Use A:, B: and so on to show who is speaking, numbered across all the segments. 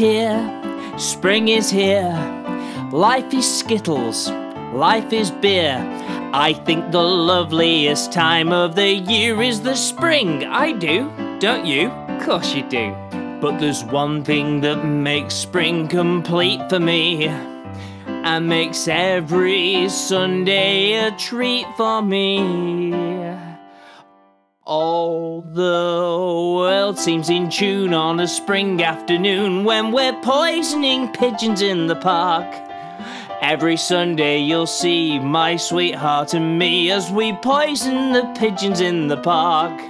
A: Here, spring is here. Life is skittles, life is beer. I think the loveliest time of the year is the spring. I do, don't you? Of course you do. But there's one thing that makes spring complete for me and makes every Sunday a treat for me. Seems in tune on a spring afternoon when we're poisoning pigeons in the park. Every Sunday you'll see my sweetheart and me as we poison the pigeons in the park.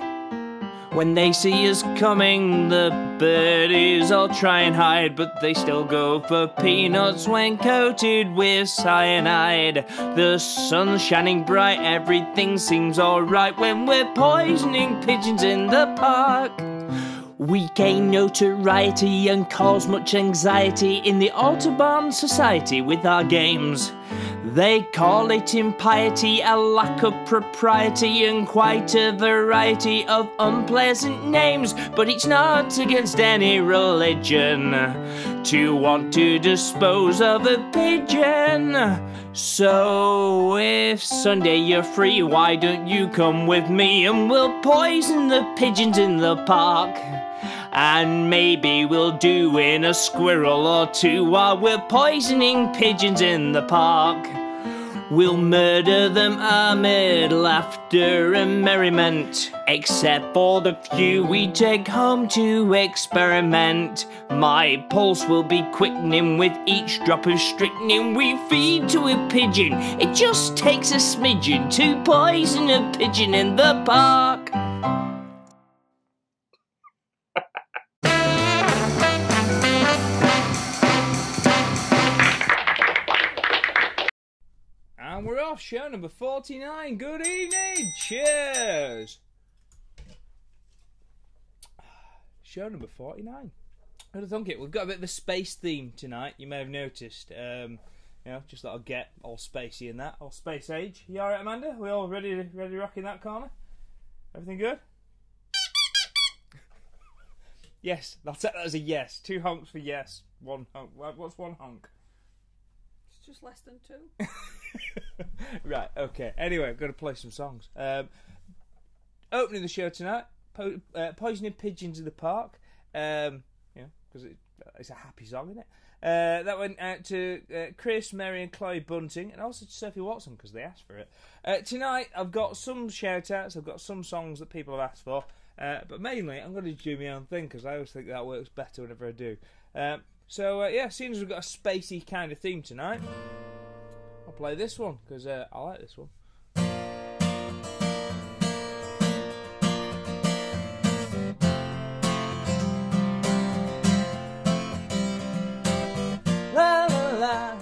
A: When they see us coming, the birdies all try and hide, but they still go for peanuts when coated with cyanide. The sun's shining bright, everything seems alright when we're poisoning pigeons in the park. We gain notoriety and cause much anxiety in the Audubon society with our games. They call it impiety, a lack of propriety, and quite a variety of unpleasant names. But it's not against any religion to want to dispose of a pigeon. So, if Sunday you're free, why don't you come with me and we'll poison the pigeons in the park? And maybe we'll do in a squirrel or two while we're poisoning pigeons in the park. We'll murder them amid laughter and merriment, except for the few we take home to experiment. My pulse will be quickening with each drop of strychnine we feed to a pigeon. It just takes a smidgen to poison a pigeon in the park. And we're off, show number 49. Good evening. Cheers. Show number 49. Who'd have thunk it? We've got a bit of a space theme tonight, you may have noticed. Um, you know, just thought I'd get all spacey in that, all space age. You alright, Amanda? We all ready, ready rocking that corner? Everything good? yes, that's that as a yes. Two honks for yes. One honk. What's one honk?
B: It's just less than two.
A: right, okay. Anyway, I'm going to play some songs. Um, opening the show tonight, po- uh, Poisoning Pigeons in the Park. Um, because it, it's a happy song, isn't it? Uh, that went out to uh, Chris, Mary, and Chloe Bunting, and also to Sophie Watson because they asked for it. Uh, tonight, I've got some shout outs, I've got some songs that people have asked for, uh, but mainly I'm going to do my own thing because I always think that works better whenever I do. Um, so, uh, yeah, seeing as we've got a spacey kind of theme tonight, I'll play this one because uh, I like this one. La la la.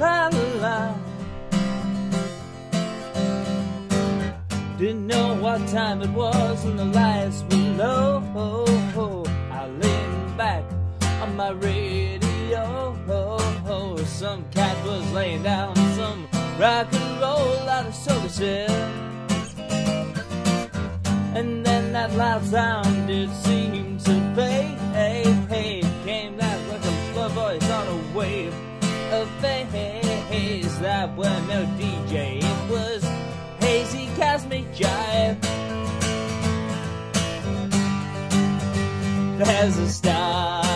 A: La la. Didn't know what time it was when the lights were low. I leaned back on my radio. Some cat was laying down some rock and roll out of Soda And then that loud sound did seem to fade. Came that like a blood voice on a wave of face. That were no DJ, it was hazy cosmic jive. There's a star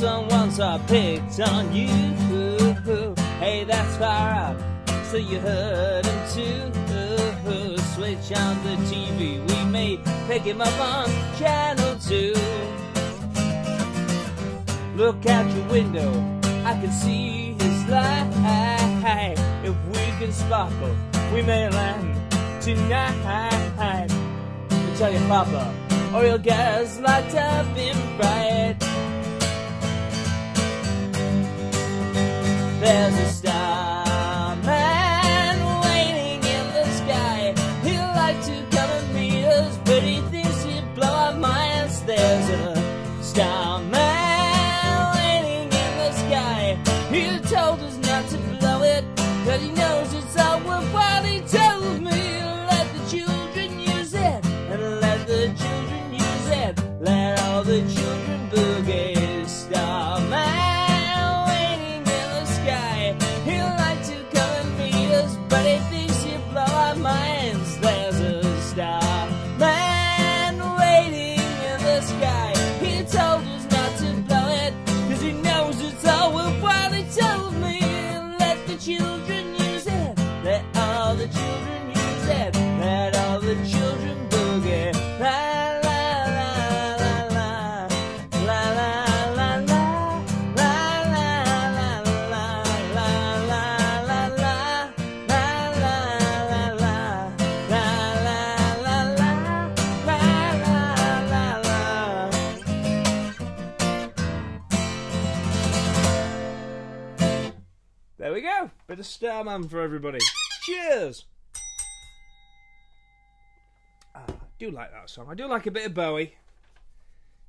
A: to phone someone, so I picked on you. Hey, that's far out, so you heard him too. Switch on the TV, we may pick him up on channel two. Look out your window, I can see his light. If we can sparkle, we may land tonight. But tell your papa, or us locked up in fright. There's a starman Bit of Starman for everybody. Cheers. Ah, I do like that song. I do like a bit of Bowie.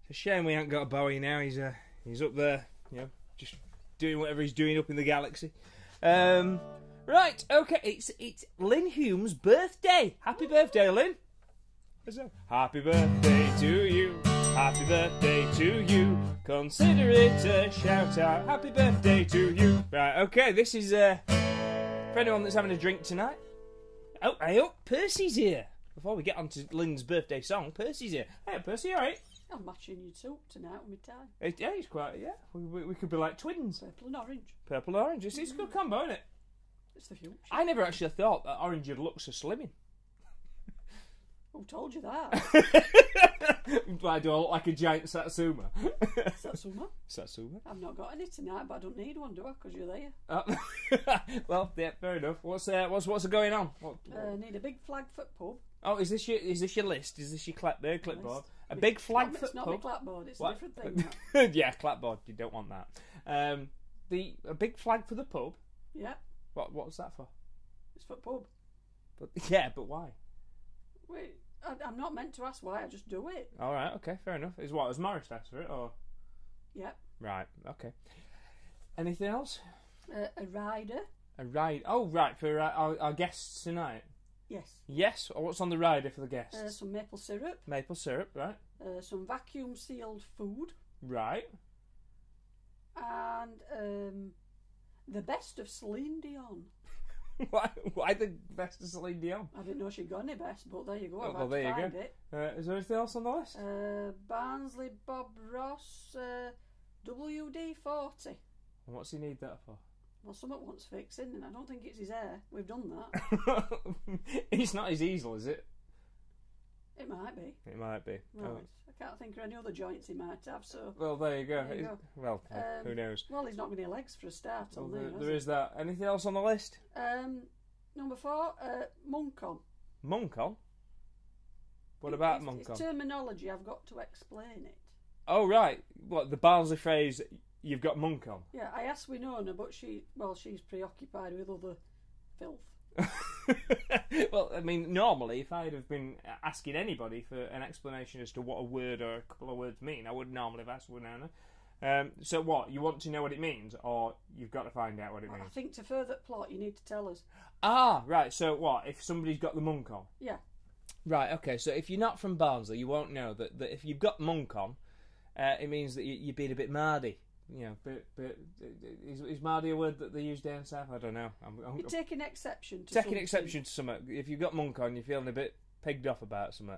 A: It's a shame we haven't got a Bowie now. He's uh, he's up there, you know, just doing whatever he's doing up in the galaxy. Um, right, okay. It's it's Lynn Hume's birthday. Happy birthday, Lynn. Happy birthday to you. Happy birthday to you. Consider it a shout out. Happy birthday to you. Right, okay, this is uh for anyone that's having a drink tonight. Oh, hey up, Percy's here. Before we get on to Lynn's birthday song, Percy's here. Hey, Percy, alright?
C: I'm matching your suit tonight with my tie.
A: Eh, Yeah, he's quite, yeah. We, we, we could be like twins.
C: Purple and orange.
A: Purple and orange. It's, it's a good combo, isn't it?
C: It's the future.
A: I never actually thought that orange would look so slimming.
C: Who told you that?
A: I do I look like a giant Satsuma?
C: Satsuma.
A: Satsuma?
C: I've not got any tonight, but I don't need one, do I? Because you're there.
A: Oh. well, yeah, fair enough. What's uh, what's what's going on? What,
C: Uh, need a big Flagfoot pub.
A: oh, is this your is this your list? Is this your clapboard clipboard? A
C: It's
A: big
C: not-
A: flagfoot
C: It's not my
A: pub.
C: clapboard. It's
A: What?
C: a different thing.
A: Yeah, clapboard. You don't want that. Um, the a big flag for the pub.
C: Yeah,
A: What what's that for?
C: it's for pub.
A: But yeah, but why?
C: Wait, I, I'm not meant to ask why. I just do it.
A: All right, okay, fair enough. Is what has Morris asked for it or
C: Yeah.
A: right? Okay. Anything else?
C: Uh, a rider.
A: A ride. Oh, right for uh, our, our guests tonight.
C: Yes.
A: Yes. Or what's on the rider for the guests?
C: Uh, some maple syrup.
A: Maple syrup. Right.
C: Uh, some vacuum sealed food.
A: Right.
C: And um, the best of Celine Dion.
A: why? Why the best of Celine Dion?
C: I didn't know she'd got any best, but there you go.
A: Oh,
C: I've
A: well, there you go.
C: it.
A: Uh, is there anything else on the list?
C: Uh, Barnsley Bob Ross, uh, WD 40.
A: What's he need that for?
C: Well, something wants fixing, and I don't think it's his hair. We've done that.
A: it's not his easel, is it?
C: It might be.
A: It might be.
C: Right.
A: Oh,
C: I can't think of any other joints he might have, so.
A: well, there you go.
C: There you go.
A: Well,
C: Um,
A: who knows?
C: Well, he's not got any legs for a start
A: Well,
C: on
A: there,
C: there.
A: there
C: he?
A: is that. Anything else on the list?
C: Um, number four, uh, Muncon.
A: What
C: It-
A: about
C: it's? It's terminology, I've got to explain it.
A: Oh right, what the Barnsley phrase? You've got Moncon.
C: Yeah, I asked Winona, but she, well, she's preoccupied with other filth.
A: well, I mean, normally, if I'd have been asking anybody for an explanation as to what a word or a couple of words mean, I would normally have asked Winona. Um, so, what you want to know what it means, or you've got to find out what it means?
C: I think to further plot, you need to tell us.
A: Ah, right. So, what if somebody's got the monk on?
C: Yeah.
A: Right. Okay. So, if you're not from Barnsley, you won't know that, that if you've got monk on, uh, it means that you, you're being a bit mardy. You know, but but is, is mardy a word that they use down south? I don't know. I'm, I'm,
C: You're taking exception to
A: taking
C: something.
A: exception to something. If you've got monk on, you're feeling a bit pegged off about something.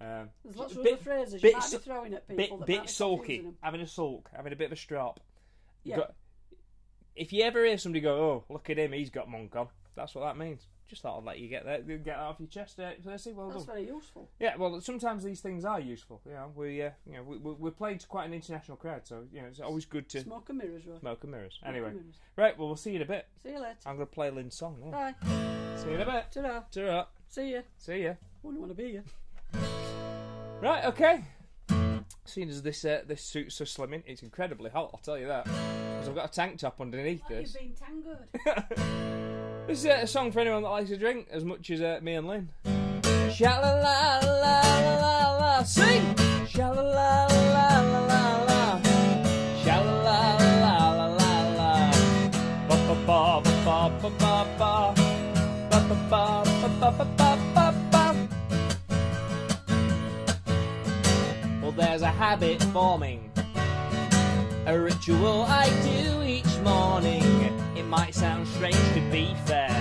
A: Um,
C: There's lots of
A: bit-
C: other phrases
A: bit
C: you might be throwing at people
A: bit bit sulky, having a sulk, having a bit of a strop.
C: Yeah.
A: got- if you ever hear somebody go, "Oh, look at him, he's got monk on," that's what that means. Just thought I'd let you get that get that off your chest, uh, Percy. Well done.
B: That's
A: done.
B: very useful.
A: Yeah, well, sometimes these things are useful. You know, we uh, you know we, we- we're playing to quite an international crowd, so you know it's always good to
B: Smoke and mirrors, Roy.
A: smoke and mirrors.
B: Smoke
A: Anyway,
B: and mirrors.
A: right. Well, we'll see you in a bit.
B: See you later.
A: I'm going to play Lynn's song now.
B: Bye.
A: See you in a bit.
B: Ta-da.
A: Ta-ra.
B: See ya.
A: See ya.
B: Wouldn't want to be you.
A: Right, okay. Seeing as this uh, this suit's so slimming, it's incredibly hot. I'll tell you that. I've got a tank top underneath well, this.
B: You've been tangled.
A: this is a song for anyone that likes a drink as much as uh, me and Lynn. Sha la la la la la sing. Sha la la la la la la. Sha la la la la la la. Ba ba ba ba ba ba ba. Ba ba ba ba ba ba ba ba. Well, there's a habit forming a ritual I do each morning. It might sound strange to be fair,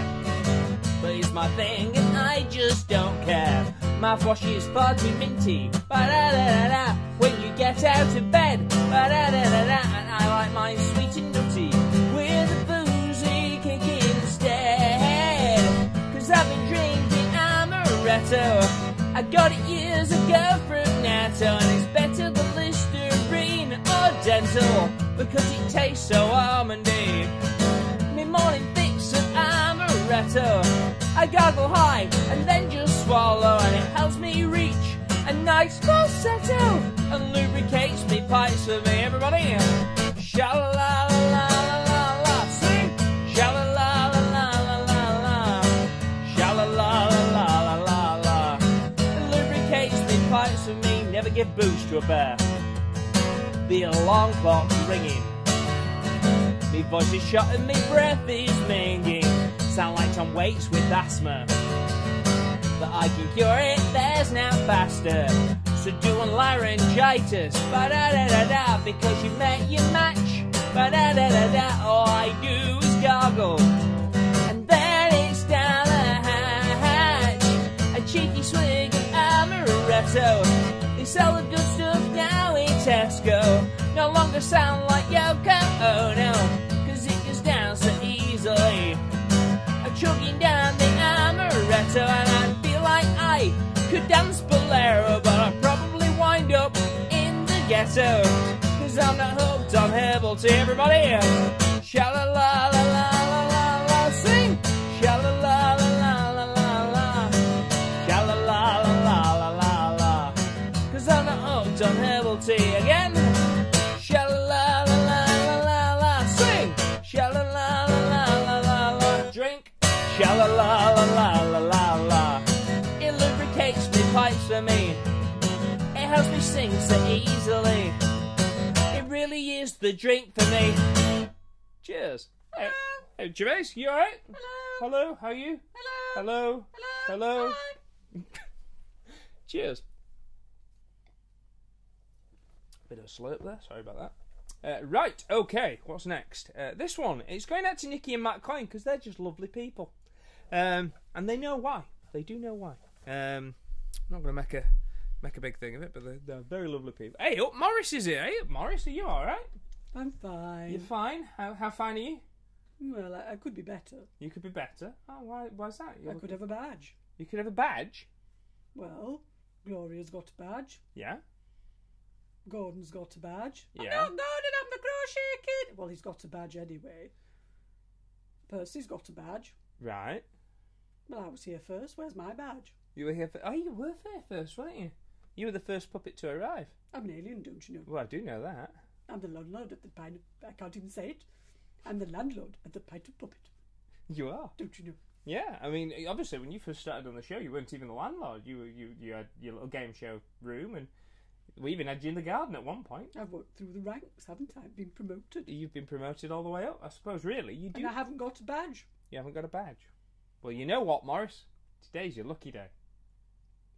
A: but it's my thing and I just don't care. Mouthwash is far too minty, ba da da da da. When you get out of bed, ba da da da da. And I like mine sweet and nutty, with a boozy kick instead. Cause I've been drinking amaretto. I got it years ago from Netto, and it's better than or Dental because it tastes so almondy. Me morning fix of amaretto. I gargle high and then just swallow, and it helps me reach a nice falsetto and lubricates me pipes for me. Everybody, sha la la la la la sing, sha la la la la la la sha la la la la la la la. Lubricates me pipes for me. Never give booze to a bear. The alarm clock's ringing. Me voice is shot and me breath is minging. Sound like Tom Waits with asthma. But I can cure it, there's now faster. So doing laryngitis, ba da da da da, because you met your match, ba da da da da. All I do is gargle, and then it's down the hatch. A cheeky swig of amaretto. They sell the good stuff Tesco. No longer sound like Yoko Ono, oh, cause it goes down so easily. I'm chugging down the amaretto and I feel like I could dance bolero, but I'd probably wind up in the ghetto. Cause I'm not hooked on herbal tea, everybody. Sha la la la la la, for me. It helps me sing so easily. It really is the drink for me. Cheers. Hey, hey Gervais, you alright?
B: Hello.
A: Hello, how are you?
B: Hello.
A: Hello. Hello.
B: Hi.
A: Cheers. Bit of a slurp there. Sorry about that. Uh, right. Okay. What's next? Uh, this one. It's going out to Nikki and Matt Coyne because they're just lovely people, um, and they know why. They do know why. Um, I'm not going to make a make a big thing of it, but they're, they're very lovely people. Hey, up Morris is here. Hey, up Morris, are you all right?
B: I'm fine.
A: You're fine. How how fine are you?
B: Well, I, I could be better.
A: You could be better. Oh, why? Why's that?
B: I could have a badge.
A: You could have a badge.
B: Well, Gloria's got a badge.
A: Yeah.
B: Gordon's got a badge.
A: Yeah.
B: I'm not Gordon, I'm the crochet kid. Well, he's got a badge anyway. Percy's got a badge.
A: Right.
B: Well, I was here first. Where's my badge?
A: You were here for. Oh, you were here first, weren't you? You were the first puppet to arrive.
B: I'm an alien, don't you know?
A: Well, I do know that.
B: I'm the landlord at the Pine. I can't even say it. I'm the landlord at the Pine Puppet.
A: You are.
B: Don't you know?
A: Yeah, I mean, obviously, when you first started on the show, you weren't even the landlord. You were, you you had your little game show room, and we even had you in the garden at one point.
B: I've worked through the ranks, haven't I? Been promoted.
A: You've been promoted all the way up, I suppose. Really, you do.
B: And I haven't got a badge.
A: You haven't got a badge. Well, you know what, Morris? Today's your lucky day.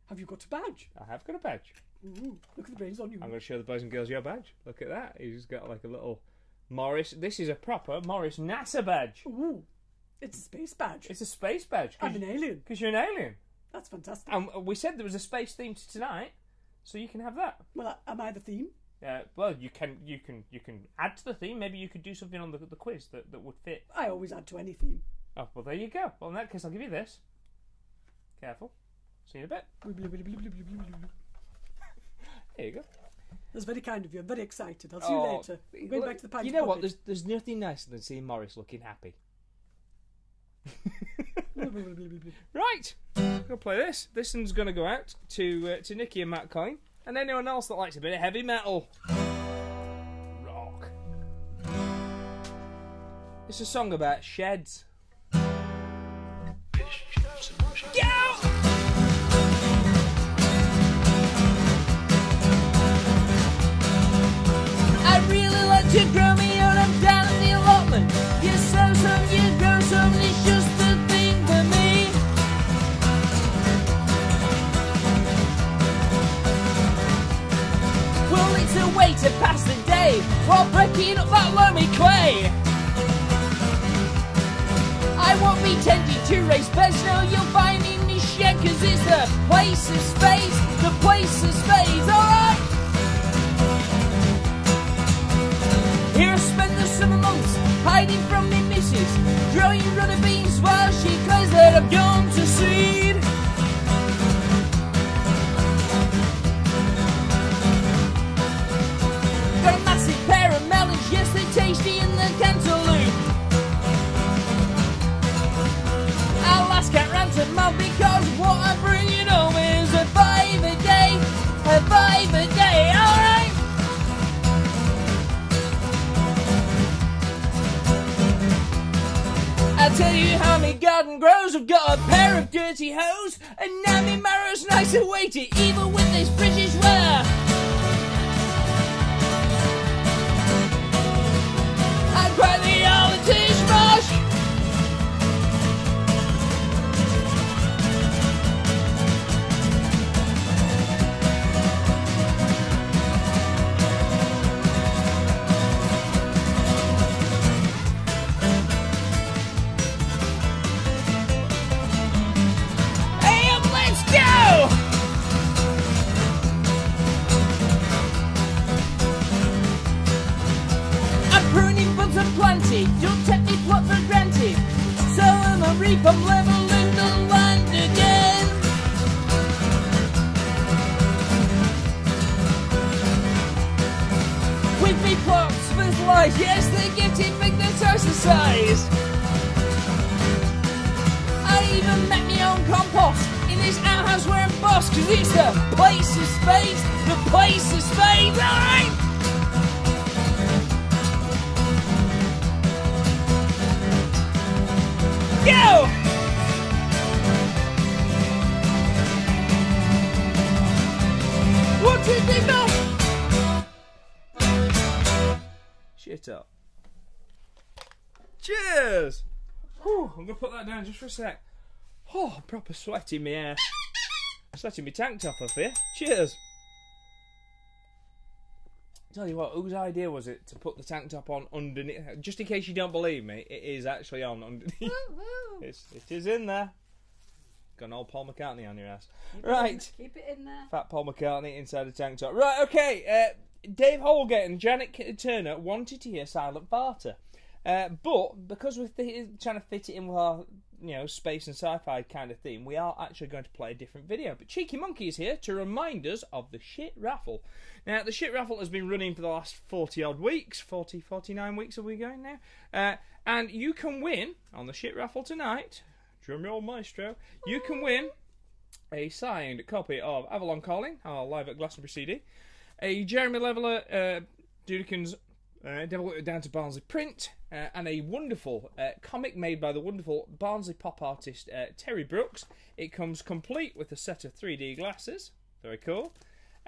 B: Have you got a badge?
A: I have got a badge.
B: Ooh, look at the brains on you.
A: I'm going to show the boys and girls your badge. Look at that. He's got like a little Morris. This is a proper Morris NASA badge.
B: Ooh, it's a space badge.
A: It's a space badge
B: I'm an alien.
A: because you're an alien.
B: That's fantastic.
A: And we said there was a space theme to tonight, so you can have that.
B: well, am I the theme?
A: Uh, well, you can you can you can add to the theme. Maybe you could do something on the the quiz that, that would fit.
B: I always add to any theme.
A: Oh, well, there you go. Well, in that case, I'll give you this. Careful. See you in a bit. There you go.
B: That's very kind of you. I'm very excited. I'll see
A: Oh,
B: you later. I'm going back to the pint
A: You know what? There's, there's nothing nicer than seeing Morris looking happy. right. We'll play this. This one's going to go out to uh, to Nicky and Matt Coyne. And anyone else that likes a bit of heavy metal. Rock. It's a song about sheds. To grow me down the allotment. You sow some, you grow some. It's just thing me. Well, it's a way to pass the day while breaking up that loamy clay. I won't be tending to raise beds, no, you'll find in this shed, cause it's the place of space, the place of space, alright? Here I spend the summer months hiding from me missus, growing runner beans while she cries that I've gone to seed. Got a massive pair of melons, yes they're tasty in the cantaloupe. I'll ask at to mouth because what I'm bringing home is a five a day, a five a day, tell you how my garden grows. I've got a pair of dirty hose, and now my marrow's nice and weighty, even with this British weather. I'm quite the old dishwash. Buds and don't take me plot for granted. So I'm a reap, I'm leveling the land again. With me plots with lies, yes, they're getting size. I even make my own compost in this outhouse where I'm boss, cause it's the place of space, the place of space, alright? Go! What do you think now? Shit up. Cheers! Whew, I'm gonna put that down just for a sec. Oh, I'm proper sweating me hair. Sweating me tank top off here. Cheers! Tell you what, whose idea was it to put the tank top on underneath? Just in case you don't believe me, it is actually on underneath. it's, it is in there. Got an old Paul McCartney on your ass. Right.
B: Keep it in there.
A: Fat Paul McCartney inside a tank top. Right, okay. Uh, Dave Holgate and Janet Turner wanted to hear Silent Barter. Uh, but because we're trying to fit it in with our, you know, space and sci-fi kind of theme, we are actually going to play a different video. But Cheeky Monkey is here to remind us of the shit raffle. Now, the shit raffle has been running for the last 40 odd weeks. 40, 49 weeks are we going now? Uh, and you can win on the shit raffle tonight. Drum roll maestro. You can win a signed copy of Avalon Calling, our live at Glastonbury CD, a Jeremy Leveler uh, Dudikins uh, Devil Down to Barnsley print, uh, and a wonderful uh, comic made by the wonderful Barnsley pop artist uh, Terry Brooks. It comes complete with a set of 3D glasses. Very cool.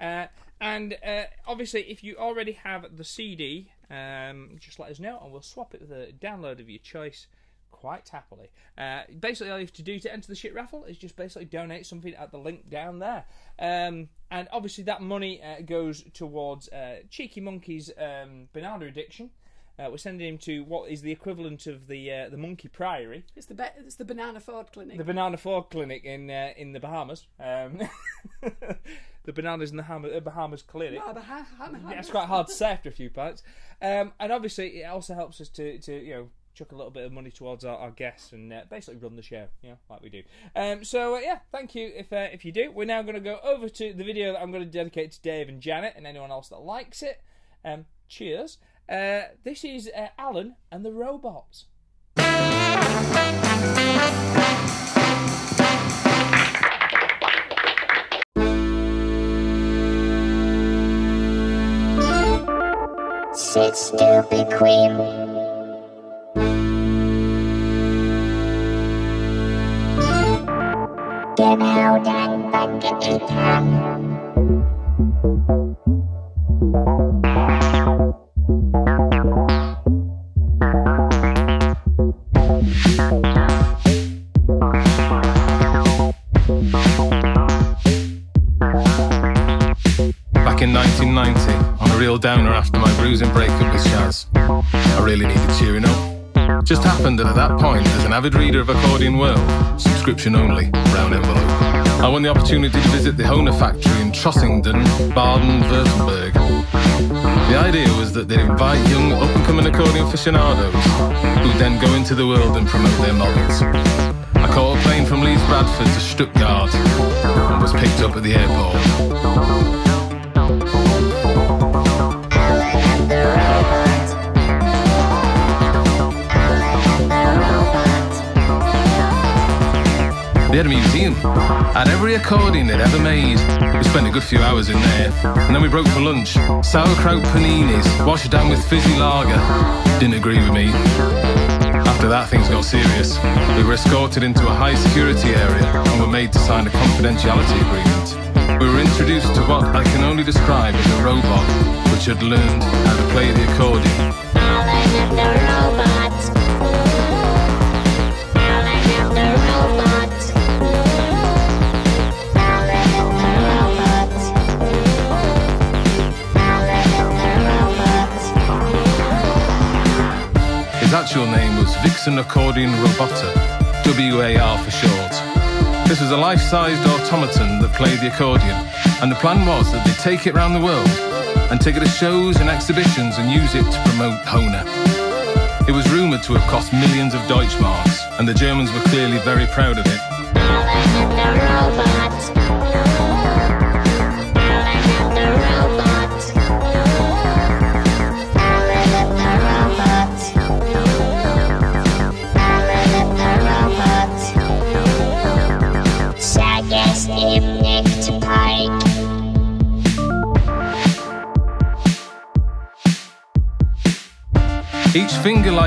A: Uh, and uh, obviously, if you already have the CD, um, just let us know and we'll swap it with a download of your choice quite happily. Uh, basically, all you have to do to enter the shit raffle is just basically donate something at the link down there. Um, and obviously, that money uh, goes towards uh, Cheeky Monkey's um, banana addiction. Uh, we're sending him to what is the equivalent of the uh, the Monkey Priory,
B: It's the it's the Banana Ford Clinic.
A: the Banana Ford Clinic in uh, in the Bahamas. Um, the bananas in the Ham- uh, Bahamas Clinic.
B: Ah, but ha- ha- ha-
A: Yeah, it's quite hard to say after a few pints. Um, and obviously, it also helps us to, to you know chuck a little bit of money towards our, our guests and uh, basically run the show, you know, like we do. Um, so uh, yeah, thank you if uh, if you do. We're now going to go over to the video that I'm going to dedicate to Dave and Janet and anyone else that likes it. Um, cheers. Uh, this is uh, Alan and the robots.
D: Sit big queen. Den hou dan bakken ik
E: happened that at that point, as an avid reader of Accordion World, subscription only, brown envelope, I won the opportunity to visit the Hohner factory in Trossingen, Baden-Württemberg. The idea was that they'd invite young up-and-coming accordion aficionados, who'd then go into the world and promote their models. I caught a plane from Leeds Bradford to Stuttgart and was picked up at the airport. They had a museum, had every accordion they'd ever made. We spent a good few hours in there, and then we broke for lunch. Sauerkraut paninis, washed down with fizzy lager. Didn't agree with me. After that, things got serious. We were escorted into a high security area and were made to sign a confidentiality agreement. We were introduced to what I can only describe as a robot, which had learned how to play the accordion. Was Accordion Robota, WAR for short. This was a life-sized automaton that played the accordion, and the plan was that they'd take it around the world and take it to shows and exhibitions and use it to promote Hohner. It was rumoured to have cost millions of Deutschmarks, and the Germans were clearly very proud of it.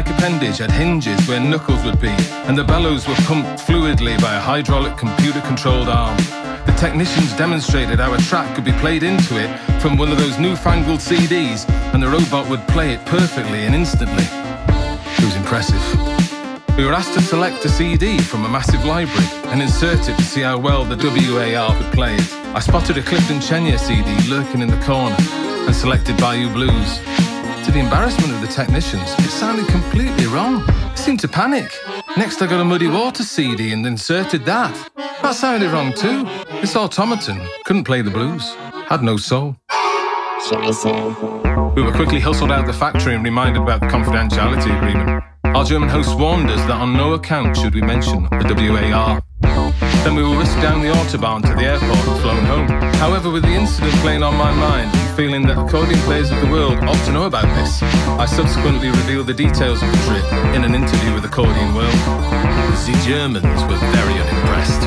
E: Appendage had hinges where knuckles would be, and the bellows were pumped fluidly by a hydraulic computer-controlled arm. The technicians demonstrated how a track could be played into it from one of those newfangled CDs, and the robot would play it perfectly and instantly. It was impressive. We were asked to select a CD from a massive library and insert it to see how well the WAR could play it. I spotted a Clifton Chenier CD lurking in the corner and selected Bayou Blues. To the embarrassment of the technicians, it sounded completely wrong. They seemed to panic. Next, I got a Muddy Water CD and inserted that. That sounded wrong too. This automaton couldn't play the blues, had no soul. We were quickly hustled out of the factory and reminded about the confidentiality agreement. Our German host warned us that on no account should we mention the WAR. Then we were whisked down the Autobahn to the airport and flown home. However, with the incident playing on my mind, feeling that accordion players of the world ought to know about this, I subsequently revealed the details of the trip in an interview with Accordion World. The Germans were very unimpressed.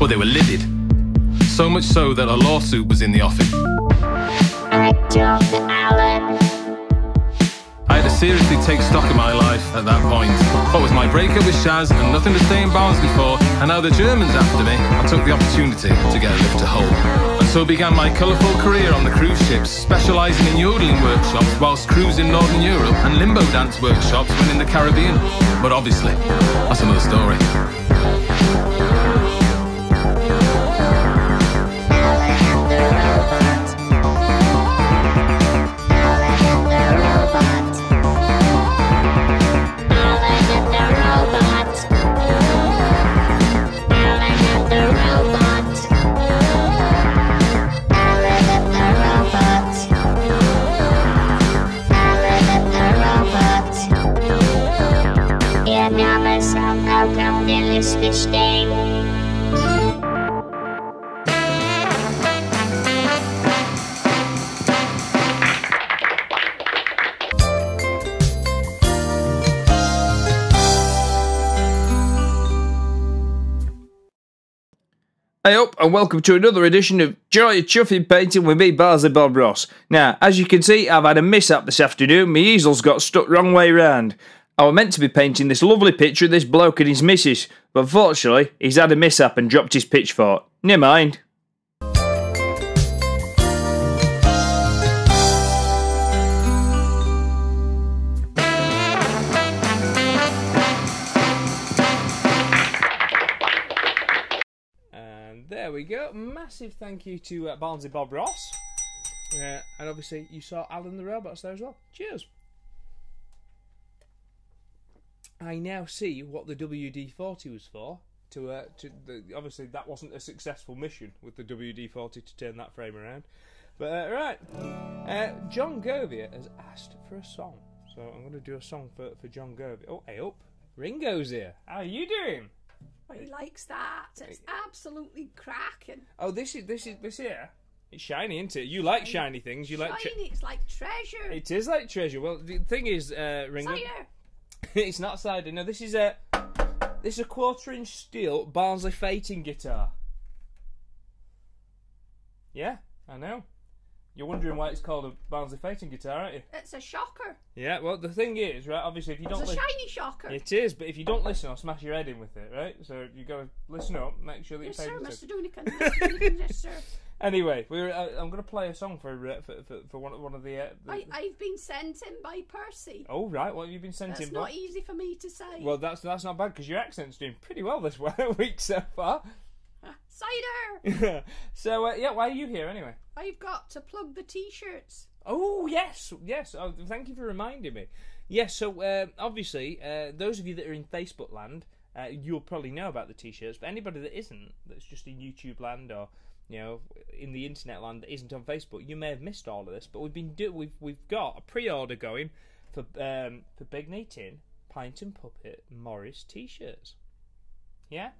E: Well, they were livid. So much so that a lawsuit was in the offing.
D: I
E: had to seriously take stock of my life at that point. What was my breakup with Shaz and nothing to stay in Barnsley before, and now the Germans after me, I took the opportunity to get a lift to Hull. So began my colourful career on the cruise ships, specialising in yodeling workshops whilst cruising Northern Europe and limbo dance workshops when in the Caribbean. But obviously, that's another story. lunchtime.
A: Hey up and welcome to another edition of Joy Chuffy Painting with me, Barnsley Bob Ross. Now, as you can see, I've had a mishap this afternoon. My easel's got stuck wrong way round. I was meant to be painting this lovely picture of this bloke and his missus, but unfortunately, he's had a mishap and dropped his pitchfork. Never mind. And there we go. Massive thank you to uh, Barnsley Bob Ross. Uh, and obviously, you saw Alan the Robots there as well. Cheers. I now see what the WD 40 was for. To, uh, to the, obviously, that wasn't a successful mission with the WD 40 to turn that frame around. But, uh, right. Uh, John Govia has asked for a song. So I'm going to do a song for, for John Govia. Oh, hey up. Ringo's here. How are you doing?
B: Oh, he likes that. It's absolutely cracking.
A: Oh, this is this is this here. It's shiny, isn't it? You like shiny things. You like.
B: Shiny, it's like treasure.
A: it is like treasure. Well, the thing is, uh, Ringo,
B: Cider.
A: it's not cider. No, this is a this is a quarter-inch steel Barnsley Fating guitar. Yeah, I know. You're wondering why it's called a Barnsley Fating guitar, aren't you?
B: It's a shocker.
A: Yeah. Well, the thing is, right? Obviously, if you don't
B: It's
A: a
B: shiny shocker.
A: it is, but if you don't listen, I'll smash your head in with it, right? So you got to listen up, make sure that
B: yes,
A: you pay
B: sir. Mr. Doonican. Mr. Doonican, yes, sir.
A: Anyway, we're, uh, I'm going to play a song for uh, for, for, for one, one of the. Uh, the
B: I, I've been sent in by Percy.
A: Oh right, what have you been sent
B: That's
A: in?
B: not
A: for?
B: easy for me to say.
A: Well, that's that's not bad because your accent's doing pretty well this week so far.
B: Cider.
A: so uh, yeah, why are you here anyway?
B: I've got to plug the t-shirts.
A: Oh yes, yes. Oh, thank you for reminding me. Yes. So uh, obviously, uh, those of you that are in Facebook land, uh, you'll probably know about the t-shirts. But anybody that isn't, that's just in YouTube land or you know in the internet land that isn't on Facebook, you may have missed all of this. But we've been do we've we've got a pre-order going for um, for Big Neet In, Pint and Puppet Morris t-shirts. Yeah.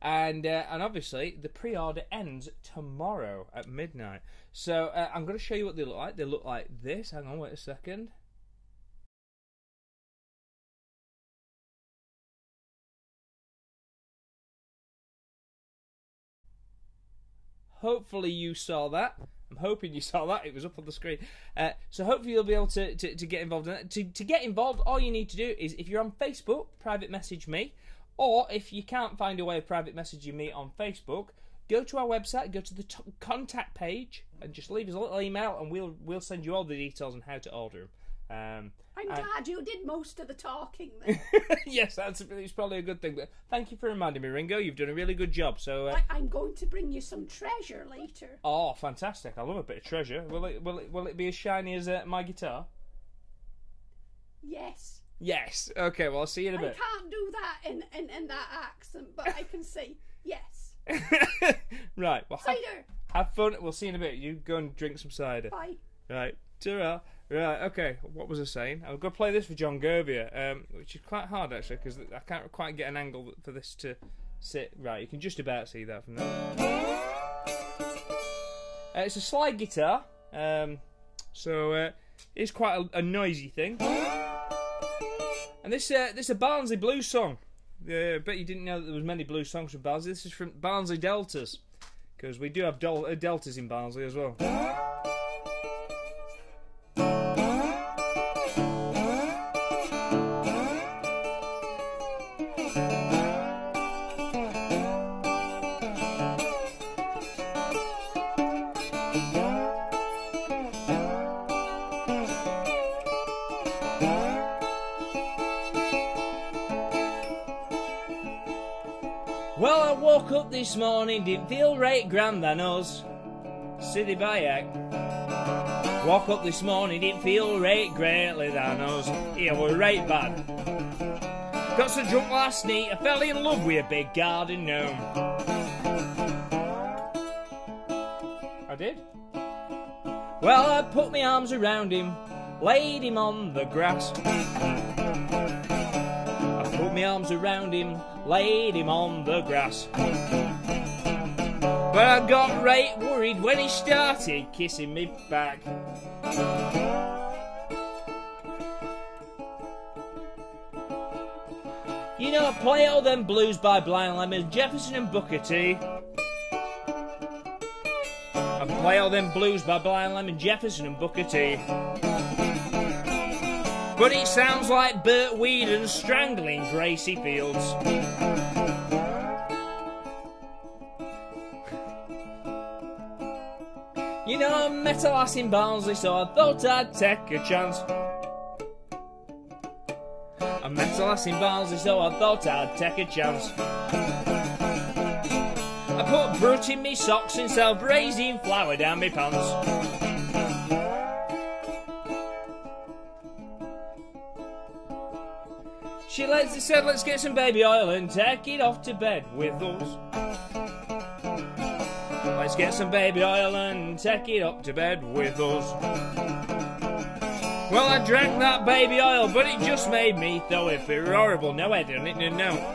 A: And uh, and obviously the pre-order ends tomorrow at midnight. So uh, I'm going to show you what they look like. They look like this. Hang on, wait a second. Hopefully you saw that. I'm hoping you saw that. It was up on the screen. Uh, so hopefully you'll be able to, to, to get involved in that. To, to get involved, all you need to do is if you're on Facebook, private message me. Or if you can't find a way of private messaging me on Facebook, go to our website, go to the t- contact page, and just leave us a little email, and we'll we'll send you all the details on how to order them. Um,
B: I'm
A: and-
B: glad you did most of the talking then.
A: yes, that's it's probably a good thing. But thank you for reminding me, Ringo. You've done a really good job. So, uh,
B: I, I'm going to bring you some treasure later.
A: oh, fantastic! I love a bit of treasure. Will it will it will it be as shiny as uh, my guitar?
B: Yes.
A: Yes. Okay. Well, I'll see you in a
B: I
A: bit.
B: I can't do that in, in, in that accent, but I can say yes.
A: right. Well, have,
B: Cider.
A: have fun. We'll see you in a bit. You go and drink some cider.
B: Bye.
A: Right. ta Right. Okay. What was I saying? I'm going to play this for John Gerbier, um, which is quite hard actually because I can't quite get an angle for this to sit. Right. You can just about see that from there. Uh, it's a slide guitar, um, so uh, it's quite a, a noisy thing. And this uh, this is a Barnsley blues song. Uh, I bet you didn't know that there was many blues songs from Barnsley. This is from Barnsley Deltas, because we do have del- uh, deltas in Barnsley as. Well, this morning, didn't feel right grand than us. City Bayak. Woke up this morning, didn't feel right greatly than us. Yeah, we're right bad. Got so drunk last night, I fell in love with a big garden gnome. I did? Well, I put my arms around him, laid him on the grass. I put my arms around him, laid him on the grass. But I got right worried when he started kissing me back. You know, I play all them blues by Blind Lemon, Jefferson and Booker T. I play all them blues by Blind Lemon Jefferson and Booker T. But it sounds like Bert Weedon strangling Gracie Fields. You know, I met a lass in Barnsley, so I thought I'd take a chance. I met a lass in Barnsley, so I thought I'd take a chance. I put Brut in me socks and self-raising flour down me pants. She let's, said, let's get some baby oil and take it off to bed with us. Let's get some baby oil and take it up to bed with us. Well, I drank that baby oil, but it just made me throw it for horrible. No, I didn't, no, no.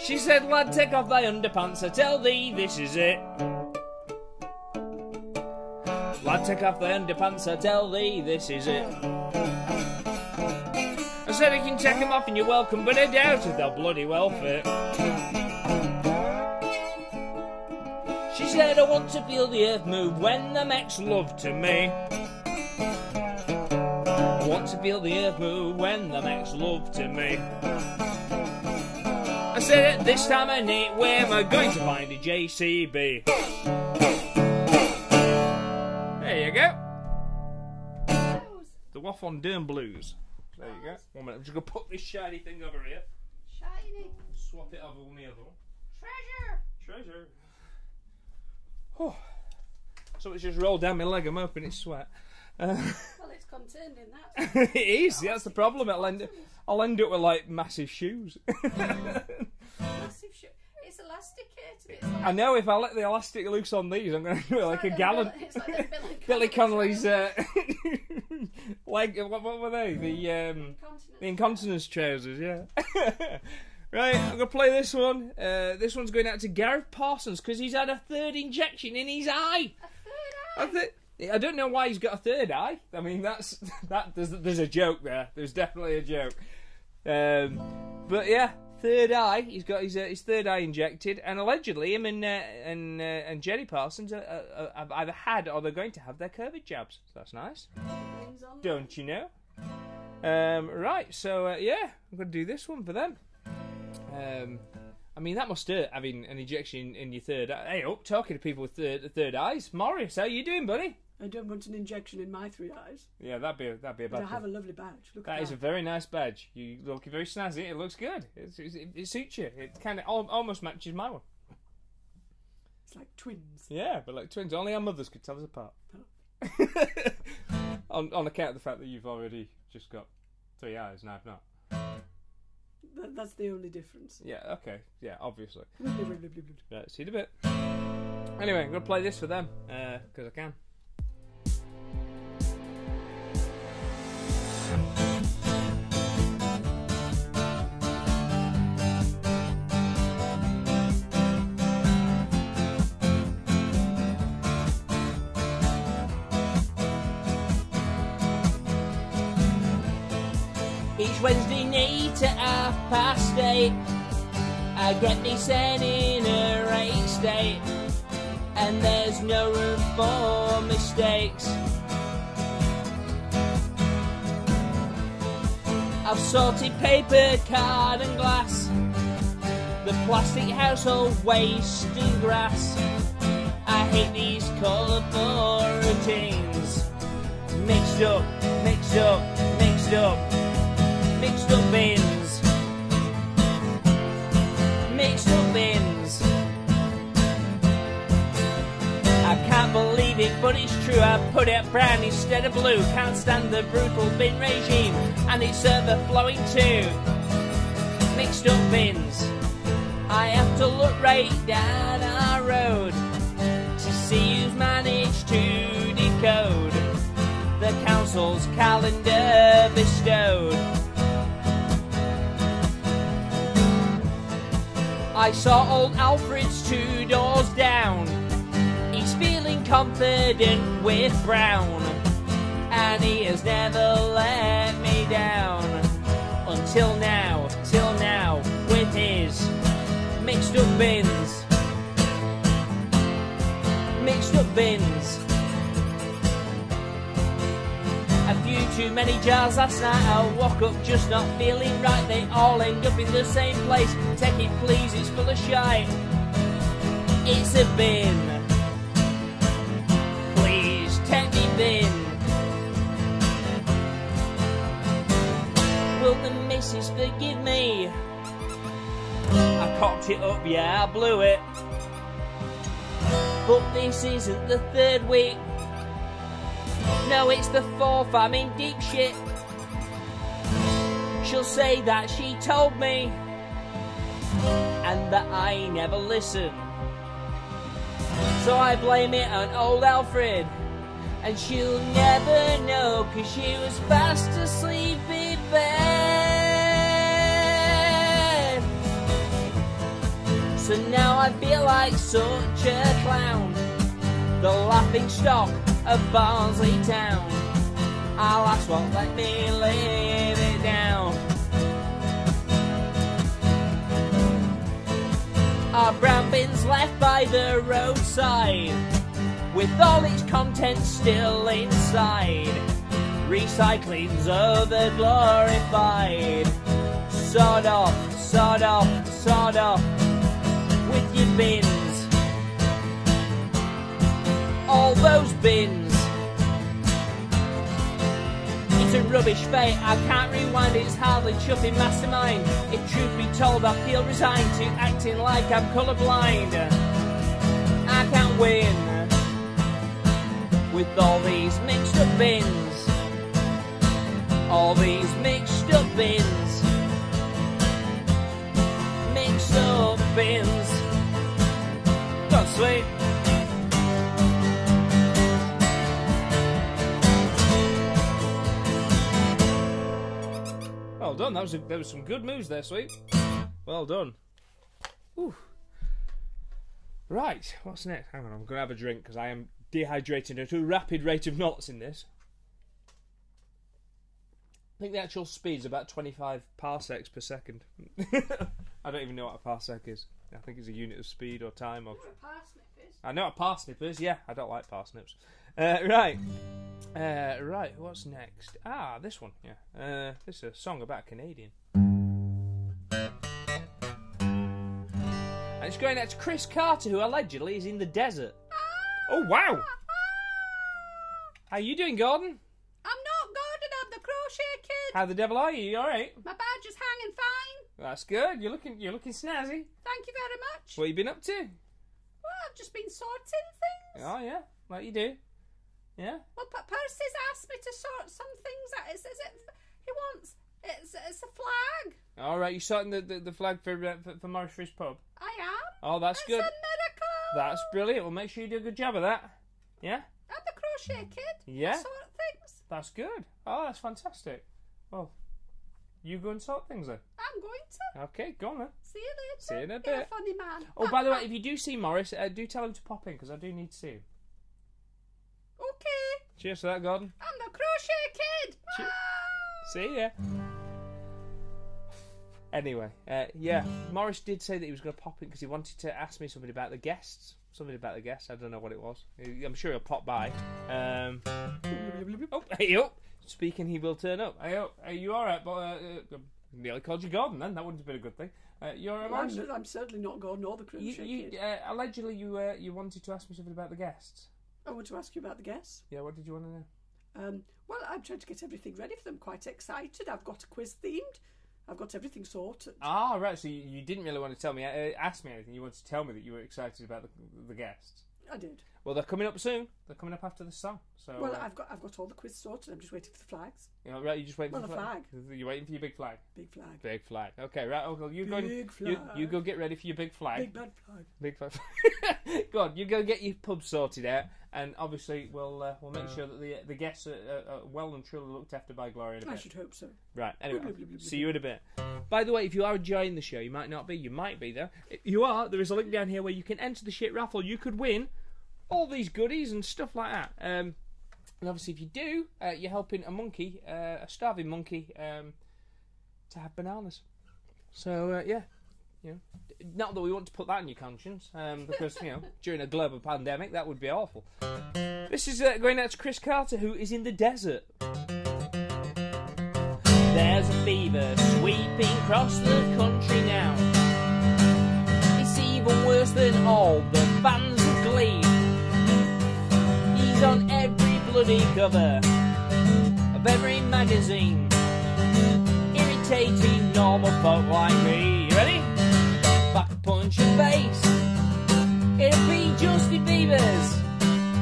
A: She said, lad, take off thy underpants, I tell thee this is it. Lad, take off thy underpants, I tell thee this is it. I said I can take 'em off and you're welcome, but I doubt if they'll bloody well fit. She said, I want to feel the earth move when the makes love to me. I want to feel the earth move when the makes love to me. I said, at this time of night, where am I going to find a JCB? The Waff on Durham Blues. There you go. One minute, I'm just going to put this shiny thing over here.
B: Shiny
A: Swap it over on the other one.
B: treasure.
A: Treasure. Oh. So it's just rolled down my leg. I'm hoping it's sweat. Uh,
B: Well, it's contained in that.
A: it is. That's the problem. I'll end, I'll end up with like massive shoes.
B: Massive elasticated. It's like
A: I know if I let the elastic loose on these, I'm going to do it like a gallon.
B: It's like Billy,
A: Connolly's uh, leg. What, what were they? The um,
B: continent.
A: the incontinence trousers. Yeah. right. I'm gonna play this one. Uh, this one's going out to Gareth Parsons because he's had a third injection in his eye.
B: A
A: I
B: third eye.
A: think. I don't know why he's got a third eye. I mean, that's that. There's, there's a joke there. There's definitely a joke. Um, but yeah, third eye. He's got his uh, his third eye injected, and allegedly him and uh, and uh, and Jerry Parsons uh, uh, have either had or they're going to have their COVID jabs. So that's nice, don't you know? Um, right. So uh, yeah, I'm going to do this one for them. Um, I mean, that must hurt having an injection in your third eye. Hey, up talking to people with third, third eyes. Morris, how you doing, buddy?
B: I don't want an injection in my three eyes.
A: Yeah, that'd be a, that'd be a
B: But. I have a lovely badge. Look
A: That
B: at
A: is a very nice badge. You look very snazzy. It looks good. It's, it's, it, it suits you. It kind of al- almost matches my one.
B: It's like twins.
A: Yeah, but like twins, only our mothers could tell us apart. on on account of the fact that you've already just got three eyes and I've not.
B: That, that's the only difference.
A: Yeah. Okay. Yeah. Obviously. Right. See you in a bit. Anyway, I'm gonna play this for them uh, because I can. Each Wednesday night at half past eight, I get me sent in a right state, and there's no room for mistakes. I've sorted paper, card, and glass, the plastic household waste and grass. I hate these colourful routines. Mixed up, mixed up, mixed up mixed up bins. Mixed up bins. Can't believe it, but it's true. I put out brown instead of blue. Can't stand the brutal bin regime, and it's overflowing too. Mixed up bins. I have to look right down our road to see who's managed to decode the council's calendar bestowed. I saw old Alfred's two doors down. Confident with Brown, and he has never let me down until now, till now, with his mixed up up bins. Mixed up bins. A few too many jars last night. I woke up just not feeling right. They all end up in the same place. Take it, please, it's full of shite. It's a bin. Will the missus forgive me? I cocked it up, yeah, I blew it. But this isn't the third week. No, it's the fourth, I'm in deep shit. She'll say that she told me, and that I never listen. So I blame it on old Alfred, and she'll never know, cause she was fast asleep in bed. So now I feel like such a clown, the laughing stock of Barnsley Town. Our last one let me live it down. Our brown bin's left by the roadside, with all its contents still inside. Recycling's over glorified. Sod off, sod off, sod off with your bins. All those bins. It's a rubbish fate, I can't rewind, it's hardly chuffing mastermind. If truth be told, I feel resigned to acting like I'm colourblind. I can't win with all these mixed up bins. All these mixed up bins. Mixed up bins. Go on, sweet. Well done. That was a, there was some good moves there, sweet. Well done. Ooh. Right. What's next? Hang on. I'm gonna have a drink because I am dehydrating at a rapid rate of knots in this. I think the actual speed's about 25 parsecs per second. I don't even know what a parsec is. I think it's a unit of speed or time or. I know what a parsnip is. Yeah, I don't like parsnips. Uh, right. Uh, right, what's next? Ah, this one. Yeah. Uh, this is a song about a Canadian. And it's going out to Chris Carter, who allegedly is in the desert. Oh, wow! How you doing, Gordon?
B: I'm not Gordon, I'm the crochet kid.
A: How the devil are you? You alright?
B: My badge is hanging fine.
A: That's good. You're looking you're looking snazzy.
B: Thank you very much.
A: What you been up to?
B: Well, I've just been sorting things.
A: Oh yeah, like you do. Yeah.
B: Well, P- Percy's asked me to sort some things out. Is, is it? He wants. It's it's a flag.
A: All right, you sorting the, the, the flag for, uh, for for Morris Pub.
B: I am.
A: Oh, that's
B: it's
A: good.
B: a miracle.
A: That's brilliant. We'll make sure you do a good job of that. Yeah.
B: I'm the crochet kid.
A: Yeah.
B: I sort things.
A: That's good. Oh, that's fantastic. Well, you go and sort things then.
B: I'm going to.
A: Okay, go on then.
B: See you later.
A: See you in a
B: You're
A: bit.
B: a funny man.
A: Oh, by the way, if you do see Morris, uh, do tell him to pop in because I do need to see him.
B: Okay.
A: Cheers for that, Gordon.
B: I'm the crochet kid.
A: Che-
B: Ah.
A: See ya. Anyway, uh, yeah, Morris did say that he was going to pop in because he wanted to ask me something about the guests. Something about the guests. I don't know what it was. I'm sure he'll pop by. Um, oh, hey up. Speaking, he will turn up. Hey up. Are you all right? But uh, uh, nearly called you Gordon. Then that wouldn't have been a good thing. Uh, you all right,
B: Well,
A: Morris?
B: I'm, I'm certainly not Gordon or the crochet
A: You, you uh, allegedly you uh, you wanted to ask me something about the guests.
B: I want to ask you about the guests.
A: Yeah, what did you want to know?
B: Um, well, I'm trying to get everything ready for them. Quite excited. I've got a quiz themed. I've got everything sorted.
A: Ah, right. So you, didn't really want to tell me, uh, ask me anything. You wanted to tell me that you were excited about the, the guests.
B: I did.
A: Well, they're coming up soon. They're coming up after the song. So,
B: Well,
A: uh,
B: I've got I've got all the quiz sorted. I'm just waiting for the flags.
A: you know, right? You just waiting
B: Well,
A: for
B: the flag.
A: You're waiting for your big flag.
B: Big flag.
A: Big flag. Okay, right. Okay, you go.
B: Big
A: You,
B: flag.
A: you go get ready for your big flag.
B: Big bad flag.
A: Big flag. go on. You go get your pub sorted out, and obviously we'll uh, we'll make sure that the the guests are, are, are well and truly looked after by Gloria in a
B: I
A: bit.
B: should hope so.
A: Right. Anyway,
B: Blah, blah, blah, blah,
A: see you in a bit. By the way, if you are enjoying the show, you might not be. You might be though. If you are. There is a link down here where you can enter the shit raffle. You could win all these goodies and stuff like that. Um, and obviously, if you do, uh, you're helping a monkey, uh, a starving monkey, um, to have bananas. So uh, yeah, you know, not that we want to put that in your conscience, um, because you know during a global pandemic that would be awful. This is uh, going out to Chris Carter, who is in the desert. There's a fever sweeping across the country now. It's even worse than all the Glee. He's on every bloody cover of every magazine, irritating normal folk like me. You ready? Back punch your face. It'll be Justin Bieber's,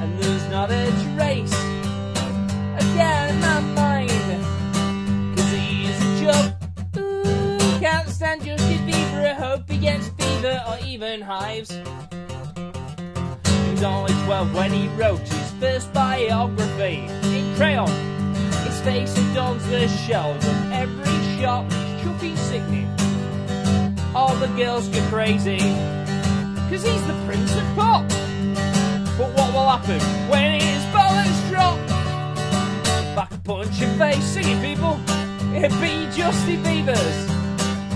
A: and there's not a trace of doubt in my mind. Cause he's a joke. Ooh, can't stand Justin Bieber. I hope he gets fever or even hives. He was only 12 when he wrote his first biography in crayon. His face adorns the shelves of every shop, chuffy sickening. All the girls go crazy, cause he's the prince of pop. But what will happen when his balance drop? Back a punch your face, sing it, people. it'd be Justy Beavers,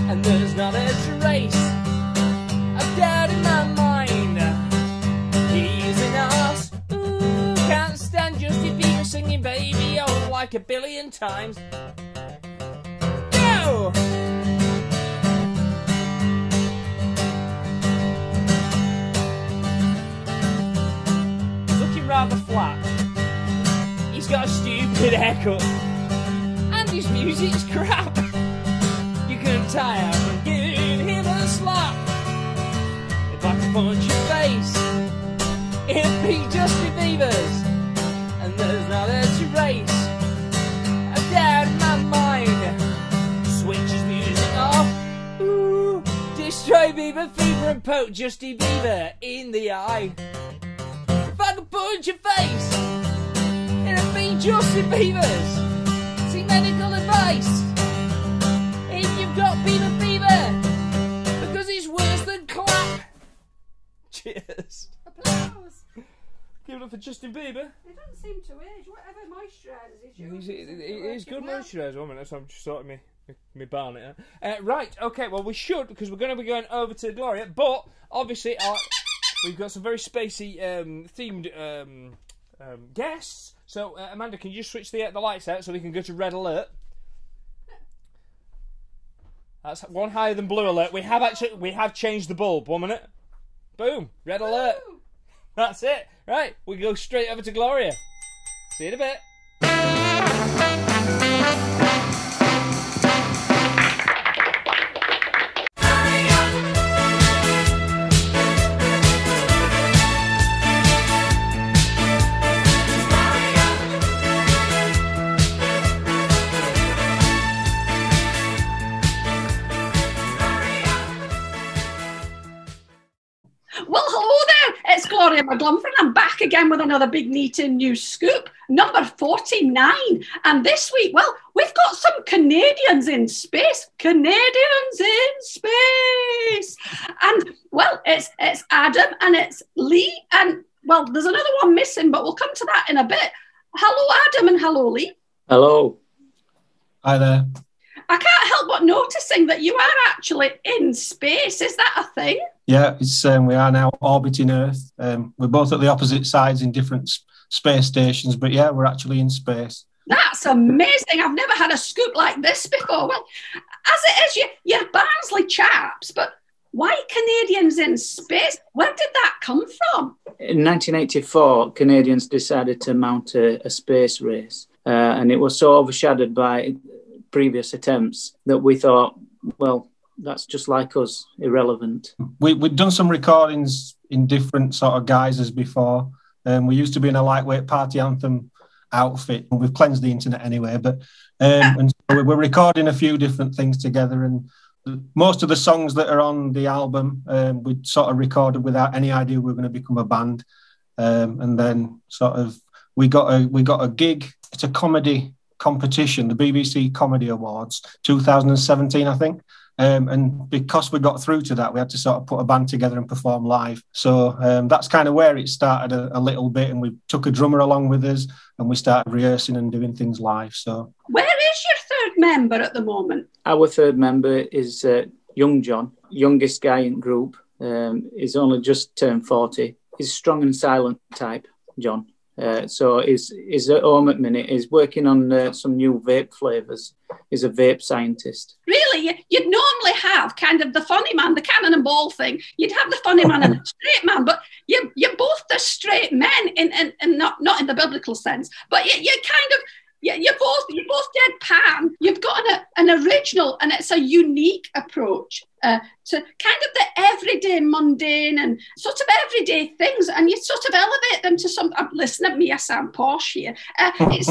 A: and there's not a trace like a billion times. Go! Looking rather flat. He's got a stupid haircut. And his music's crap. You can tire from giving him a slap. If I could punch your face, it'd be Justin and poke Justin Bieber in the eye. If I could punch your face, it'd be Justin Bieber's. See medical advice. If you've got Bieber fever, because it's worse than clap. Cheers.
B: Applause.
A: Give it up for Justin Bieber.
B: It doesn't seem to age. Whatever moisturises you.
A: He's,
B: seems to
A: he's good
B: working well.
A: moisturiser, woman. That's I'm just sorting me. Me barnet. Uh, right, okay, well, we should because we're going to be going over to Gloria, but obviously, our, we've got some very spacey um, themed um, um, guests. So, uh, Amanda, can you just switch the, the lights out so we can go to red alert? That's one higher than blue alert. We have actually we have changed the bulb. One minute. Boom, red alert.
B: Woo!
A: That's it. Right, we go straight over to Gloria. See you in a bit.
B: There. It's Gloria McGlumford. I'm back again with another Big Neet In news scoop, number 49. And this week, well, we've got some Canadians in space. Canadians in space. And well, it's it's Adam and it's Lee. And well, there's another one missing, but we'll come to that in a bit. Hello, Adam, and hello, Lee.
F: Hello.
G: Hi there.
B: I can't help but noticing that you are actually in space. Is that a thing?
H: Yeah, it's um, we are now orbiting Earth. Um, we're both at the opposite sides in different s- space stations, but yeah, we're actually in space.
B: That's amazing. I've never had a scoop like this before. Well, as it is, you, you're Barnsley chaps, but why Canadians in space? Where did that come from?
F: In 1984, Canadians decided to mount a, a space race, uh, and it was so overshadowed by previous attempts that we thought, well, that's just like us, irrelevant.
H: We, we'd done some recordings in different sort of guises before. Um, we used to be in a lightweight party anthem outfit. And we've cleansed the internet anyway, but um, and so we we're recording a few different things together. And most of the songs that are on the album, um, we sort of recorded without any idea we were going to become a band. Um, and then sort of we got a we got a gig. It's a comedy competition, the BBC Comedy Awards, 2017, I think. Um, and because we got through to that, we had to sort of put a band together and perform live. So um, that's kind of where it started a, a little bit. And we took a drummer along with us and we started rehearsing and doing things live. So
B: Where is your third member at the moment?
F: Our third member is uh, young John, youngest guy in group. Um, he's only just turned 40. He's strong and silent type, John. Uh, so he's, he's at home at minute. He's working on uh, some new vape flavors. He's a vape scientist.
B: Really, you'd normally have kind of the funny man, the Cannon and Ball thing. You'd have the funny man and the straight man, but you, you're both the straight men, in, in, in not not in the biblical sense, but you, you're kind of yeah, you're both you're both deadpan. You've got an, an original, and it's a unique approach uh, to kind of the everyday, mundane, and sort of everyday things, and you sort of elevate them to some. Uh, listen at me, I sound posh here. Uh, it's,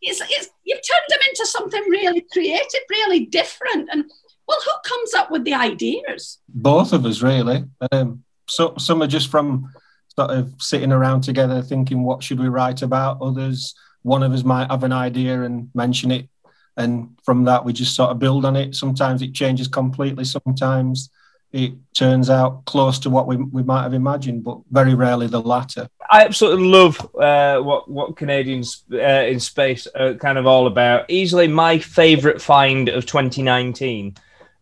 B: it's, it's, you've turned them into something really creative, really different, and well, who comes up with the ideas?
H: Both of us, really. Um, so some are just from sort of sitting around together, thinking, what should we write about? Others one of us might have an idea and mention it. And from that we just sort of build on it. Sometimes it changes completely. Sometimes it turns out close to what we, we might have imagined but very rarely the latter.
A: I absolutely love uh, what what canadians uh, in space are kind of all about. Easily my favorite find of 2019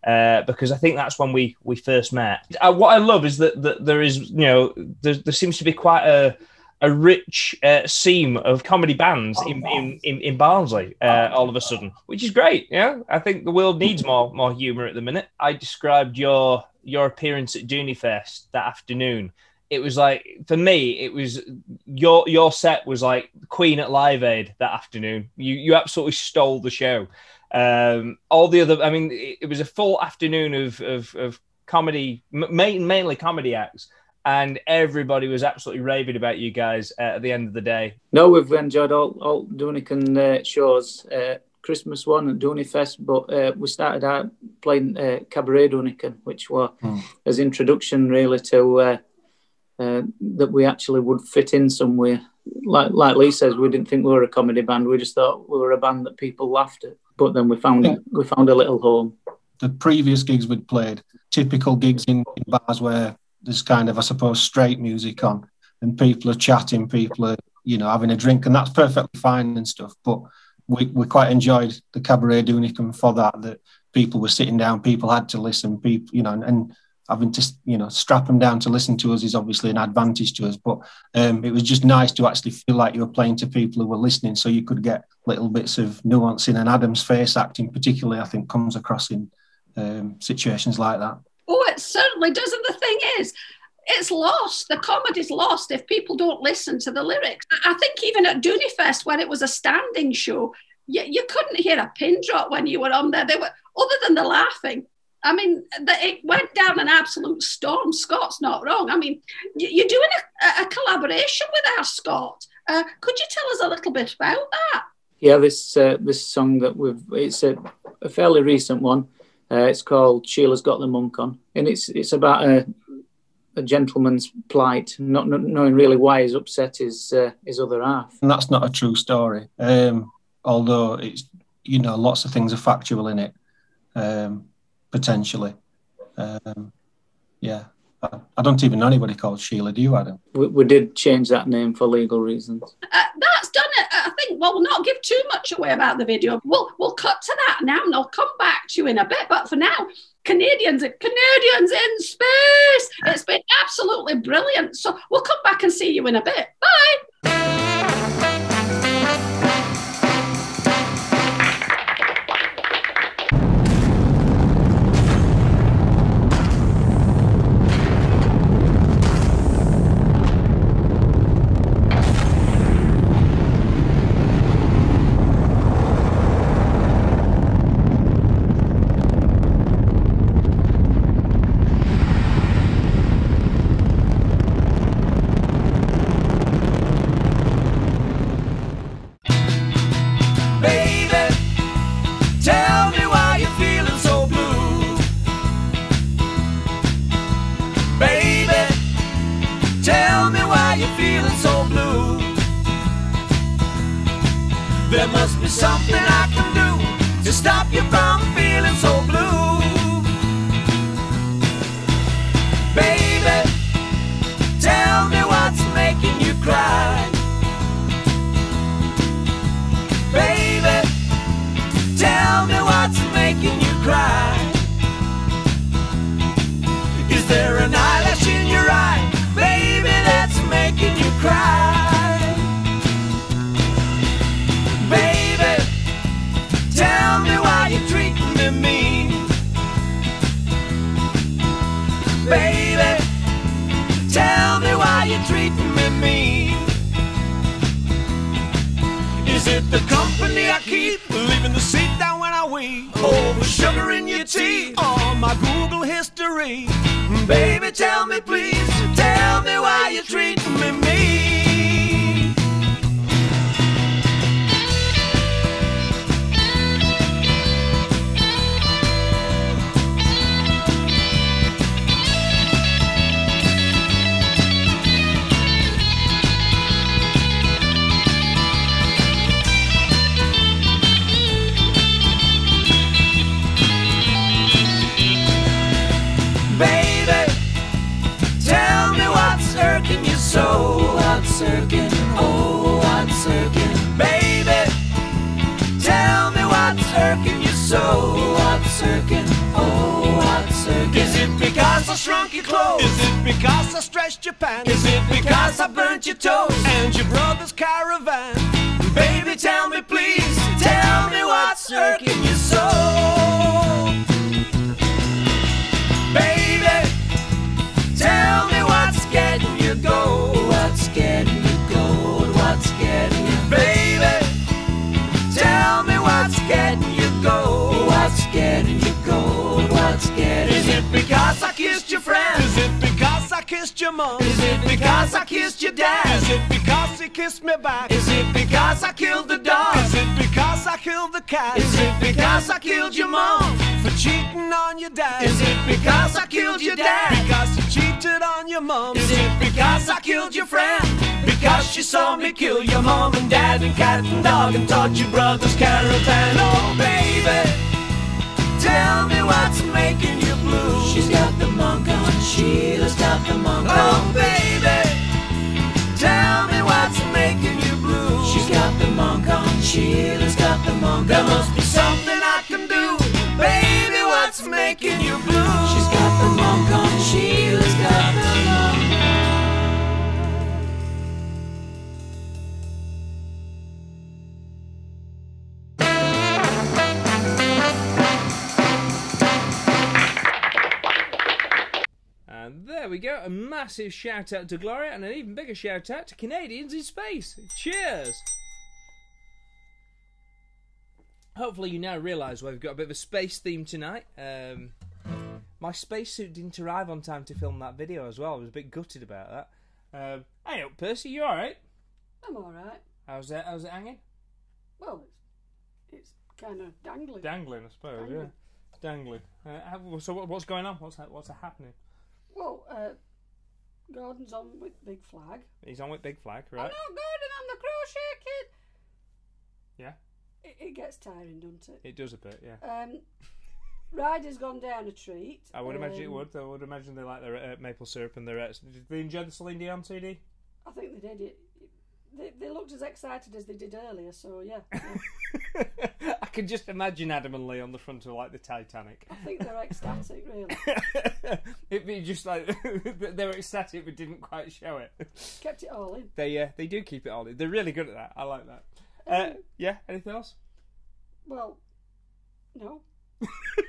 A: uh, because I think that's when we we first met. Uh, what I love is that, that there is, you know, there, there seems to be quite a a rich uh, seam of comedy bands in, in, in, in Barnsley uh, all of a sudden, which is great. Yeah, I think the world needs more more humour at the minute. I described your your appearance at Dooneyfest that afternoon. It was like for me, it was your your set was like Queen at Live Aid that afternoon. You you absolutely stole the show. Um, all the other, I mean, it, it was a full afternoon of of, of comedy, mainly comedy acts and everybody was absolutely raving about you guys uh, at the end of the day.
F: No, we've enjoyed all all Doonican uh, shows. Uh, Christmas one at Dooneyfest, but uh, we started out playing uh, Cabaret Doonican, which was mm. as introduction really to uh, that we actually would fit in somewhere. Like like Lee says, we didn't think we were a comedy band. We just thought we were a band that people laughed at. But then we found yeah. we found a little home.
H: The previous gigs we'd played, typical gigs in, in bars where there's kind of, I suppose, straight music on, and people are chatting, people are, you know, having a drink, and that's perfectly fine and stuff. But we, we quite enjoyed the cabaret Doonican for that. That people were sitting down, people had to listen, people, you know, and, and having to, you know, strap them down to listen to us is obviously an advantage to us. But um, it was just nice to actually feel like you were playing to people who were listening, so you could get little bits of nuance in. And Adam's face acting, particularly, I think, comes across in um, situations like that.
B: Oh, it certainly does. And the thing is, it's lost. The comedy's lost if people don't listen to the lyrics. I think even at Dooneyfest, when it was a standing show, you, you couldn't hear a pin drop when you were on there. They were, other than the laughing. I mean, the, it went down an absolute storm. Scott's not wrong. I mean, you, are doing a, a, collaboration with our Scott. Uh, could you tell us a little bit about that?
F: Yeah, this uh, this song that we've it's a, a fairly recent one. Uh, it's called Sheila's Got the Monk on, and it's it's about a, a gentleman's plight, not, not knowing really why he's upset his uh, his other half.
H: And that's not a true story, um, although it's you know lots of things are factual in it, um, potentially. Um, yeah, I, don't even know anybody called Sheila. Do you, Adam?
F: We, we did change that name for legal reasons.
B: Uh, that's done it. I think. Well, we'll not give too much away about the video. We'll we'll cut to that now, and I'll come back to you in a bit. But for now, Canadians, Canadians in space. It's been absolutely brilliant. So we'll come back and see you in a bit. Bye.
I: And cat and dog and taught your brother's caravan. Oh, baby, tell me what's making you blue. She's got the monk on, Sheila's got the monk on. Oh, baby, tell me what's making you blue. She's got the monk on, Sheila's got the monk on. There must be something I can do. Baby, what's making you blue? She's got the monk on, Sheila's got the monk
A: And there we go. A massive shout out to Gloria and an even bigger shout out to Canadians in space. Cheers! Hopefully, you now realise why we've got a bit of a space theme tonight. Um, my spacesuit didn't arrive on time to film that video as well. I was a bit gutted about that. Um, hey, up, Percy, you alright?
C: I'm all right.
A: How's it, how's it hanging?
C: Well, it's, it's kind of dangling.
A: Dangling, I suppose,
C: Dangling.
A: yeah. Dangling. Uh, so, what, what's going on? What's, what's happening?
C: Well, uh, Gordon's on with Big Flag.
A: He's on with Big Flag, right?
C: I'm not Gordon, I'm the crochet kid.
A: Yeah.
C: It, it gets tiring, doesn't it?
A: It does a bit, yeah.
C: Um, Rider's gone down a treat.
A: I would imagine it
C: Um,
A: would. I would imagine they like their uh, maple syrup and their. Uh, did they enjoy the Celine Dion CD?
C: I think they did it. They, they looked as excited as they did earlier, so yeah. yeah.
A: I can just imagine Adam and Lee on the front of like the Titanic.
C: I think they're ecstatic, really.
A: It'd be just like they were ecstatic but didn't quite show it.
C: Kept it all in.
A: They uh, they do keep it all in. They're really good at that. I like that. Uh, yeah. Anything else?
C: Well, no.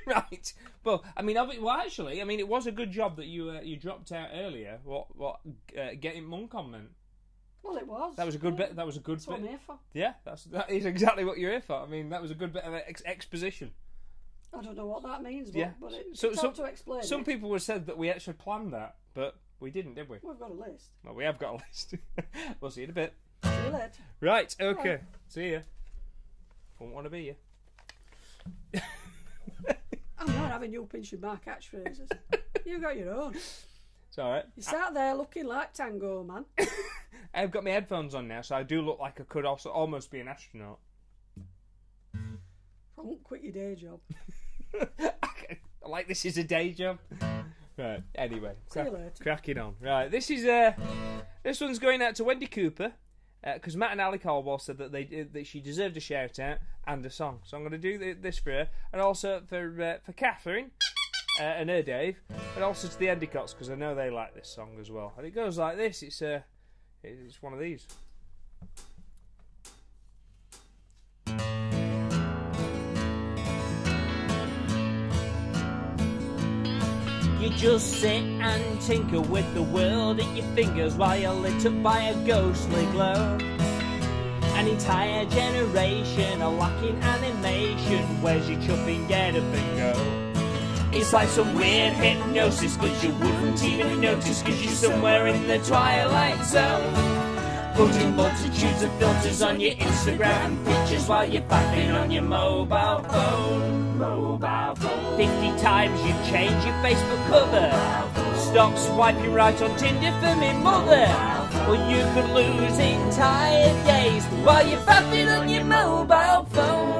A: right. Well, I mean, well, actually, I mean, it was a good job that you uh, you dropped out earlier. What what uh, getting monk on meant.
C: Well, it was.
A: That was a good
C: yeah.
A: bit. That was a good
C: That's what I'm
A: bit.
C: here for.
A: Yeah, that's that is exactly what you're here for. I mean, that was a good bit of ex- exposition.
C: I don't know what that means, but,
A: Yeah.
C: but it,
A: So-
C: it's
A: so-
C: to explain
A: Some
C: it.
A: people would have said that we actually planned that, but we didn't, did we?
C: We've got a list.
A: Well, we have got a list. we'll see you in a bit.
C: See you later.
A: Right. Okay. See ya. Won't want to be you.
C: I'm not having you pinching my catchphrases. you got your own.
A: It's all right.
C: You sat there looking like Tango Man.
A: I've got my headphones on now, so I do look like I could also almost be an astronaut.
C: I won't quit your day job.
A: like this is a day job. Right. Anyway,
C: See you
A: crack-
C: later.
A: cracking on. Right. This is uh, this one's going out to Wendy Cooper because Matt and Ali Caldwell said that they that she deserved a shout out and a song. So I'm going to do th- this for her, and also for uh, for Catherine. Uh, and her Dave, and also to the Endicotts because I know they like this song as well. And it goes like this: It's uh, It's one of these. You just sit and tinker with the world at your fingers while you're lit up by a ghostly glow. An entire generation are lacking animation. Where's your chuffing get up and go? It's like some weird hypnosis, but you wouldn't even notice because you're somewhere in the twilight zone. Putting multitudes of filters on your Instagram pictures while you're fapping on your mobile phone. Mobile phone. 50 times you change your Facebook cover. Stop swiping right on Tinder for me mother. Or you could lose entire days while you're fapping on your mobile phone.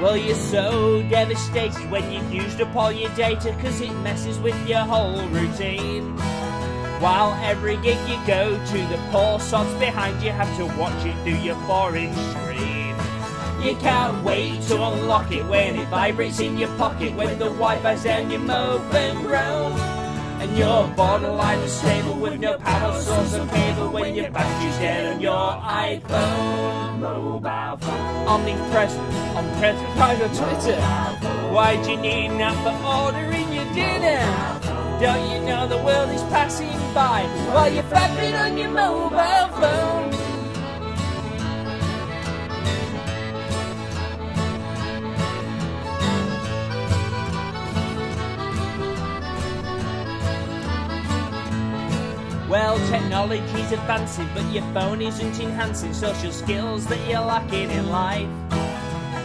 A: Well, you're so devastated when you've used up all your data because it messes with your whole routine. While every gig you go to, the poor sods behind you have to watch it through your four inch screen. You can't wait to unlock it when it vibrates in your pocket when the Wi Fi's down your and groan. And you're borderline unstable with no power source or cable when your battery's dead on your iPhone. Mobile phone. Omnipresent, omnipresent, private Twitter. Why'd you need an app for ordering your dinner? Don't you know the world is passing by while you're fapping on your mobile phone? Well, technology's advancing, but your phone isn't enhancing social skills that you're lacking in life.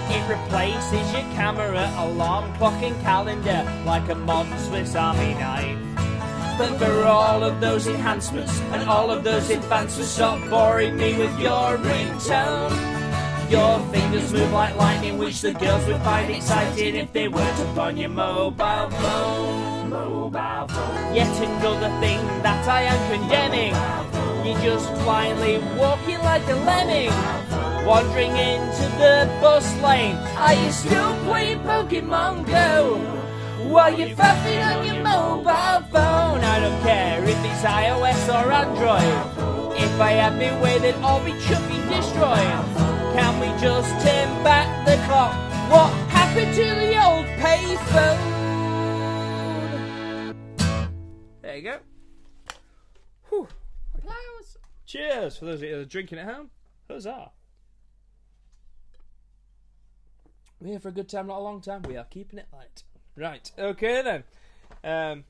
A: It replaces your camera, alarm clock, and calendar like a modern Swiss Army knife. But for all of those enhancements and all of those advancements, stop boring me with your ringtone. Your fingers move like lightning, which the girls would find exciting if they weren't upon your mobile phone. Yet another thing that I am condemning. You're just blindly walking like a lemming. Wandering into the bus lane. Are you still playing Pokemon Go? While you're faffing on your mobile phone. I don't care if it's iOS or Android. If I have my way, then all be chuffing destroyed. Can we just turn back the clock? What happened to the old payphone? Cheers for those of you that are drinking at home. Huzzah. We're here for a good time, not a long time. We are keeping it light. Right, okay then. Um,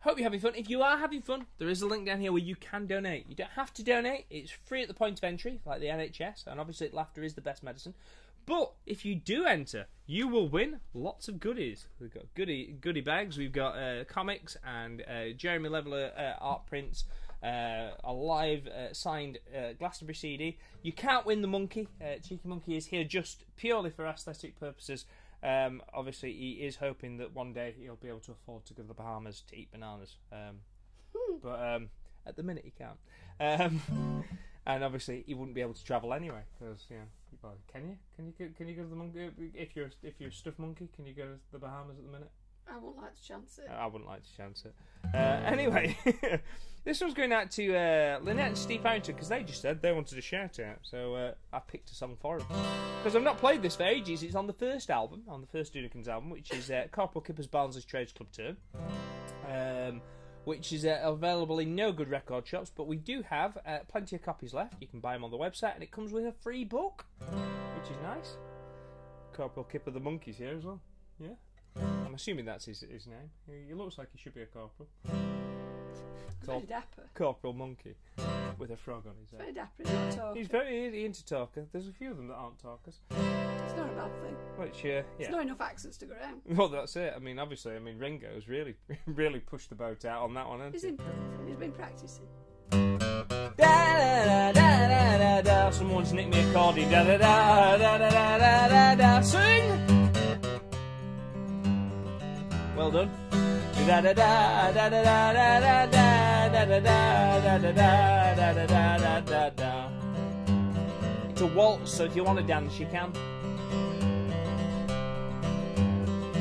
A: hope you're having fun. If you are having fun, there is a link down here where you can donate. You don't have to donate, it's free at the point of entry, like the NHS, and obviously laughter is the best medicine. But if you do enter, you will win lots of goodies. We've got goodie goodie bags. We've got uh, comics and uh, Jeremy Leveler uh, art prints, uh, a live uh, signed uh, Glastonbury CD. You can't win the monkey. Uh, Cheeky Monkey is here just purely for aesthetic purposes. Um, obviously, he is hoping that one day he'll be able to afford to go to the Bahamas to eat bananas. Um, but um, at the minute, he can't. Um, and obviously, he wouldn't be able to travel anyway because you know. Can you? Can you? go- Can you go to the monkey? If you're if you're a stuffed monkey, can you go to the Bahamas at the minute?
B: I won't like to chance it.
A: I wouldn't like to chance it. Uh, anyway, this one's going out to uh, Lynette and Steve Harrington because they just said they wanted a shout out. So uh, I picked a song for them. Because I've not played this for ages. It's on the first album, on the first Doonicans album, which is uh, Corporal Kippers Barnes' Trades Club Turn. Um, which is uh, available in no good record shops, but we do have uh, plenty of copies left. You can buy them on the website, and it comes with a free book, which is nice. Corporal Kipper the Monkey's here as well. Yeah. I'm assuming that's his, his name. He looks like he should be a corporal.
B: Cor-
A: very
B: dapper.
A: Corporal Monkey with a frog on his head.
B: Very dapper, he's not talking.
A: He's very into talking. There's a few of them that aren't talkers.
B: It's not a bad thing.
A: Which, uh, yeah.
B: There's not enough accents to go around.
A: Well, that's it. I mean, obviously, I mean, Ringo's really, really pushed the boat out on that one, hasn't
B: he's
A: he?
B: He's been practicing.
A: Da, da, da, Someone's nicked me a cordy. Da da da da da da da da. Sing. Well done. It's a waltz, so if you want to dance, you can.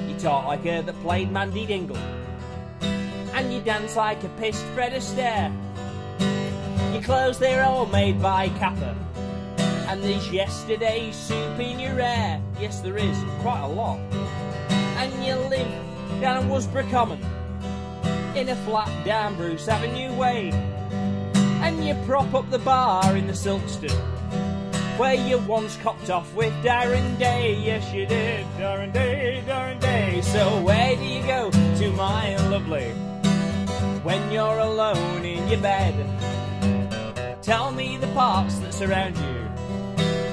A: You talk like her that played Mandy Dingle. and you dance like a pissed Fred Astaire. Your clothes, they're all made by Kappa. And there's yesterday's soup in your hair. Yes, there is, quite a lot. And you live down Worsbrough Common in a flat down Bruce Avenue way. And you prop up the bar in the Silkstone where you once copped off with Darren Day. Yes, you did, Darren Day, Darren Day. So where do you go to, my lovely, when you're alone in your bed? Tell me the parts that surround you.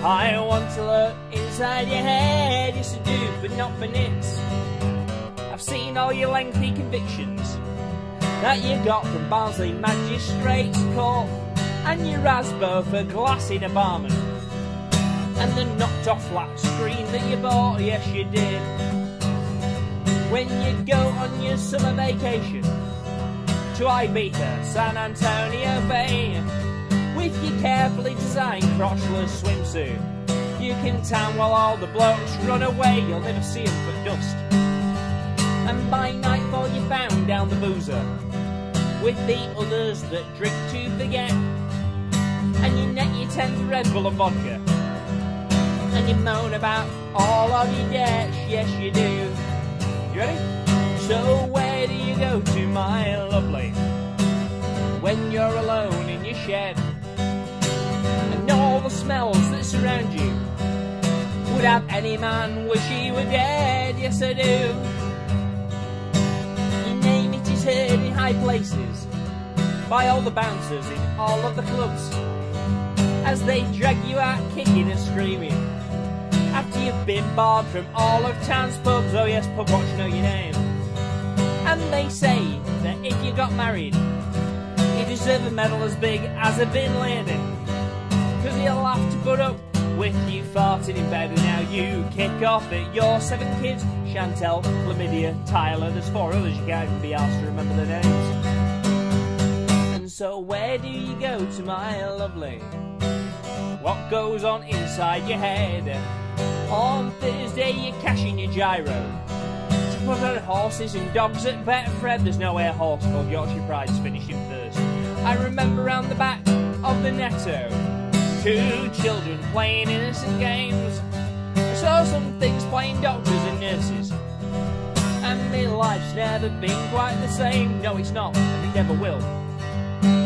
A: I want to look inside your head, yes I do, but not for nits. I've seen all your lengthy convictions that you got from Barnsley Magistrates Court, and your Rasbo for glassing a barman, and the knocked off flat screen that you bought, yes you did. When you go on your summer vacation to Ibiza, San Antonio Bay, with your carefully designed crotchless swimsuit. You can tan while all the blokes run away, you'll never see 'em for dust. And by nightfall you found down the boozer with the others that drink to forget. And you net your tens Red Bull and vodka. And you moan about all of your debts, yes you do. You ready? So where do you go to, my lovely? When you're alone in your shed and all the smells that surround you would have any man wish he were dead. Yes, I do. In high places by all the bouncers in all of the clubs as they drag you out kicking and screaming after you've been barred from all of town's pubs. Oh yes, pub watch know your name. And they say that if you got married, you deserve a medal as big as a Bin Laden. Cause you'll have to put up with you farting in bed and now you kick off at your seven kids Chantel, Chlamydia, Tyler, there's four others you can't even be asked to remember their names. And so where do you go to my lovely? What goes on inside your head? On Thursday you're cashing your giro put on horses and dogs at Betfred. There's no air horse called Yorkshire Pride's finishing first. I remember round the back of the Netto Two children playing innocent games. I saw some things playing doctors and nurses. And my life's never been quite the same. No, it's not, and it never will.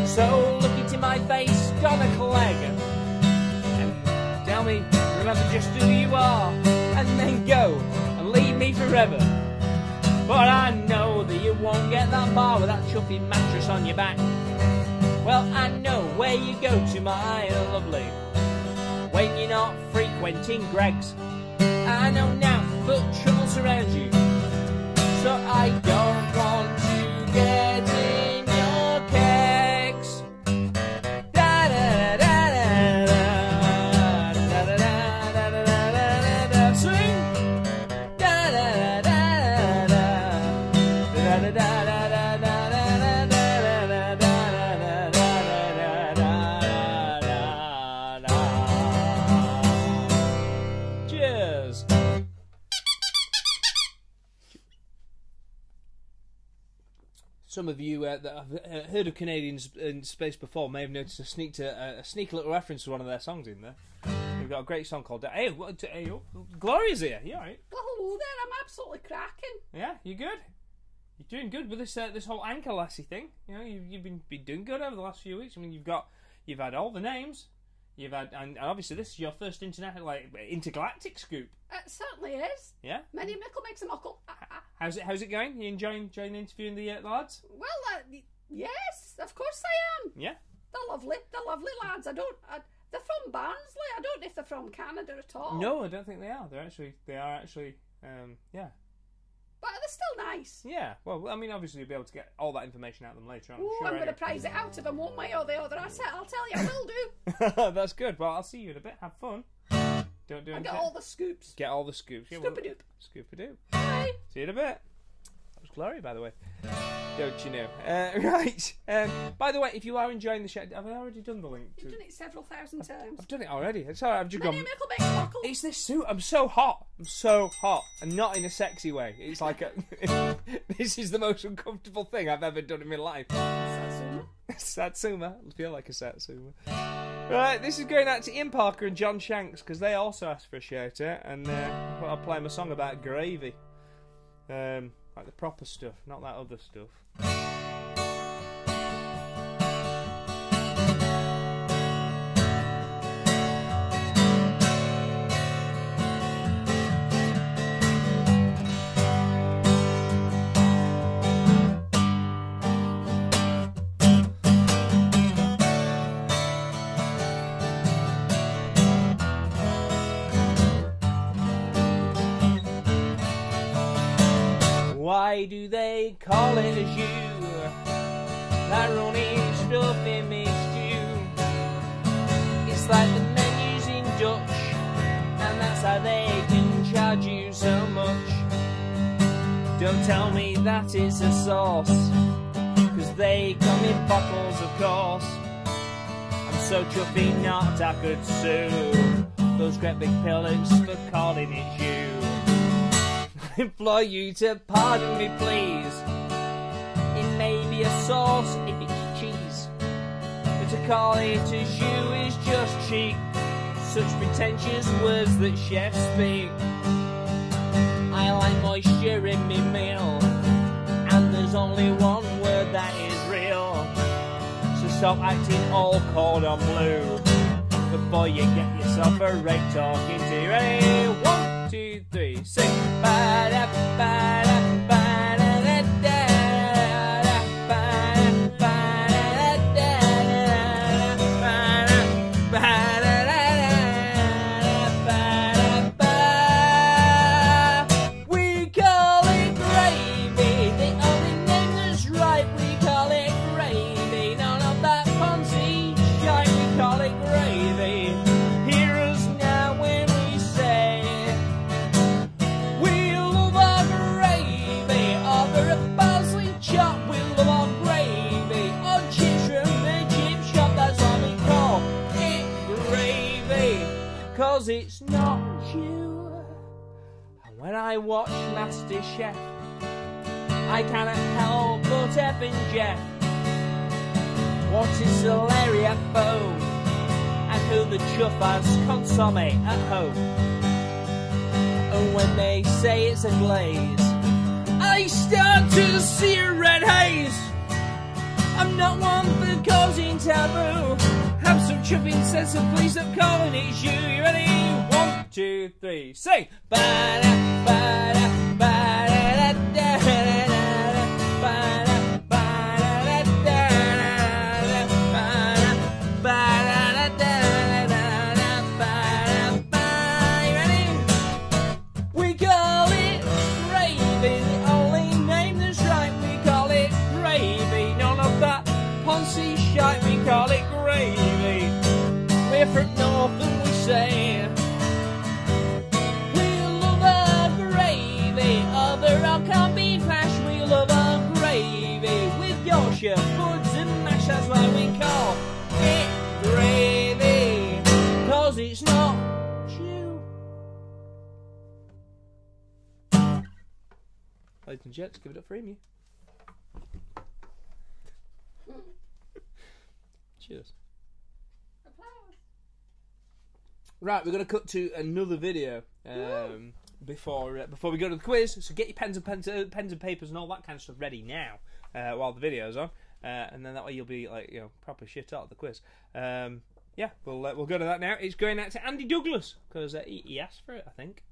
A: So look into my face, Donna Clegg, and tell me, remember just who you are, and then go and leave me forever. But I know that you won't get that bar with that chuffy mattress on your back. Well, I know where you go to, my lovely, when you're not frequenting Greggs. I know now, but trouble surrounds you, so I don't want to get in of you uh, that have uh, heard of Canadians in space before may have noticed a sneak a, a sneaky little reference to one of their songs in there. We've got a great song called "Hey, what, hey oh, Gloria's here. You all right?
B: Well, hello there. I'm absolutely cracking.
A: Yeah, you good? You're doing good with this uh, this whole anchor lassie thing. You know, you've, you've been been doing good over the last few weeks. I mean, you've got you've had all the names. You've had and, obviously this is your first internet like intergalactic scoop.
B: It certainly is.
A: Yeah.
B: Many mickle makes a muckle.
A: How's it How's it going? You enjoying enjoying interviewing the uh, lads?
B: Well, uh, yes, of course I am.
A: Yeah.
B: They're lovely. They're lovely lads. I don't. I, they're from Barnsley. I don't know if they're from Canada at all.
A: No, I don't think they are. They're actually they are actually um, yeah
B: But they're still nice.
A: yeah. Well, I mean, obviously you'll be able to get all that information out of them later on.
B: Ooh,
A: sure
B: I'm going to prize it out of them one way or the other. I oh, said, I'll tell you, I will do.
A: That's good. Well, I'll see you in a bit. Have fun. Don't do
B: I get all the scoops.
A: Get all the scoops. Yeah, well,
B: Scoopadoop.
A: Scoopadoop.
B: Bye.
A: See you in a bit. Glory, by the way. Don't you know? Uh, right. Um, by the way, if you are enjoying the show, have I already done the link? To...
C: You've done it several thousand times.
A: I've done it already. It's alright. I've just gone.
C: a mickle bit buckle.
A: It's this suit. I'm so hot. I'm so hot, and not in a sexy way. It's like a. this is the most uncomfortable thing I've ever done in my life. Satsuma. Satsuma. I feel like a Satsuma. Right, this is going out to Ian Parker and John Shanks because they also asked for a shout out, and uh, I'll play them a song about gravy. Um, like the proper stuff, not that other stuff. Why do they call it a? That runny stuff in me stew. It's like the menus in Dutch, and that's how they can charge you so much. Don't tell me that it's a sauce, cause they come in bottles, of course. I'm so chuffy not I could sue those great big pillars for calling it you implore you to pardon me, please. It may be a sauce if it's cheese, but to call it a jus is just cheap. Such pretentious words that chefs speak. I like moisture in me meal, and there's only one word that is real. So stop acting all cold and blue before you get yourself a rake talking to. Ready? Two, three. Ba-da, I watch Master Chef, I cannot help but effing Jeff. What is celeriac foam? And who the chuff has consomme at home? And when they say it's a glaze, I start to see a red haze. I'm not one for causing taboo. Have some chuffing sense and please stop calling it you. You ready? Two, three, sing. Ba-da, ba-da, Gents, give it up for Emu. Cheers. Right, we're going to cut to another video um, before uh, before we go to the quiz. So get your pens and pens, uh, pens and papers and all that kind of stuff ready now uh, while the video's on, uh, and then that way you'll be like you know proper shit out of the quiz. Um, yeah, we'll uh, we'll go to that now. It's going out to Andy Douglas because uh, he, he asked for it, I think.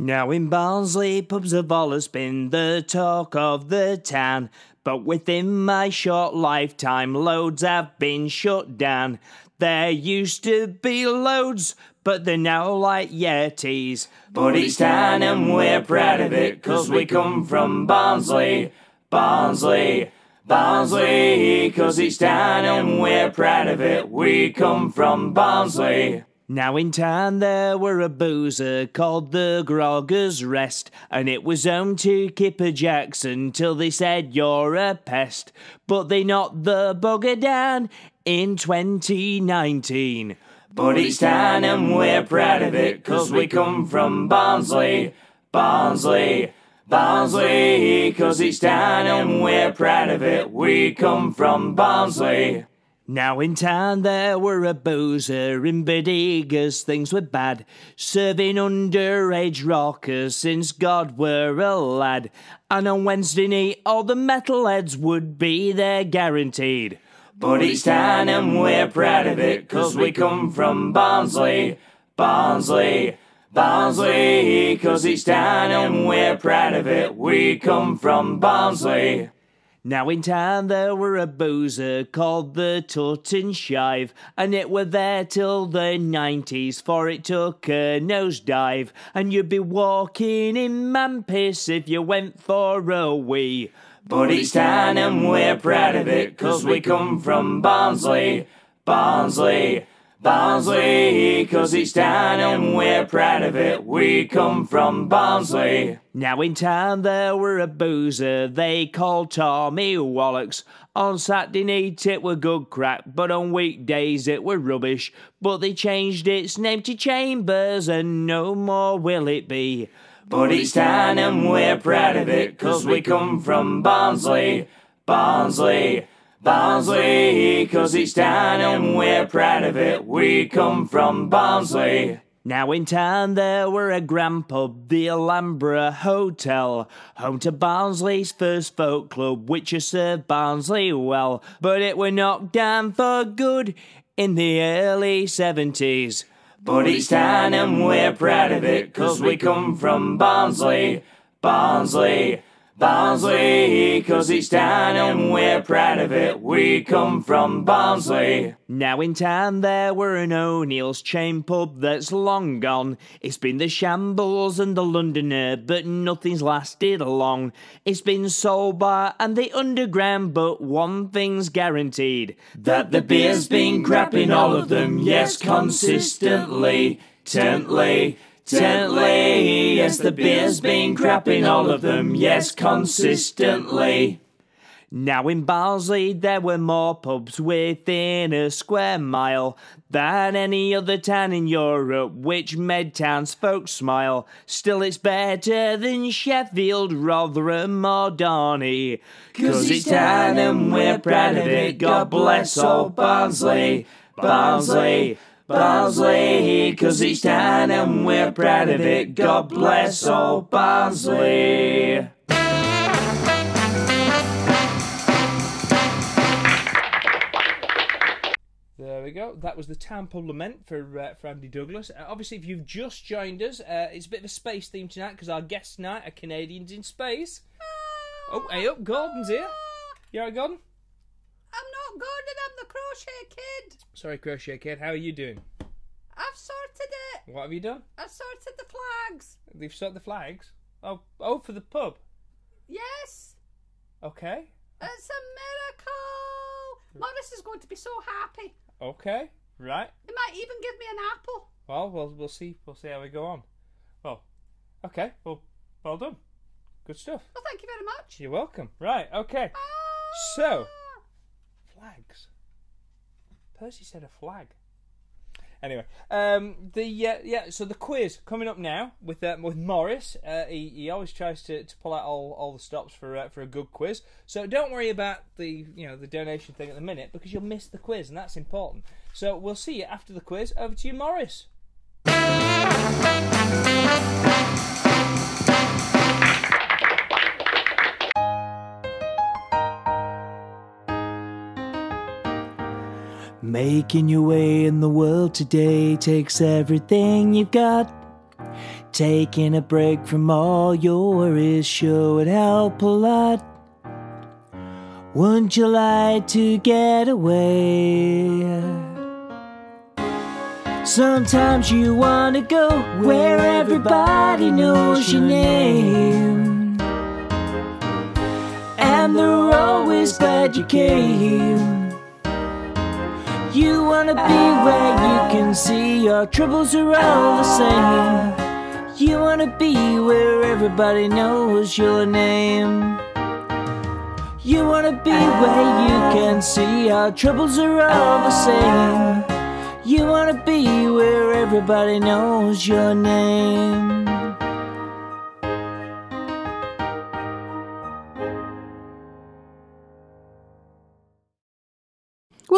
A: Now in Barnsley, pubs have always been the talk of the town. But within my short lifetime, loads have been shut down. There used to be loads, but they're now like Yetis. But it's town and we're proud of it, cause we come from Barnsley. Barnsley, Barnsley, cause it's town and we're proud of it. We come from Barnsley. Now in town there were a boozer called the Groggers Rest, and it was home to Kipper Jackson till they said you're a pest. But they knocked the bugger down in 2019. But it's town and we're proud of it, cause we come from Barnsley, Barnsley, Barnsley, cause it's town and we're proud of it, we come from Barnsley. Now in town there were a boozer in bodegas, things were bad, serving underage rockers since God were a lad. And on Wednesday night all the metalheads would be there guaranteed. But it's town and we're proud of it, cause we come from Barnsley, Barnsley, Barnsley, cause it's town and we're proud of it, we come from Barnsley. Now in town there were a boozer called the Tut and Shive, and it were there till the nineties, for it took a nosedive, and you'd be walking in man piss if you went for a wee. But it's town and we're proud of it, cause we come from Barnsley, Barnsley, Barnsley, cause it's town and we're proud of it, we come from Barnsley. Now in town there were a boozer they called Tommy Wallocks. On Saturday night it were good crack, but on weekdays it were rubbish. But they changed its name to Chambers and no more will it be. But it's town and we're proud of it, cause we come from Barnsley, Barnsley, Barnsley, cause it's town and we're proud of it, we come from Barnsley. Now in town there were a grand pub, the Alhambra Hotel, home to Barnsley's first folk club, which has served Barnsley well, but it were knocked down for good in the early 70s. But it's town and we're proud of it, cause we come from Barnsley, Barnsley, Barnsley, cause it's town and we're proud of it, we come from Barnsley. Now in town there were an O'Neill's chain pub that's long gone. It's been the Shambles and the Londoner, but nothing's lasted long. It's been sold by and the Underground, but one thing's guaranteed that the beer's been crap all of them, yes, consistently, tently. Gently, yes, the beer's been crapping all of them, yes, consistently. Now in Barnsley there were more pubs within a square mile than any other town in Europe, which made townsfolk smile. Still, it's better than Sheffield, Rotherham or Darney. Cause it's town and we're proud of it, God bless old Barnsley, Barnsley. Barnsley, cause it's town and we're proud of it. God bless old Barnsley.
J: There we go. That was the Pub Lament for uh, for Andy Douglas. Uh, obviously, if you've just joined us, uh, it's a bit of a space theme tonight because our guest tonight are Canadians in space. Oh, hey up, Gordon's here. You alright, Gordon?
B: I'm not Gordon, I'm the crochet kid.
J: Sorry, Crochet Kid. How are you doing?
B: I've sorted it.
J: What have you done?
B: I've sorted the flags.
J: You've sorted the flags. Oh, oh, for the pub.
B: Yes,
J: Okay,
B: it's a miracle. Morris is going to be so happy.
J: okay, right.
B: He might even give me an apple.
J: Well, we'll we'll see. We'll see how we go on. Well, okay. Well, well done. Good stuff.
B: Well, thank you very much.
J: You're welcome. Right. Okay. So, flags. Percy said a flag. Anyway, um, the uh, yeah, so the quiz coming up now with uh, with Morris. Uh, he, he always tries to, to pull out all, all the stops for uh, for a good quiz. So don't worry about the you know the donation thing at the minute because you'll miss the quiz and that's important. So we'll see you after the quiz. Over to you, Morris.
A: Making your way in the world today takes everything you've got. Taking a break from all your worries sure would help a lot. Wouldn't you like to get away? Sometimes you wanna go where everybody knows your name. And they're always glad you came. You wanna be where you can see see our troubles are all the same. You wanna be where everybody knows your name. You wanna be where you can see our troubles are all the same. You wanna be where everybody knows your name.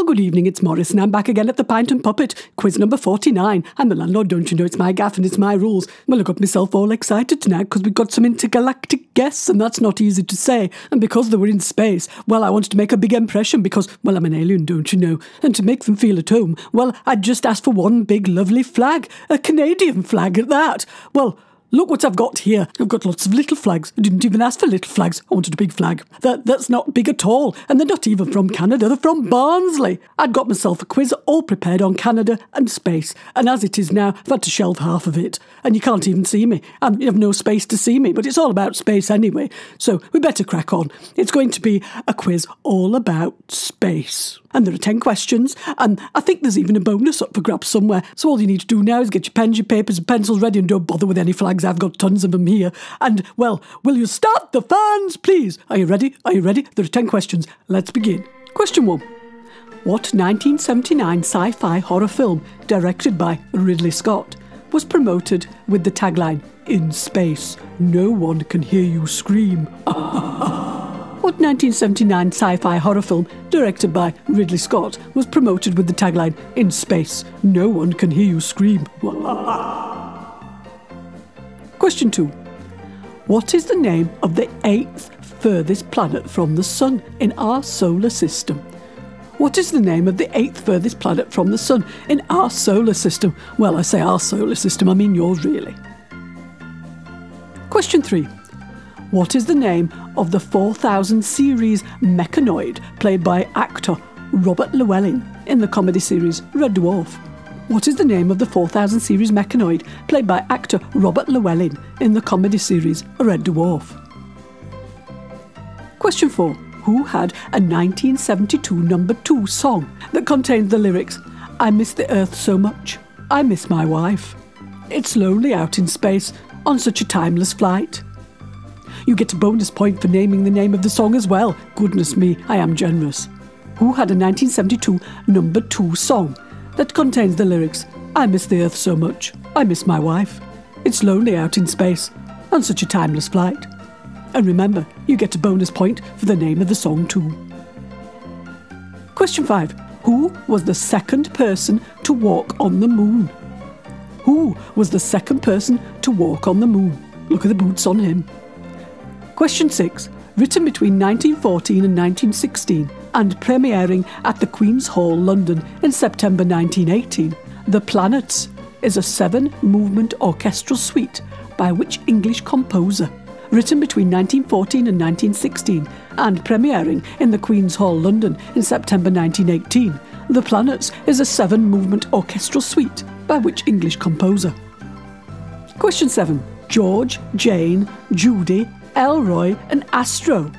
K: Well, good evening, it's Morris, and I'm back again at the Pint and Puppet, quiz number 49. I'm the landlord, don't you know? It's my gaff and it's my rules. Well, I got myself all excited tonight because we've got some intergalactic guests, and that's not easy to say. And because they were in space, well, I wanted to make a big impression because, well, I'm an alien, don't you know? And to make them feel at home, well, I'd just asked for one big lovely flag, a Canadian flag at that. Well, Look what I've got here. I've got lots of little flags. I didn't even ask for little flags. I wanted a big flag. That that's not big at all. And they're not even from Canada. They're from Barnsley. I'd got myself a quiz all prepared on Canada and space. And as it is now, I've had to shelve half of it. And you can't even see me. And you have no space to see me. But it's all about space anyway. So we better crack on. It's going to be a quiz all about space. And there are 10 questions, and I think there's even a bonus up for grabs somewhere. So all you need to do now is get your pens, your papers, and pencils ready, and don't bother with any flags. I've got tons of them here. And, well, will you start the fans, please? Are you ready? Are you ready? There are 10 questions. Let's begin. Question 1. What 1979 sci fi horror film, directed by Ridley Scott, was promoted with the tagline, In space, no one can hear you scream? What 1979 sci fi horror film, directed by Ridley Scott, was promoted with the tagline, In space, no one can hear you scream? Question 2. What is the name of the eighth furthest planet from the Sun in our solar system? What is the name of the eighth furthest planet from the Sun in our solar system? Well, I say our solar system, I mean yours, really. Question 3. What is the name of the 4000 series mechanoid played by actor Robert Llewellyn in the comedy series Red Dwarf? What is the name of the 4000 series mechanoid played by actor Robert Llewellyn in the comedy series Red Dwarf? Question 4. Who had a 1972 number 2 song that contained the lyrics, I miss the earth so much, I miss my wife? It's lonely out in space on such a timeless flight. You get a bonus point for naming the name of the song as well. Goodness me, I am generous. Who had a 1972 number 2 song that contains the lyrics, I miss the earth so much, I miss my wife. It's lonely out in space on such a timeless flight. And remember, you get a bonus point for the name of the song too. Question 5. Who was the second person to walk on the moon? Who was the second person to walk on the moon? Look at the boots on him. Question 6. Written between 1914 and 1916 and premiering at the Queen's Hall, London in September 1918, The Planets is a seven movement orchestral suite by which English composer? Written between 1914 and 1916 and premiering in the Queen's Hall, London in September 1918, The Planets is a seven movement orchestral suite by which English composer? Question 7. George, Jane, Judy, Elroy, and Astro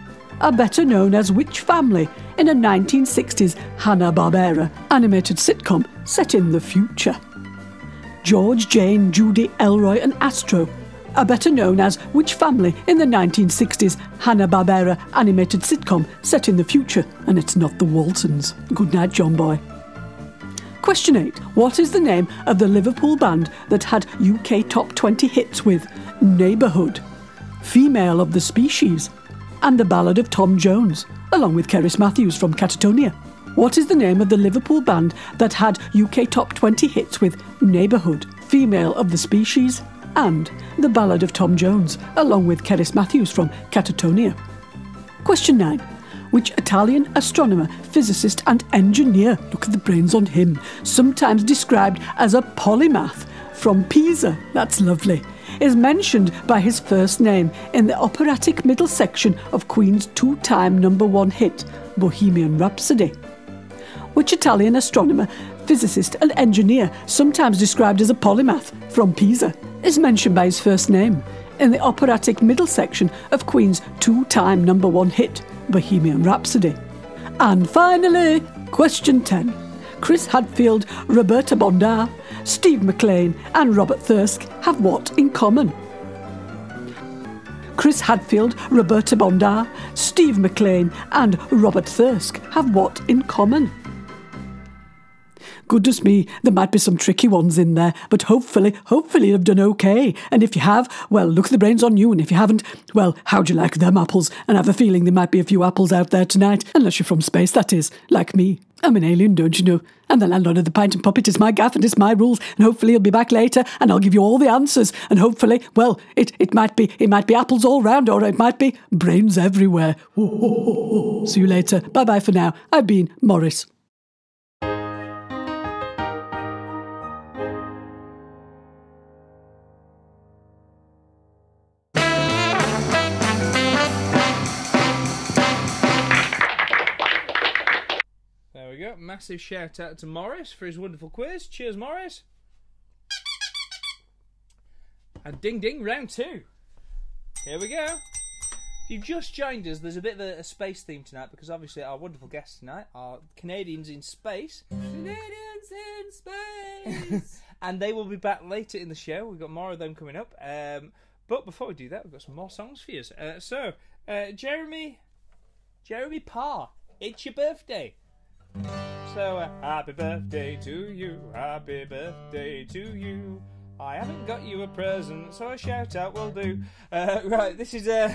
K: are better known as which family in a 1960s Hanna-Barbera animated sitcom set in the future? George, Jane, Judy, Elroy, and Astro are better known as which family in the 1960s Hanna-Barbera animated sitcom set in the future? And it's not the Waltons. Good night, John Boy. Question 8. What is the name of the Liverpool band that had UK top 20 hits with Neighbourhood, Female of the Species, and The Ballad of Tom Jones, along with Cerys Matthews from Catatonia? What is the name of the Liverpool band that had UK top 20 hits with Neighbourhood, Female of the Species, and The Ballad of Tom Jones, along with Cerys Matthews from Catatonia? Question 9. Which Italian astronomer, physicist, and engineer, look at the brains on him, sometimes described as a polymath from Pisa, that's lovely, is mentioned by his first name in the operatic middle section of Queen's two time number one hit, Bohemian Rhapsody? Which Italian astronomer, physicist, and engineer, sometimes described as a polymath from Pisa, is mentioned by his first name in the operatic middle section of Queen's two time number one hit, Bohemian Rhapsody? And finally, question 10. Chris Hadfield, Roberta Bondar, Steve McLean, and Robert Thirsk have what in common? Chris Hadfield, Roberta Bondar, Steve McLean, and Robert Thirsk have what in common? Goodness me, there might be some tricky ones in there, but hopefully, hopefully you've done okay. And if you have, well, look at the brains on you, and if you haven't, well, how'd you like them apples? And I have a feeling there might be a few apples out there tonight, unless you're from space, that is, like me. I'm an alien, don't you know? And the landlord of the Pint and Puppet is my gaff and it's my rules, and hopefully he'll be back later and I'll give you all the answers. And hopefully, well, it, it might be it might be apples all round, or it might be brains everywhere. See you later. Bye bye for now. I've been Morris.
L: Massive shout out to Morris for his wonderful quiz. Cheers, Morris. And ding ding, round two. Here we go. If you've just joined us, there's a bit of a, a space theme tonight because obviously our wonderful guests tonight are Canadians in space.
A: Canadians in space.
L: and they will be back later in the show. We've got more of them coming up. Um, but before we do that, we've got some more songs for you. Uh, so, uh, Jeremy, Jeremy Parr, it's your birthday. So, uh, happy birthday to you, happy birthday to you. I haven't got you a present, so a shout out will do. Uh, right, this is uh,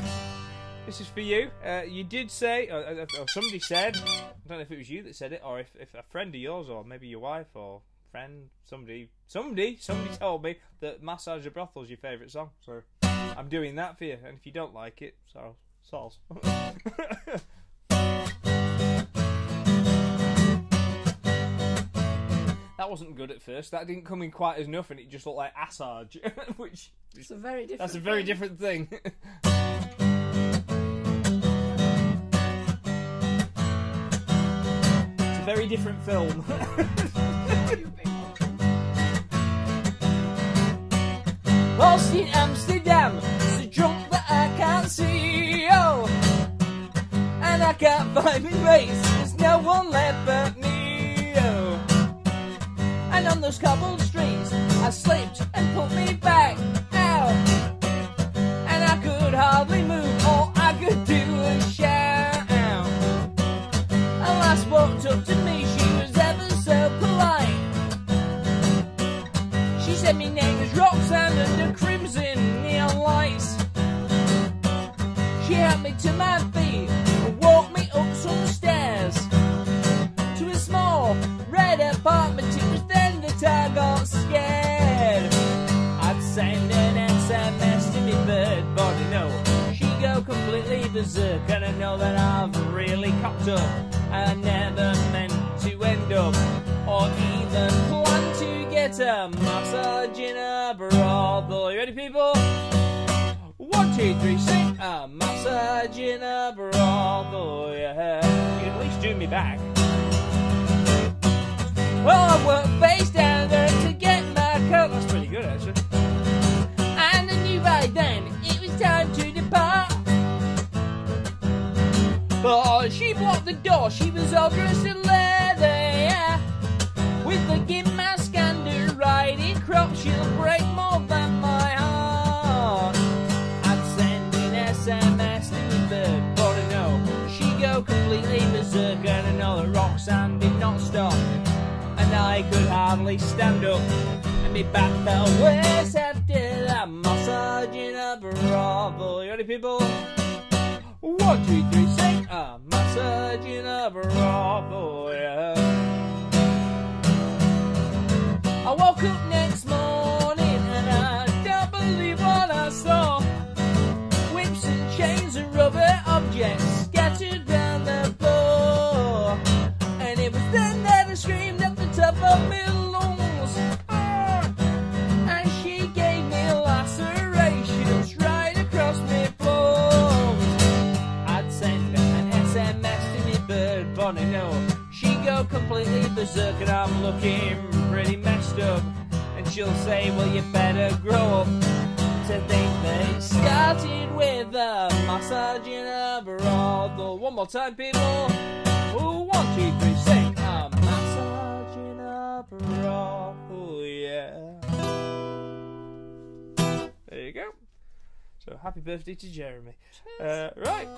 L: this is for you. Uh, you did say, or, or, somebody said, I don't know if it was you that said it, or if, if a friend of yours, or maybe your wife, or friend, somebody, somebody, somebody told me that Massage a Brothel is your favourite song. So I'm doing that for you, and if you don't like it, so sols. That wasn't good at first. That didn't come in quite as enough, and it just looked like assage, which
C: It's a very different.
L: that's a very
C: thing.
L: different thing. it's a very different film.
A: Lost in Amsterdam, so drunk that I can't see. Oh, and I can't find my place. There's no one left but me. On those cobbled streets, I slipped and put me back out. And I could hardly move. All I could do was shout. A lass walked up to me. She was ever so polite. She said my name was Roxanne under crimson neon lights. She helped me to my feet and walked me up some stairs to a small red apartment. Scared. I'd send an SMS to me bird body, no. She go completely berserk, and I know that I've really cocked up. I never meant to end up, or even plan to get a massage in a brothel. You ready, people? One, two, three, sing. A massage in a brothel, yeah. You at least do me back. Well, I work face down there That's pretty good, actually. And I knew by then it was time to depart. But she blocked the door, she was all dressed in leather, yeah. With the gimp mask and her riding crop, she'll break more than my heart. I'd send an SMS to the bird, but I know she go completely berserk, and I know that Roxanne did not stop. And I could hardly stand up, and my back felt worse after that massage in a brothel. You ready, people? One, two, three, sing. A massage in a brothel, yeah. I woke up next morning looking pretty messed up. And she'll say, well, you better grow up to think that it started with a massage in a brothel. One more time, people. Ooh, one, two, three, sing. A massage in a. Oh, yeah. There you go. So happy birthday to Jeremy. Uh, right.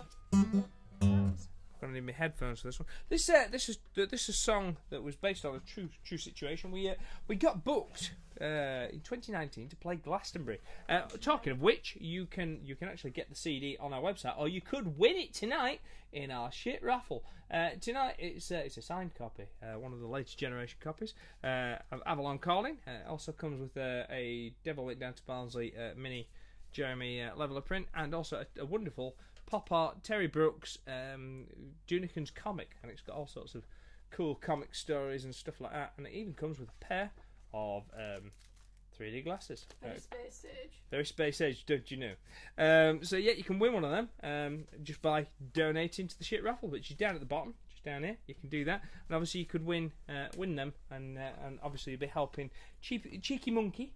A: Gonna need my headphones for this one. This uh, this is this is a song that was based on a true true situation. We uh, we got booked uh, in 2019 to play Glastonbury. Uh, talking of which, you can you can actually get the CD on our website, or you could win it tonight in our shit raffle. Uh, tonight it's uh, it's a signed copy, uh, one of the latest generation copies uh, of Avalon Calling. Also comes with a Devil It Down to Barnsley mini Jeremy leveler print, and also a, a wonderful pop art Terry Brooks um, Doonican's comic, and it's got all sorts of cool comic stories and stuff like that. And it even comes with a pair of um, 3D glasses. Uh,
M: Space Age.
A: very space age, don't you know? Um, so yeah, you can win one of them um, just by donating to the shit raffle, which is down at the bottom, just down here. You can do that, and obviously you could win uh, win them, and uh, and obviously you'll be helping cheap, cheeky monkey.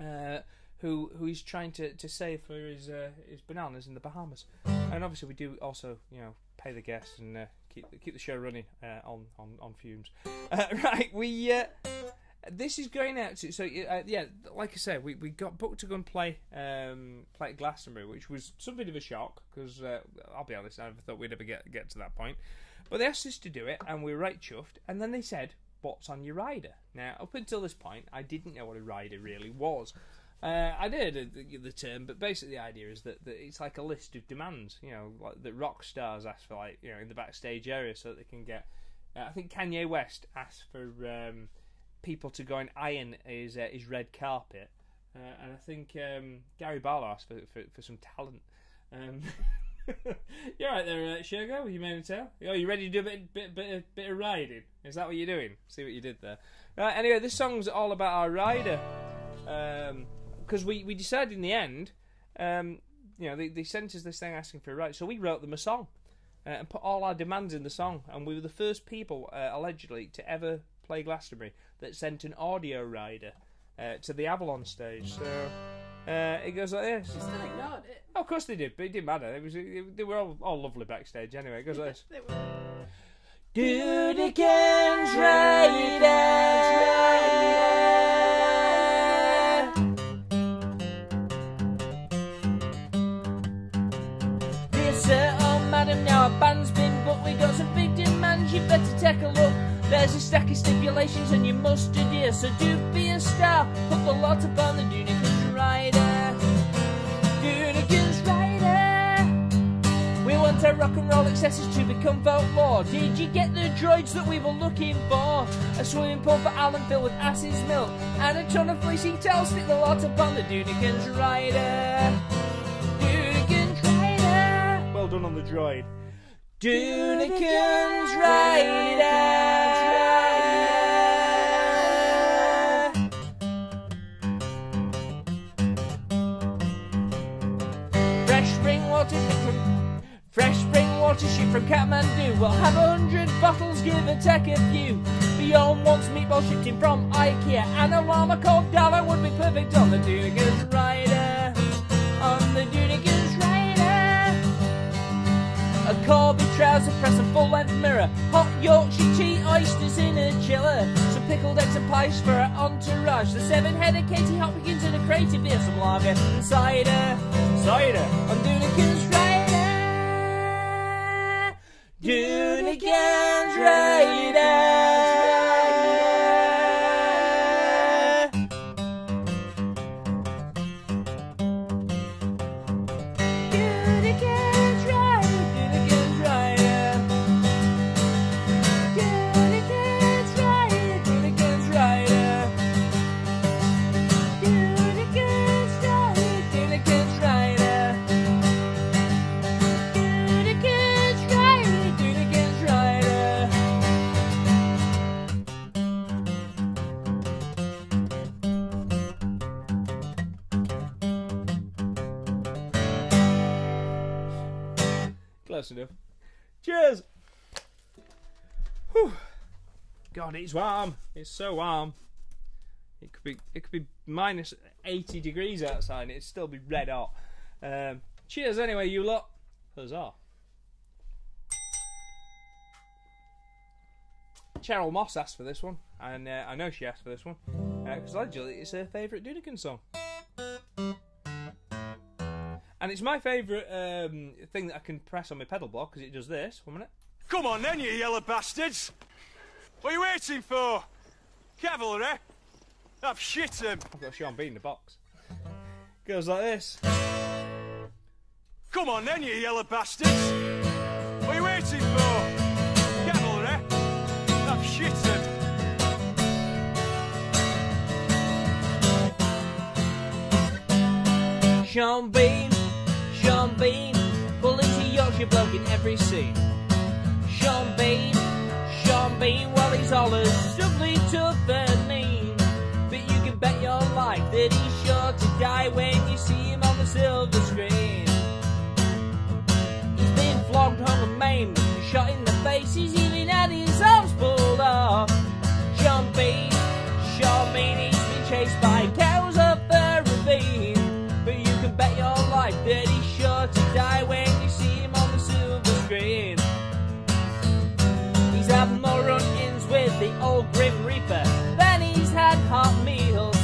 A: Uh, who who is trying to, to save for his uh, his bananas in the Bahamas, and obviously we do also you know pay the guests and uh, keep keep the show running uh, on, on on fumes. Uh, right, we uh, this is going out to so uh, yeah, like I said, we, we got booked to go and play um, play at Glastonbury, which was something of a shock because I'll be honest, I never thought we'd ever get get to that point. But they asked us to do it, and we were right chuffed. And then they said, "What's on your rider?" Now, up until this point, I didn't know what a rider really was. Uh, I did uh, the, the term, but basically the idea is that, that it's like a list of demands, you know, like that rock stars ask for, like you know, in the backstage area, so that they can get. Uh, I think Kanye West asked for um, people to go and iron his uh, his red carpet, uh, and I think um, Gary Barlow asked for, for for some talent. Um, you're right there, uh. You made me tell. Oh, you ready to do a bit bit bit of, bit of riding? Is that what you're doing? See what you did there. Right. Anyway, this song's all about our rider. Um, because we, we decided in the end, um, you know, they, they sent us this thing asking for a right, so we wrote them a song uh, and put all our demands in the song, and we were the first people, uh, allegedly, to ever play Glastonbury that sent an audio rider uh, to the Avalon stage. So uh, it goes like this.
M: Still ignored it.
A: Oh, of course they did, but it didn't matter. It was it, they were all, all lovely backstage anyway. It goes like this.
M: They were.
A: Doonicans madam, now our band's been but We got some big demands, you better take a look. There's a stack of stipulations and you must adhere. So do be a star, put the lot upon the Doonicans rider. Doonicans rider. We want our rock and roll accessories to become folklore. Did you get the droids that we were looking for? A swimming pool for Alan filled with ass's milk. And a ton of fleecy tails, stick the lot upon the Doonicans rider. Done on the droid. Doonicans rider. Fresh spring water from Fresh spring water shoot from Kathmandu. We'll have a hundred bottles, give or take a few. Beyond wants meatball shipped in from IKEA. And a llama called would be perfect on the Doonicans rider. On the rider. A Corby trouser press and full length mirror. Hot Yorkshire tea, oysters in a chiller. Some pickled eggs and pies for our entourage. The seven headed Katie Hopkins in a creative beer, some lager and cider. Cider on Doonican's Rider. Doonican's Rider. Close enough. Cheers. Whew. God, it's warm. It's so warm. It could be it could be minus eighty degrees outside and it'd still be red hot. Um, cheers anyway, you lot. Huzzah. Cheryl Moss asked for this one, and uh, I know she asked for this one because allegedly it's her favourite Doonican song. And it's my favourite um, thing that I can press on my pedal block because it does this. One minute.
N: Come on then, you yellow bastards. What are you waiting for? Cavalry? I've shit 'em.
A: I've got Sean Bean in the box. Goes like this.
N: Come on then, you yellow bastards. What are you waiting for? Cavalry? I've shit 'em.
A: Sean Bean, Sean Bean, bullies a Yorkshire bloke in every scene. Sean Bean, Sean Bean, well he's all as ugly, tough and mean. But you can bet your life that he's sure to die when you see him on the silver screen. He's been flogged, hung and maimed, shot in the face, he's even had his arms pulled off. Sean Bean, Sean Bean, he's been chased by cows die when you see him on the silver screen. He's had more run-ins with the old Grim Reaper than he's had hot meals.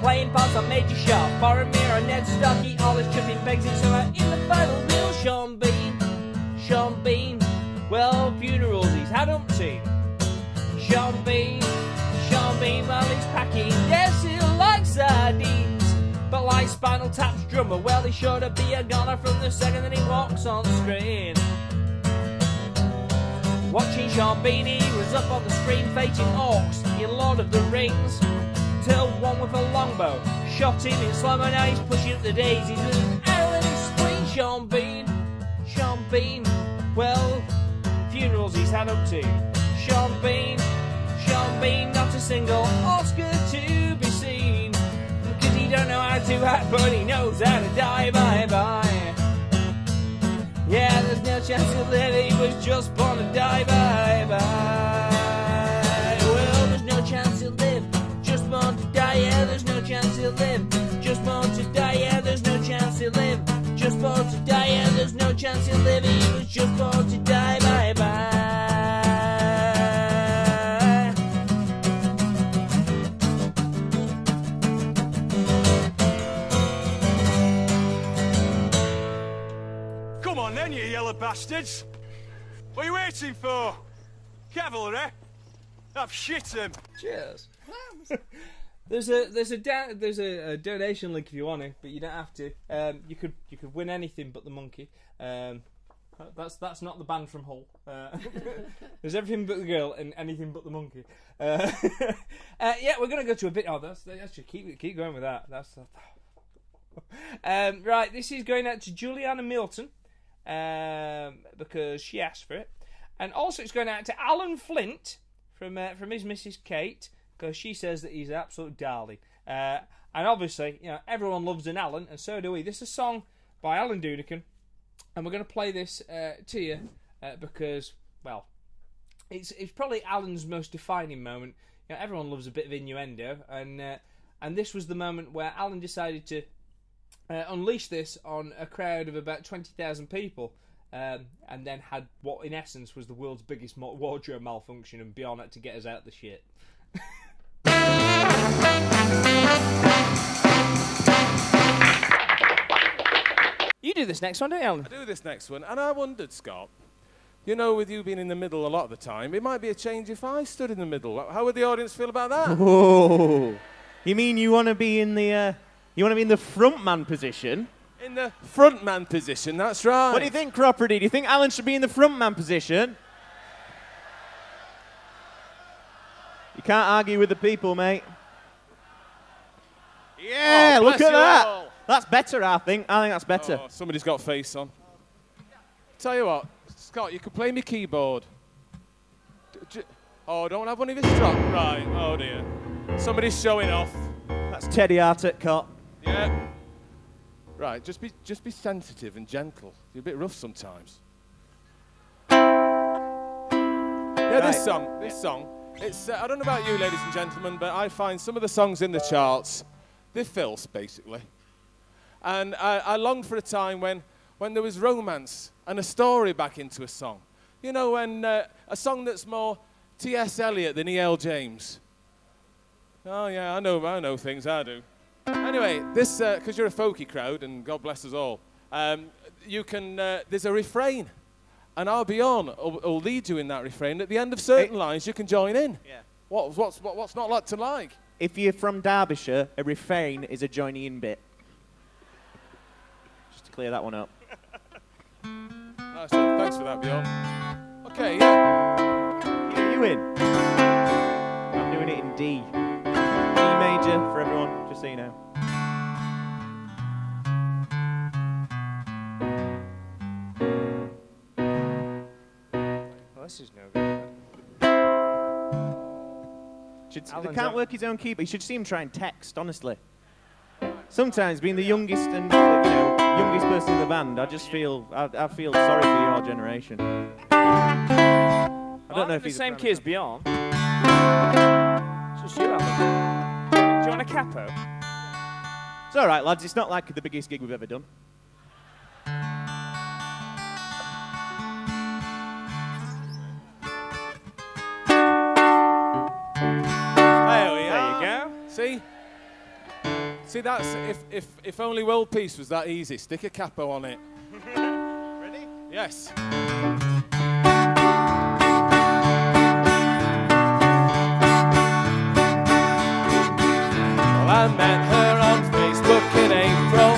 A: Playing parts on Major Sharpe, Boromir and Ned Starkey, all his chipping pegs in summer in the final meal. Sean Bean, Sean Bean, well, funerals he's had umpteen. Sean Bean, Sean Bean, well, he's packing yes, he like sardines. But like Spinal Tap's drummer, well, he sure to be a goner from the second that he walks on screen. Watching Sean Bean, he was up on the screen fighting orcs in Lord of the Rings. Till one with a longbow shot him in slow mo. Now he's pushing up the daisies with an arrow in his spleen. Sean Bean, Sean Bean, well, funerals he's had up to. Sean Bean, Sean Bean, not a single Oscar to he don't know how to act, but he knows how to die. Bye bye. Yeah, there's no chance to live. He was just born to die. Bye bye. Well, there's no chance to live. Just born to die. Yeah, there's no chance to live. Just born to die. Yeah, there's no chance to live. Just born to die. Yeah, there's no chance to live. He was just born to die.
N: Bastards. What are you waiting for? Cavalry? I've shit 'em.
A: Cheers. There's a there's a there's a, a donation link if you want to, but you don't have to. Um, you could you could win anything but the monkey. Um, that's that's not the band from Hull. Uh, there's everything but the girl and anything but the monkey. Uh, uh, yeah, we're gonna go to a bit. Oh, that's just keep keep going with that. That's um, right. This is going out to Juliana Milton um, because she asked for it, and also it's going out to Alan Flint from uh, from his Mrs. Kate because she says that he's an absolute darling. Uh, and obviously, you know, everyone loves an Alan, and so do we. This is a song by Alan Doonican, and we're going to play this uh, to you uh, because, well, it's it's probably Alan's most defining moment. You know, everyone loves a bit of innuendo, and uh, and this was the moment where Alan decided to uh, unleash this on a crowd of about twenty thousand people. Um, and then had what, in essence, was the world's biggest mo- wardrobe malfunction, and beyond it to get us out of the shit. You do this next one, don't you, Alan?
G: I do this next one, and I wondered, Scott. You know, with you being in the middle a lot of the time, it might be a change if I stood in the middle. How would the audience feel about that?
M: Oh, you mean you want to be in the uh, you want to be in the front man position?
G: In the front man position, that's right.
M: What do you think, Cropredy? Do you think Alan should be in the front man position? You can't argue with the people, mate. Yeah,
G: Oh,
M: look at that.
G: all.
M: That's better, I think. I think that's better.
G: Oh, somebody's got face on. Tell you what, Scott, you could play me keyboard. D- oh, don't have one of his strap. Right. Oh dear. Somebody's showing off.
M: That's Teddy Hart at cot.
G: Yeah. Right. Just be just be sensitive and gentle. You're a bit rough sometimes. Yeah, this song. This song. It's. Uh, I don't know about you, ladies and gentlemen, but I find some of the songs in the charts, they're filth, basically. And I, I longed for a time when, when there was romance and a story back into a song. You know, when uh, a song that's more T.S. Eliot than E.L. James? Oh yeah, I know, I know things. I do. Anyway, this because you're a folky crowd, and God bless us all. Um, you can. Uh, there's a refrain, and I'll be on. I'll, lead you in that refrain. At the end of certain lines, you can join in.
M: Yeah.
G: What, what's what, what's not like to like?
M: If you're from Derbyshire, a refrain is a joining in bit. Just to clear that one up.
G: Nice one. Thanks for that, Bjorn. Okay, yeah.
M: Yeah, you in? I'm doing it in D. D major for everyone, just so you know.
A: Well, this is no good.
M: Should, they can't
A: up.
M: work his own key, but you should see him try and text, honestly. Sometimes, being the youngest and you know youngest person in the band, I just feel I, I feel sorry for your generation. I don't
A: I'm
M: know if
A: the
M: he's a
A: same key as Bjorn. Just you, Alan. Capo?
M: It's all right, lads. It's not like the biggest gig we've ever done.
G: There we
A: There
G: are.
A: you go.
G: See? See, that's if, if, if only World Peace was that easy. Stick a capo on it.
M: Ready?
G: Yes. I met her on Facebook in April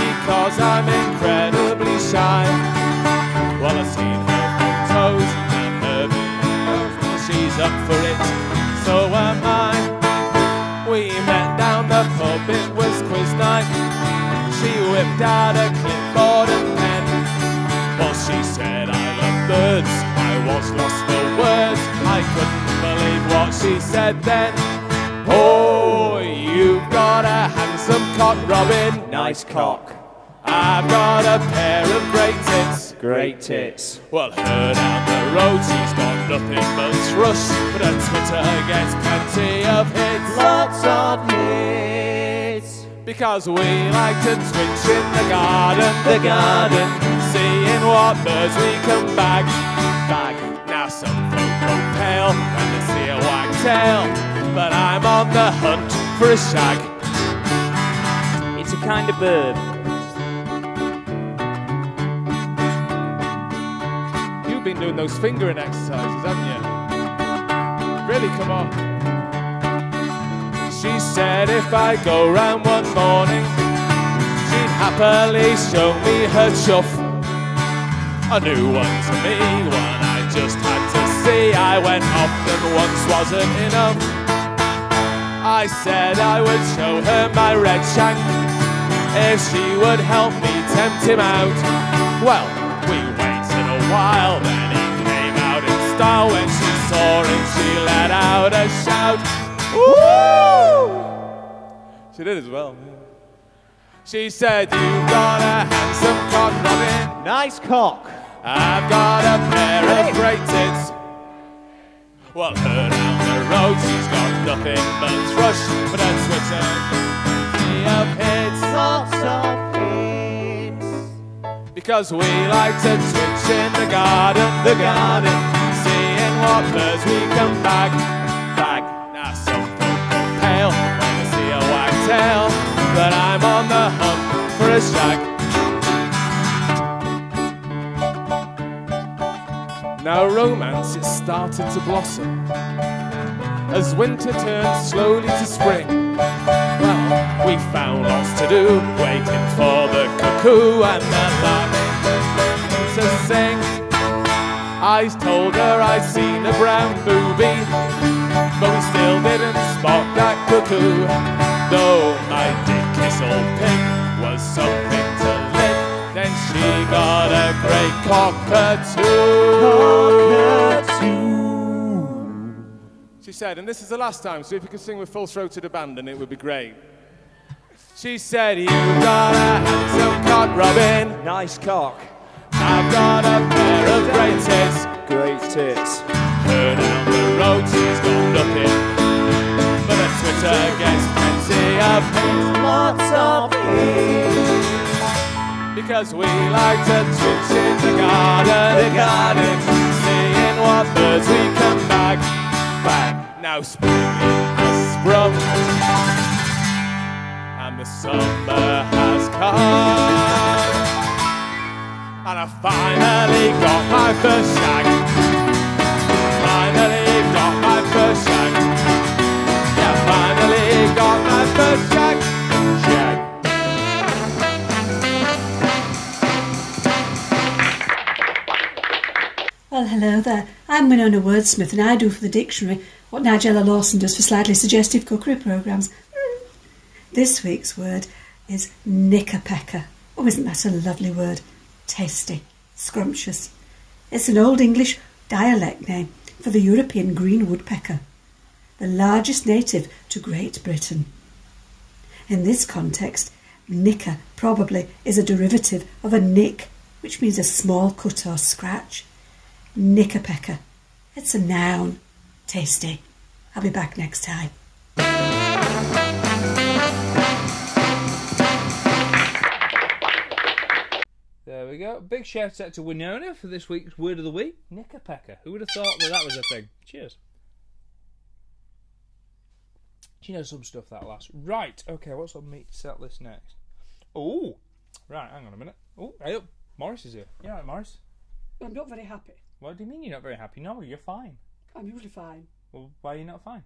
G: because I'm incredibly shy. Well, I've seen her photos and her videos. Well, she's up for it, so am I. We met down the pub, it was quiz night. She whipped out a clipboard and pen. Well, she said, I love birds. I was lost for words. I couldn't believe what she said then. Got a handsome cock, Robin.
M: Nice cock.
G: I've got a pair of great tits.
M: Great tits.
G: Well, her down the road, she's got nothing but trust. But her Twitter gets plenty of hits.
M: Lots of hits.
G: Because we like to twitch in the garden,
M: The garden.
G: seeing what birds we can bag. Bag. Now some folk go pale when they see a wagtail, but I'm on the hunt for a shag.
A: It's a kind of bird.
G: You've been doing those fingering exercises, haven't you? Really, come on. She said if I go round one morning, she'd happily show me her chuff. A new one to me, one I just had to see. I went off and once wasn't enough. I said I would show her my red shank if she would help me tempt him out. Well, we waited a while, then he came out in style when she saw him. She let out a shout. Woo! She did as well. She said, You've got a handsome cock, Robin.
M: Nice cock.
G: I've got a pair of great tits. Well, her down the road, she's got nothing but thrush, but Twitter plenty of hits.
M: Lots of hits.
G: Because we like to twitch in the garden, the garden, seeing what birds we can bag. Bag. Now some go pale when they see a wagtail, but I'm on the hunt for a shag. Now romance is starting to blossom as winter turns slowly to spring. We found lots to do, waiting for the cuckoo and the lark to sing. I told her I'd seen a brown booby, but we still didn't spot that cuckoo. Though my dick kiss old pig was something to lick, then she got a great cockatoo. She said, and this is the last time, so if you could sing with full throated abandon, it would be great. She said, You got a handsome cock, Robin.
A: Nice cock.
G: I've got a pair of great tits.
A: Great tits.
G: Her down the road, she's got nothing. But her Twitter gets plenty of.
M: Lots of.
G: Because we like to twitch in the garden, the garden, seeing
J: what birds we can bag. Bag. Now spring has sprung, summer has come. And I finally got my first shag. Finally got my first shag. Yeah, finally got my first shag. Shag.
K: Well, hello there. I'm Winona Wordsmith, and I do for the dictionary what Nigella Lawson does for slightly suggestive cookery programmes. This week's word is knickerpecker. Oh, isn't that a lovely word? Tasty, scrumptious. It's an Old English dialect name for the European green woodpecker, the largest native to Great Britain. In this context, knicker probably is a derivative of a nick, which means a small cut or scratch. Knickerpecker. It's a noun. Tasty. I'll be back next time.
A: We go. Big shout out to Winona for this week's word of the week. Knickerpecker. Who would have thought that that was a thing? Cheers. She knows some stuff that last. Right. Okay. What's on meat set list next? Oh. Right. Hang on a minute. Oh. Hey up. Morris is here. You all right, Morris?
K: I'm not very happy.
A: What do you mean you're not very happy? No, you're fine.
K: I'm usually fine.
A: Well, why are you not fine?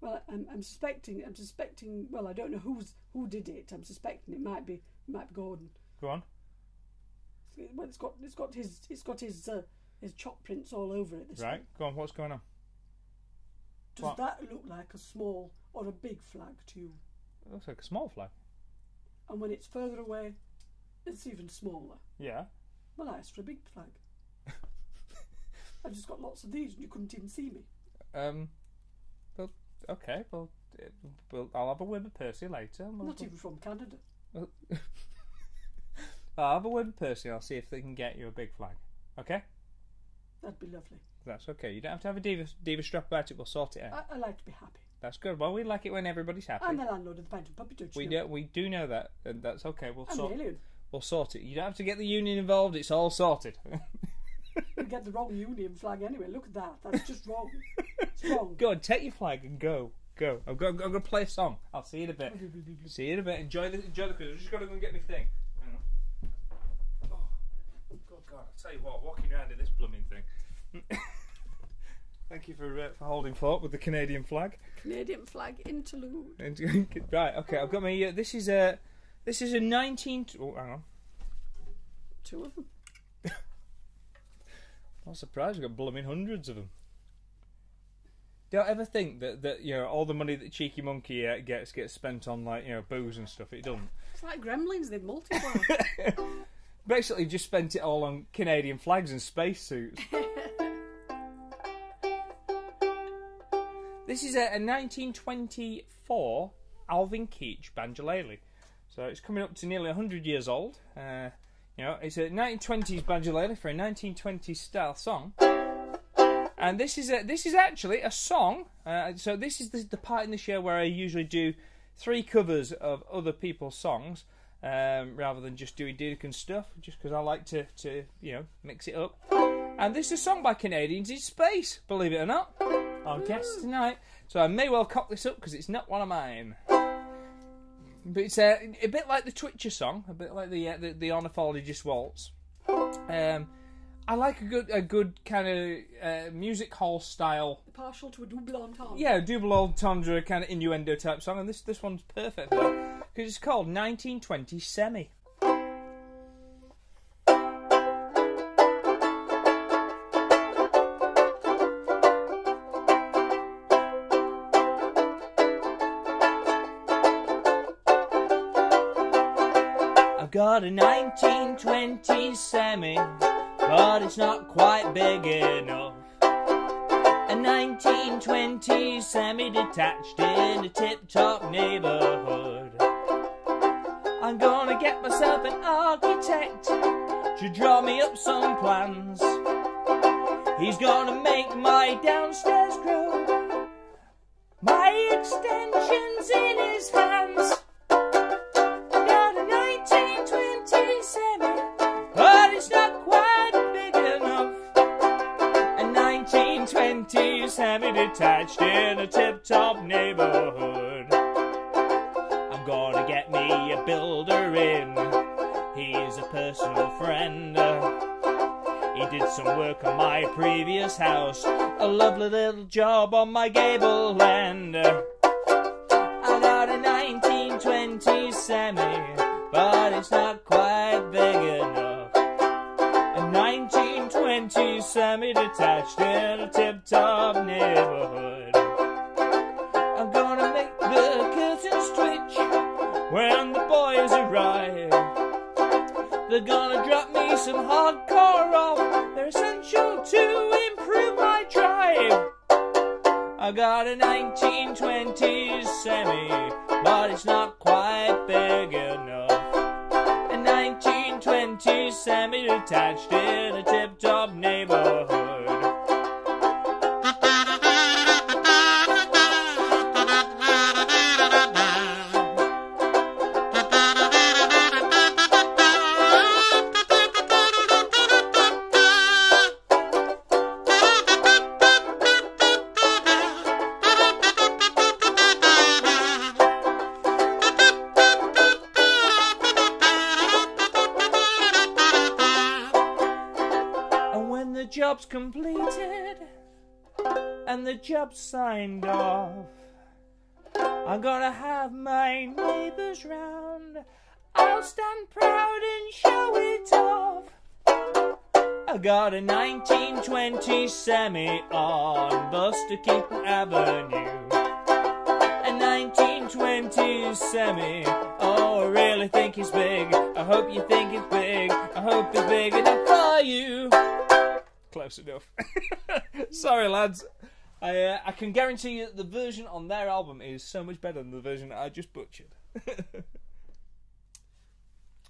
K: Well, I'm, I'm suspecting. I'm suspecting. Well, I don't know who's who did it. I'm suspecting it might be it might be Gordon.
A: Go on.
K: Well, it's got it's got his it's got his uh, his chop prints all over it. This
A: Right. Go on. What's going on?
K: Does
A: What?
K: that look like a small or a big flag to you?
A: It looks like a small flag.
K: And when it's further away, it's even smaller.
A: Yeah.
K: Well, I asked for a big flag. I've just got lots of these, and you couldn't even see me.
A: Um. Well. Okay. Well. It, well I'll have a word with Percy later. We'll,
K: Not even from Canada.
A: I'll have a word with Percy. I'll see if they can get you a big flag. Okay.
K: That'd be lovely.
A: That's okay. You don't have to have a diva, diva strap about it. We'll sort it out.
K: I, I like to be happy.
A: That's good. Well, we like it when everybody's happy.
K: I'm the landlord of the and Puppy Touch.
A: we do. We do know that, and that's okay. We'll
K: I'm
A: sort.
K: an alien.
A: We'll sort it. You don't have to get the union involved. It's all sorted.
K: You get the wrong union flag anyway. Look at that. That's just wrong. It's wrong.
A: go on, take your flag and go. Go. I'm going. I'm going to play a song. I'll see you in a bit. see you in a bit. Enjoy the enjoy the quiz. I'm just got to go and get my thing. God! I tell you what, walking around in this blooming thing. Thank you for uh, for holding fort with the Canadian flag.
K: Canadian flag interlude.
A: Right. Okay. I've got my. Uh, this is a. This is a 19. Oh, hang on.
K: Two of them.
A: I'm surprised we've got blooming hundreds of them. Don't ever think that, that you know all the money that Cheeky Monkey uh, gets gets spent on like you know booze and stuff. It doesn't.
K: It's like gremlins. They multiply.
A: Basically, just spent it all on Canadian flags and spacesuits. this is a, a 1924 Alvin Keech banjolele, so it's coming up to nearly 100 years old. Uh, you know, it's a 1920s banjolele for a 1920s style song. And this is a, this is actually a song. Uh, so this is the, the part in the show where I usually do three covers of other people's songs, um, rather than just doing Doonican stuff. Just because I like to, to you know mix it up. And this is a song by Canadians in Space, believe it or not. Our guest tonight. So I may well cock this up because it's not one of mine. But it's uh, a bit like the Twitcher song, a bit like the uh, the, the Ornithologist Waltz. Um, I like a good a good kind of uh, music hall style.
K: Partial to a double entendre.
A: Yeah, double entendre kind of innuendo type song, and this this one's perfect for that because it's called 1920 Semi. I've got a 1920 semi, but it's not quite big enough. A 1920 semi detached in a tip top neighborhood. I'm gonna get myself an architect to draw me up some plans. He's gonna make my downstairs grow. My extensions in his hands. Got a 1920 semi, but it's not quite big enough. A 1920 semi-detached in a tip-top neighborhood. Get me a builder in. He's a personal friend. He did some work on my previous house, a lovely little job on my gable end. I got a 1920 semi, but it's not quite big enough. A 1920 semi-detached in a tip-top neighborhood. They're gonna drop me some hardcore off. They're essential to improve my drive. I got a 1920s semi, but it's not quite big enough. A 1920s semi detached in job's signed off, I'm gonna have my neighbours round. I'll stand proud and show it off. I got a 1920 semi on Buster Keaton Avenue. A 1920 semi. Oh, I really think it's big. I hope you think it's big. I hope it's big enough for you. Close enough. Sorry, lads. I uh, I can guarantee you that the version on their album is so much better than the version I just butchered.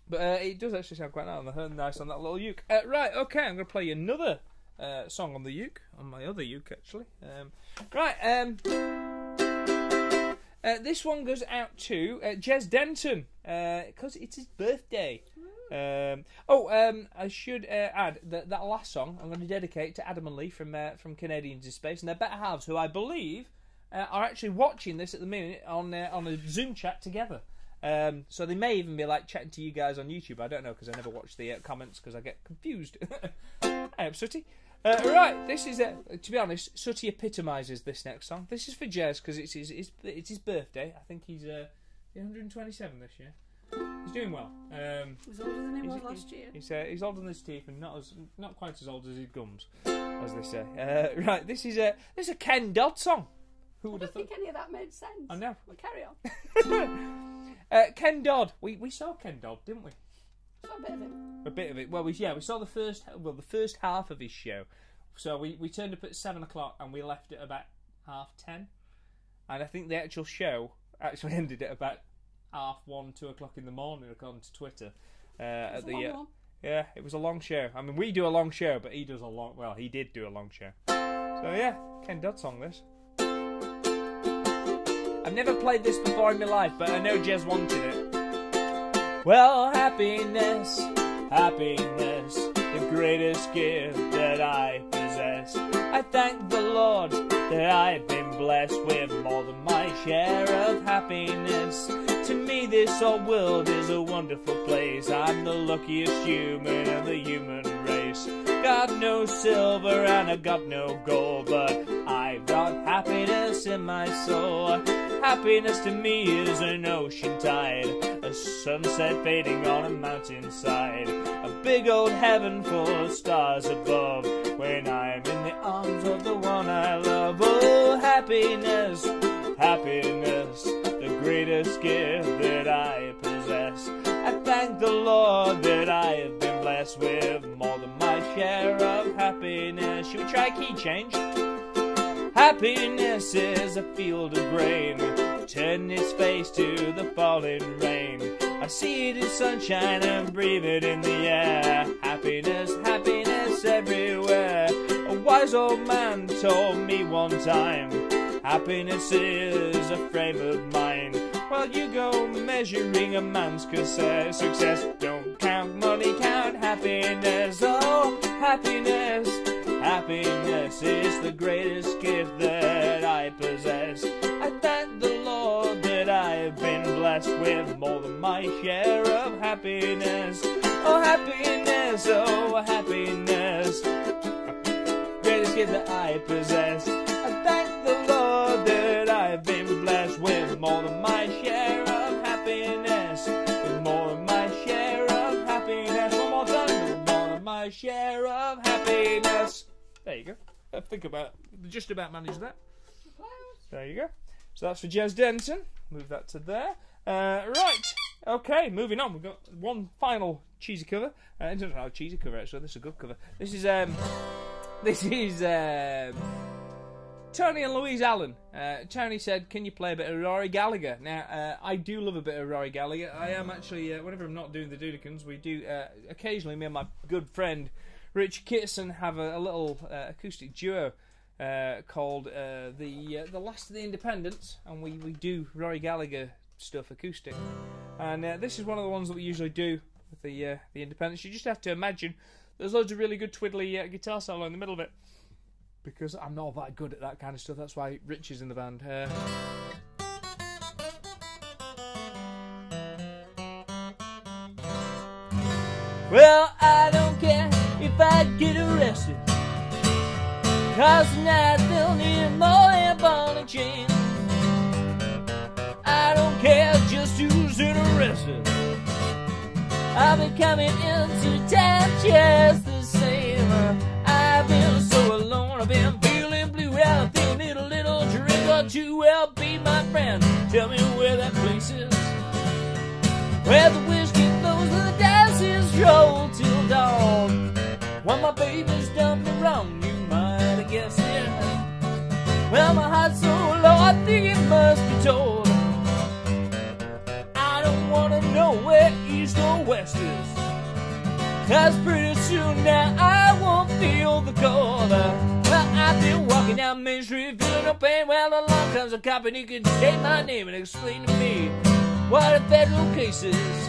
A: but uh, it does actually sound quite nice on, that little uke. Uh, right, okay, I'm going to play another uh, song on the uke, on my other uke actually. Um, right, um, uh, this one goes out to uh, Jez Denton because it's his birthday. Um, oh, um, I should uh, add that that last song I'm going to dedicate to Adam and Lee from uh, from Canadians in Space and their better halves, who I believe uh, are actually watching this at the minute on uh, on a Zoom chat together. Um, so they may even be like chatting to you guys on YouTube. I don't know because I never watch the uh, comments because I get confused. I am Sooty. Uh, right, this is to be honest, Sooty epitomises this next song. This is for Jez because it's his, his it's his birthday. I think he's uh, 127 this year. He's doing well. Um,
B: He was older than he
A: he's-
B: was last year.
A: He's uh, he's older than his teeth and not as not quite as old as his gums, as they say. Uh, right, this is a this is a Ken Dodd song. Who would
B: I
A: would
B: don't
A: have thought?
B: think any of that made sense.
A: I know.
B: Well, carry on.
A: Uh, Ken Dodd. We we saw Ken Dodd, didn't we?
B: Saw a bit of him.
A: A bit of it. Well, we yeah we saw the first well the first half of his show. So we we turned up at seven o'clock and we left at about half ten, and I think the actual show actually ended at about half one two o'clock in the morning according to Twitter. Uh, at the uh, yeah, it was a long show. I mean, we do a long show, but he does a long. Well, he did do a long show. So yeah, Ken Dodd song this. I've never played this before in my life, but I know Jez wanted it. Well, happiness, happiness, the greatest gift that I possess. I thank the Lord that I've been blessed with more than my share of happiness. To me, this old world is a wonderful place. I'm the luckiest human in the human race. Got no silver and I got no gold, but I've got happiness in my soul. Happiness to me is an ocean tide, a sunset fading on a mountainside, a big old heaven full of stars above. When I'm in the arms of the one I love, oh happiness, happiness, the greatest gift that I possess. I thank the Lord that I have been blessed with more than my share of happiness. Should we try key change? Happiness is a field of grain, turn its face to the falling rain. I see it in sunshine and breathe it in the air. Happiness, happiness everywhere. A wise old man told me one time, happiness is a frame of mind. While you go measuring a man's success, success don't count money, count happiness. Oh, happiness. Happiness is the greatest gift that I possess. I thank the Lord that I have been blessed with more than my share of happiness. Oh, happiness, oh, happiness. Greatest gift that I possess. I thank the Lord that I have been blessed with more than my share of happiness. With more than my share of happiness. One more time. With more than my share of happiness. There you go. Uh, think about just about managed that. There you go. So that's for Jez Denton. Move that to there. Uh, right. Okay, moving on. We've got one final cheesy cover. Uh, I don't know, cheesy cover actually. This is a good cover. This is um, this is um, Tony and Louise Allen. Uh, Tony said, "Can you play a bit of Rory Gallagher?" Now, uh, I do love a bit of Rory Gallagher. I am actually, uh, whenever I'm not doing the Doonicans, we do uh, occasionally. Me and my good friend Rich Kitson have a, a little uh, acoustic duo uh, called uh, the uh, the Last of the Independents, and we, we do Rory Gallagher stuff acoustic. And uh, this is one of the ones that we usually do with the uh, the Independents. You just have to imagine there's loads of really good twiddly uh, guitar solo in the middle of it. Because I'm not that good at that kind of stuff. That's why Rich is in the band. Uh, Well, I don't care if I get arrested. Cause tonight they'll need more than ball and chain. Care just who's interested. I've been coming into town just the same. I've been so alone, I've been feeling blue. I think need a little drink or two. Well, be my friend. Tell me where that place is. Where the whiskey flows and the dances roll till dawn. When my baby's done me wrong, you might have guessed it. Well, my heart's so low, I think it must be told. Wanna know where east or west is. Cause pretty soon now I won't feel the cold. Well, I've been walking down Main Street feeling no pain. Well, along comes a cop and he can take my name and explain to me what a federal case is.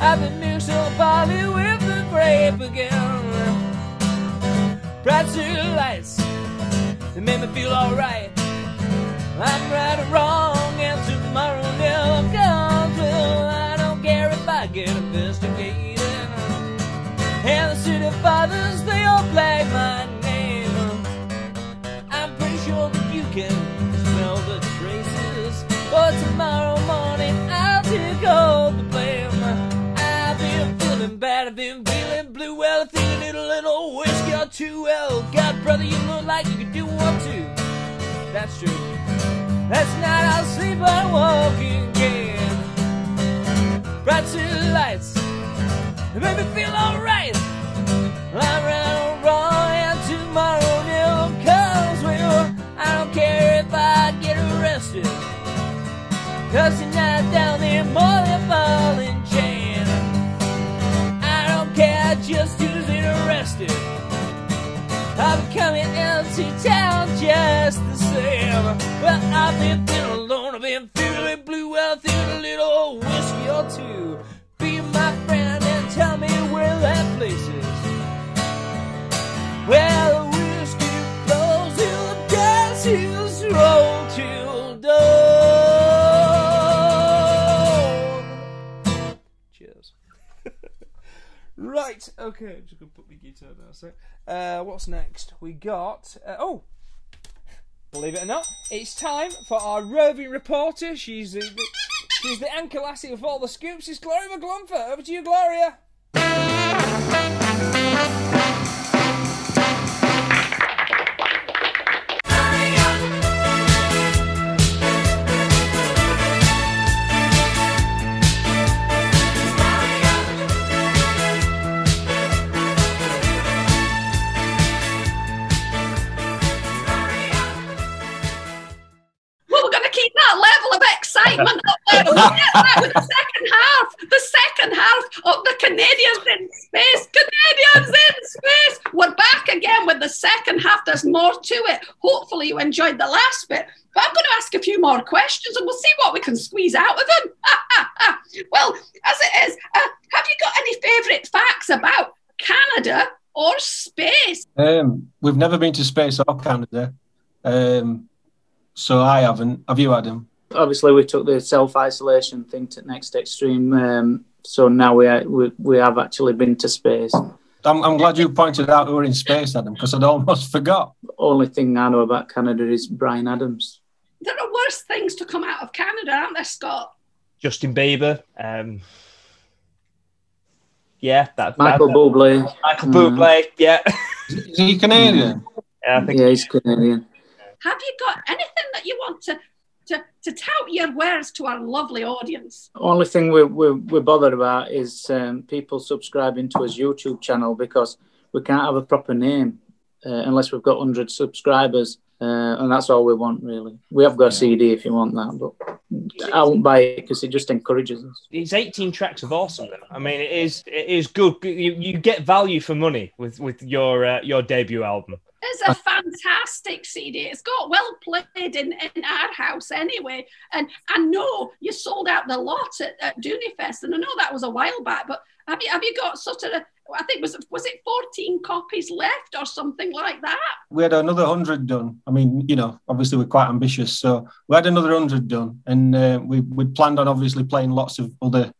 A: I've been mixed up barley with the grape again. Bright city lights, they made me feel alright. I'm right or wrong, and tomorrow never comes. Get investigated. And the city fathers, they all flag my name. I'm pretty sure that you can smell the traces. But tomorrow morning, I'll take all the blame. I've been feeling bad, I've been feeling blue. Well, I think I need a little whiskey or two. Well, God, brother, you look like you could do one too. That's true. That's not I'll sleep on walking again. Bright city lights, they make me feel alright. I'm or wrong, and tomorrow never comes. Well, I don't care if I get arrested. Cause tonight down there more than ball and chain. I don't care just who's interested. I'm coming into town just the same. Well, I've been feeling alone, I've been feeling blue. Well, I think a little whiskey or two. Be my friend and tell me where that place is. Well, the whiskey flows till the dances roll till dawn. Cheers. right, okay, I'm just gonna put my guitar down sec. Uh, what's next? We got. Uh, oh! Believe it or not, it's time for our roving reporter. She's the, the she's the anchor lassie of all the scoops. It's Gloria McGlumfer. Over to you, Gloria.
B: With the second half. The second half of the Canadians in space. Canadians in space. We're back again with the second half. There's more to it. Hopefully, you enjoyed the last bit. But I'm going to ask a few more questions and we'll see what we can squeeze out of them. well, as it is, uh, have you got any favourite facts about Canada or space?
H: Um, we've never been to space or Canada, um, so I haven't. Have you, Adam?
F: Obviously, we took the self isolation thing to next extreme. Um, so now we, are, we we have actually been to space.
H: I'm, I'm glad you pointed out we were in space, Adam, because I'd almost forgot.
F: Only thing I know about Canada is Bryan Adams.
B: There are worse things to come out of Canada, aren't there, Scott?
A: Justin Bieber. Um, yeah, that,
F: Michael
A: that,
F: Bublé.
A: Michael
F: Mm.
A: Bublé. Yeah.
H: Is he Canadian?
A: yeah, I think
F: Yeah, he's Canadian.
B: Have you got anything that you want to, to, to tout your wares to our lovely audience?
F: Only thing we're, we're, we're bothered about is um, people subscribing to his YouTube channel because we can't have a proper name uh, unless we've got 100 subscribers. Uh, and that's all we want, really. We have got a CD if you want that, but I won't buy it because it just encourages us.
A: it's 18 tracks of awesome. Then. I mean, it is it is good. You, you get value for money with with your uh, your debut album.
B: It's a fantastic CD. It's got well played in, in our house anyway. And I know you sold out the lot at, at Dooneyfest, and I know that was a while back, but have you have you got sort of a, I think was was it 14 copies left or something like that?
H: We had another 100 done. I mean, you know, obviously we're quite ambitious. So we had another 100 done. And uh, we, we planned on obviously playing lots of other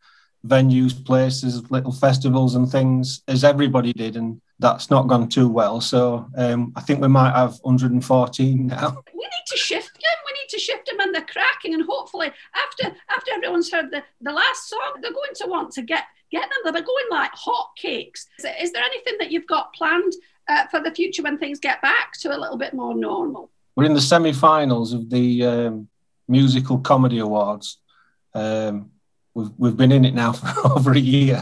H: venues, places, little festivals and things, as everybody did. And that's not gone too well. So um, I think we might have 114 now.
B: we need to shift them. We need to shift them and they're cracking. And hopefully, after after everyone's heard the, the last song, they're going to want to get get them. They're going like hotcakes. Is, there- is there anything that you've got planned uh, for the future when things get back to a little bit more normal?
H: We're in the semi-finals of the um, musical comedy awards. Um, we've we've been in it now for over a year,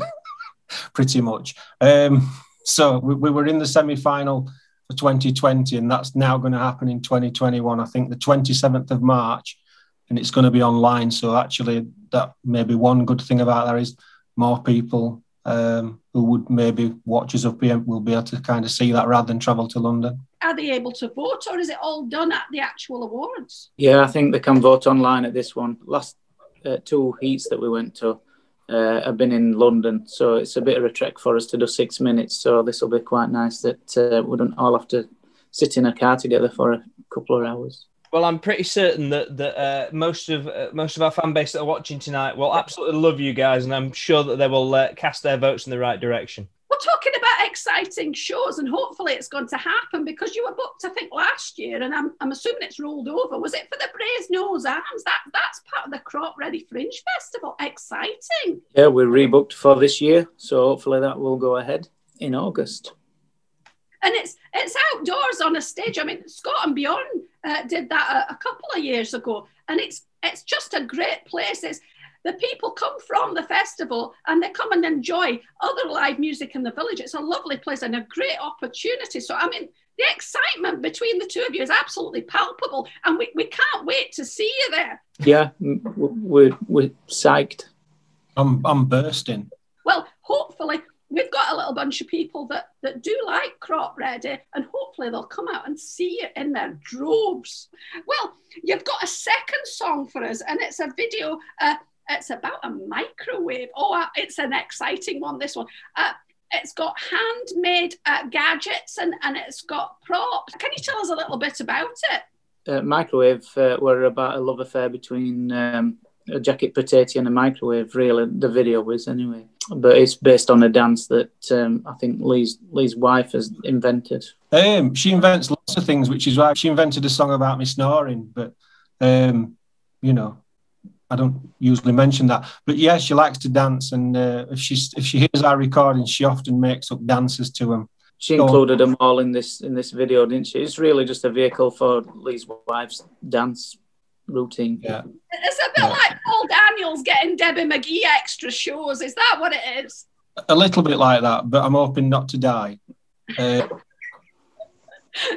H: pretty much. Um, so we, we were in the semi-final for 2020, and that's now going to happen in 2021. I think the 27th of March, and it's going to be online. So actually, that maybe one good thing about that is more people um, who would maybe watch us up here will be able to kind of see that rather than travel to London.
B: Are they able to vote or is it all done at the actual awards?
F: Yeah, I think they can vote online at this one. Last uh, two heats that we went to uh, have been in London, so it's a bit of a trek for us to do six minutes. So this will be quite nice that uh, we don't all have to sit in a car together for a couple of hours.
A: Well, I'm pretty certain that that uh, most of uh, most of our fan base that are watching tonight will absolutely love you guys, and I'm sure that they will uh, cast their votes in the right direction.
B: We're talking about exciting shows, and hopefully it's going to happen because you were booked, I think, last year, and I'm, I'm assuming it's rolled over. Was it for the Brasenose Arms? That that's part of the Cropredy Fringe Festival. Exciting!
F: Yeah, we're rebooked for this year, so hopefully that will go ahead in August.
B: and it's it's outdoors on a stage. I mean, Scott and Bjorn uh, did that a, a couple of years ago, and it's it's just a great place. It's the people come from the festival and they come and enjoy other live music in the village. It's a lovely place and a great opportunity. So, I mean, the excitement between the two of you is absolutely palpable, and we, we can't wait to see you there.
F: Yeah, we're, we're psyched.
H: I'm I'm bursting.
B: Well, hopefully, we've got a little bunch of people that, that do like Cropredy, and hopefully they'll come out and see you in their droves. Well, you've got a second song for us, and it's a video. Uh, it's about a microwave. Oh, uh, it's an exciting one, this one. Uh, it's got handmade uh, gadgets and, and it's got props. Can you tell us a little bit about it?
F: Uh, microwave uh, were about a love affair between um, a jacket potato and a microwave. Really, the video was anyway, but it's based on a dance that um, I think Lee's Lee's wife has invented.
H: Um, she invents lots of things, which is why she invented a song about me snoring. But um, you know, I don't usually mention that. But yeah, she likes to dance, and uh, if she's if she hears our recordings, she often makes up dances to them.
F: She
H: Go
F: included them all in this in this video, didn't she? It's really just a vehicle for Lee's wife's dance routine.
H: Yeah,
B: It's a bit like Paul Daniels getting Debbie McGee extra shows. Is that what it is?
H: a little bit like that. But I'm hoping not to die uh,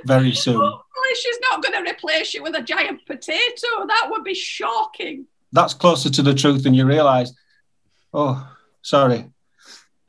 H: very soon.
B: Hopefully, she's not going to replace you with a giant potato. That would be shocking.
H: That's closer to the truth than you realise. Oh, sorry.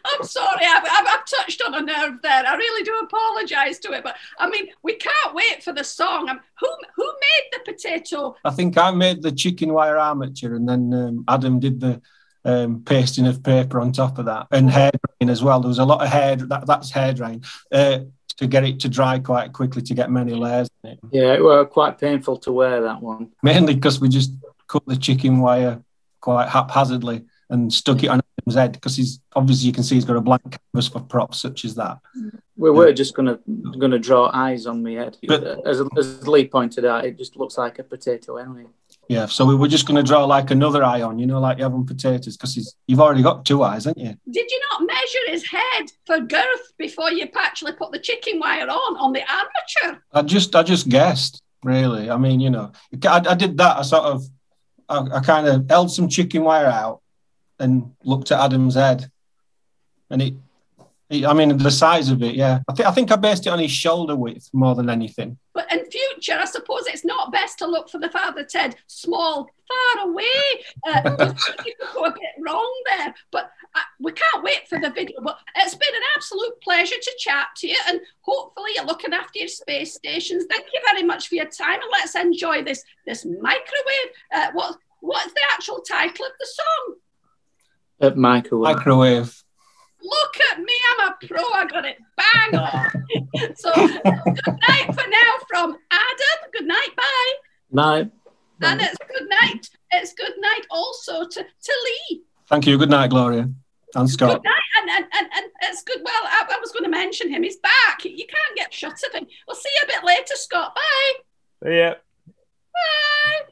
B: I'm sorry, I've, I've, I've touched on a nerve there. I really do apologise to it, but I mean, we can't wait for the song. Um, who who made the potato?
H: I think I made the chicken wire armature, and then um, Adam did the um, pasting of paper on top of that, and hair drying as well. There was a lot of hair. That, that's hair drying uh, to get it to dry quite quickly to get many layers in it.
F: Yeah, it were quite painful to wear that one.
H: Mainly because we just cut the chicken wire quite haphazardly and stuck it mm. on his head because he's obviously you can see he's got a blank canvas for props such as that.
F: We were just gonna gonna draw eyes on my head.
H: But-
F: as, as Lee pointed out, it just looks like a potato anyway.
H: Yeah, so we were just going to draw like another eye on, you know, like you have on potatoes, because you've already got two eyes, haven't you?
B: Did you not measure his head for girth before you actually put the chicken wire on on the armature?
H: I just, I just guessed, really. I mean, you know, I, I did that. I sort of, I, I kind of held some chicken wire out and looked at Adam's head, and it, I mean, the size of it, yeah. I think, I think I based it on his shoulder width more than anything.
B: But in future, I suppose it's not best to look for the Father Ted small, far away. Uh, you could go a bit wrong there. But uh, we can't wait for the video. But it's been an absolute pleasure to chat to you, and hopefully you're looking after your space stations. Thank you very much for your time, and let's enjoy this this microwave. Uh, what what's the actual title of the song?
F: At microwave.
H: Microwave.
B: Look at me, I'm a pro. I got it bang on. so good night for now from Adam. Good night, bye.
F: No.
B: And it's good night. It's good night also to, to Lee.
H: Thank you. Good night, Gloria and Scott.
B: Good night. And, and, and, and it's good. Well, I, I was going to mention him. He's back. You can't get shut of him. We'll see you a bit later, Scott. Bye.
M: Yeah.
B: Bye.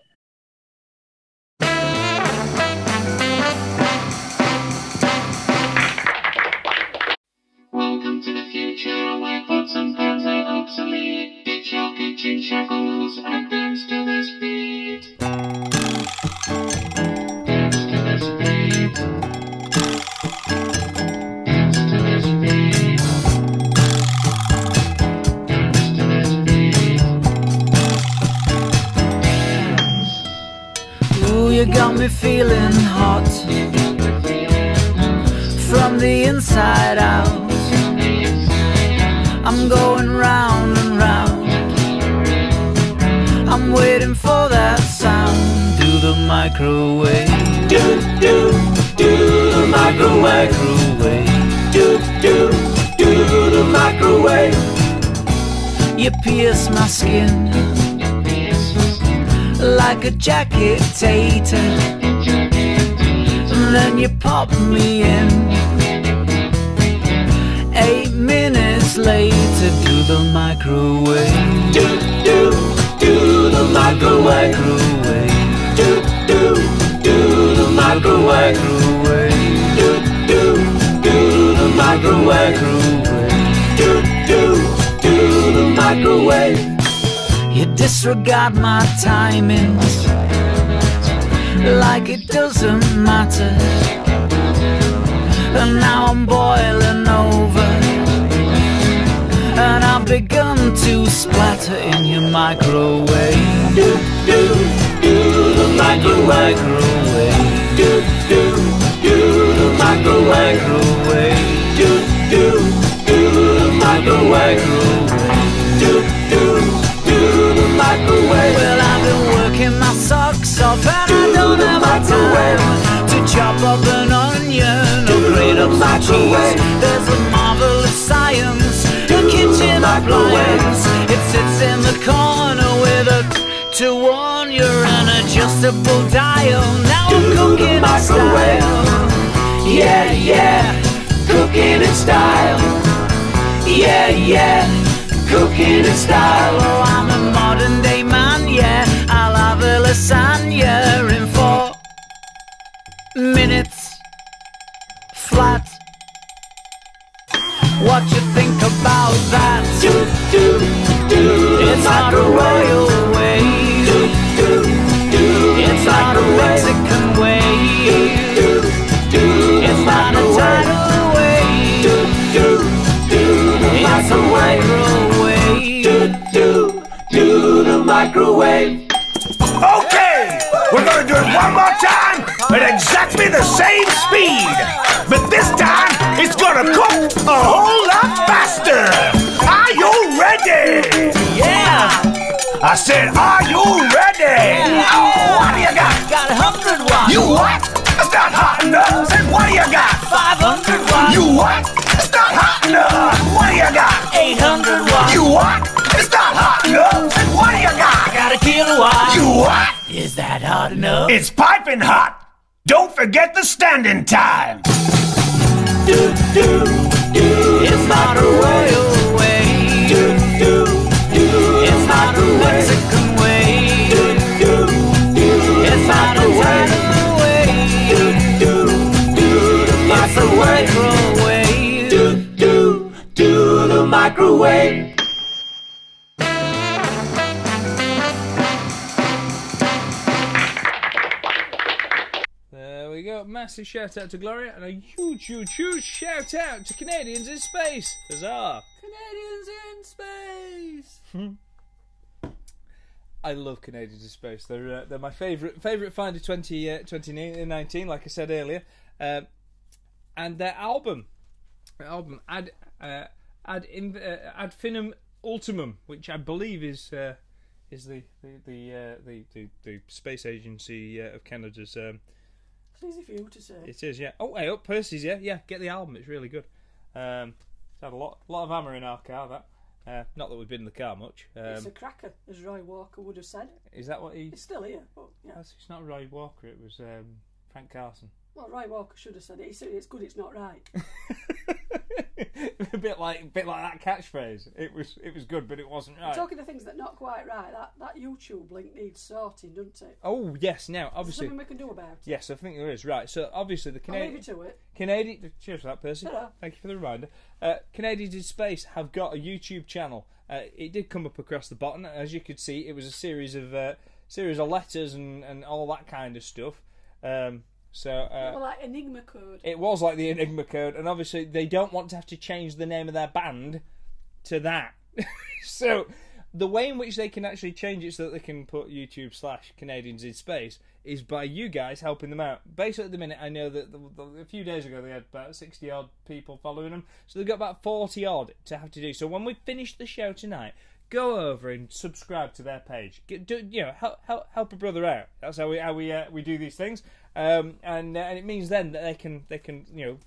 E: Welcome to the future where thoughts and plans are obsolete. Your kitchen shackles and dance to this beat. To.
I: Ooh, you got me feeling microwave. Do, do, do the microwave. Do, do, do the microwave. You pierce my skin like a jacket tater. And then you pop me in. Eight minutes later, do the microwave. Do, do, do the microwave. The microwave. Do, do, do the microwave. Do, do, do the microwave. You disregard my timings like it doesn't matter. And now I'm boiling over, and I've begun to splatter in your microwave. Do, do, do the microwave. Do, do, do the microwave. Do, do, do the microwave. Do, do, do the microwave. Well, I've been working my socks off and I don't have a time to chop up an onion or grate up some cheese. There's a marvelous science, a kitchen appliance. It sits in the corner with a to warn you're an adjustable dial. Now I'm cooking in style. Yeah, yeah, cooking in style. Yeah, yeah, cooking in style. Oh, I'm a modern day man, yeah. I'll have a lasagna in four minutes flat. What you think about that? Do, do, do it's not a royal way. Do, do the microwave.
O: Okay, we're gonna do it one more time at exactly the same speed. But this time, it's gonna cook a whole lot faster. Are you ready?
I: Yeah!
O: I said, are you ready? Oh, what do you got?
I: Got a hundred watts.
O: You what? That's not hot enough. Said what do you got?
I: 500 watts.
O: You what? It's not hot enough. What do you got?
I: 800 watts.
O: You what? Not hot enough. Said what do you got?
I: I got a kilowatt.
O: You what?
I: Is that hot enough?
O: It's piping hot. Don't forget the standing time.
I: do, do, do. It's not a royal way. Do, do, do. It's not a Mexican way. Do, do, do. It's not a Italian way. Do, do, do. It's a microwave. Do, do, do. The microwave.
A: Massive shout out to Gloria and a huge, huge, huge shout out to Canadians in space. Huzzah!
C: Canadians in space.
A: I love Canadians in space. They're uh, they're my favourite favourite find of 20, uh, 2019, like I said earlier. Um and their album, their album ad uh, ad in, uh, ad finum ultimum, which I believe is uh, is the the the, uh, the the the space agency uh, of Canada's. Um,
C: It's easy for you to say.
A: It is, yeah. Oh, hey, up Percy's, yeah, yeah. Get the album; it's really good. Um, it's had a lot, lot of hammer in our car. That, uh, not that we've been in the car much.
C: it's a
A: Um,
C: cracker, as Roy Walker would have said.
A: is that what he?
C: It's still here, but yeah.
A: That's- It's not Roy Walker. It was um, Frank Carson.
C: Well, Roy Walker should have said it. He said it's good, it's not right.
A: a bit like, a bit like that catchphrase. It was, it was good, but it wasn't right.
C: Talking of things that not quite right, that, that YouTube link needs sorting, doesn't it?
A: Oh yes, now obviously.
C: something we can do about it?
A: Yes, I think there is. Right, so obviously the Canadian.
C: I'll leave you to it.
A: Canadian. Cheers for that, Percy.
C: Ta-ra.
A: Thank you for the reminder. Uh, Canadians in Space have got a YouTube channel. Uh, it did come up across the bottom, as you could see. It was a series of uh, series of letters and, and all that kind of stuff. Um, so uh,
C: well, like Enigma code.
A: it was like the Enigma code, and obviously they don't want to have to change the name of their band to that. so the way in which they can actually change it so that they can put YouTube slash Canadians in space is by you guys helping them out. Basically, at the minute, I know that the, the, a few days ago they had about sixty odd people following them, so they've got about forty odd to have to do. So when we finish the show tonight. Go over and subscribe to their page. Get, do, you know, help, help help a brother out. That's how we how we uh, we do these things, um, and uh, and it means then that they can they can you know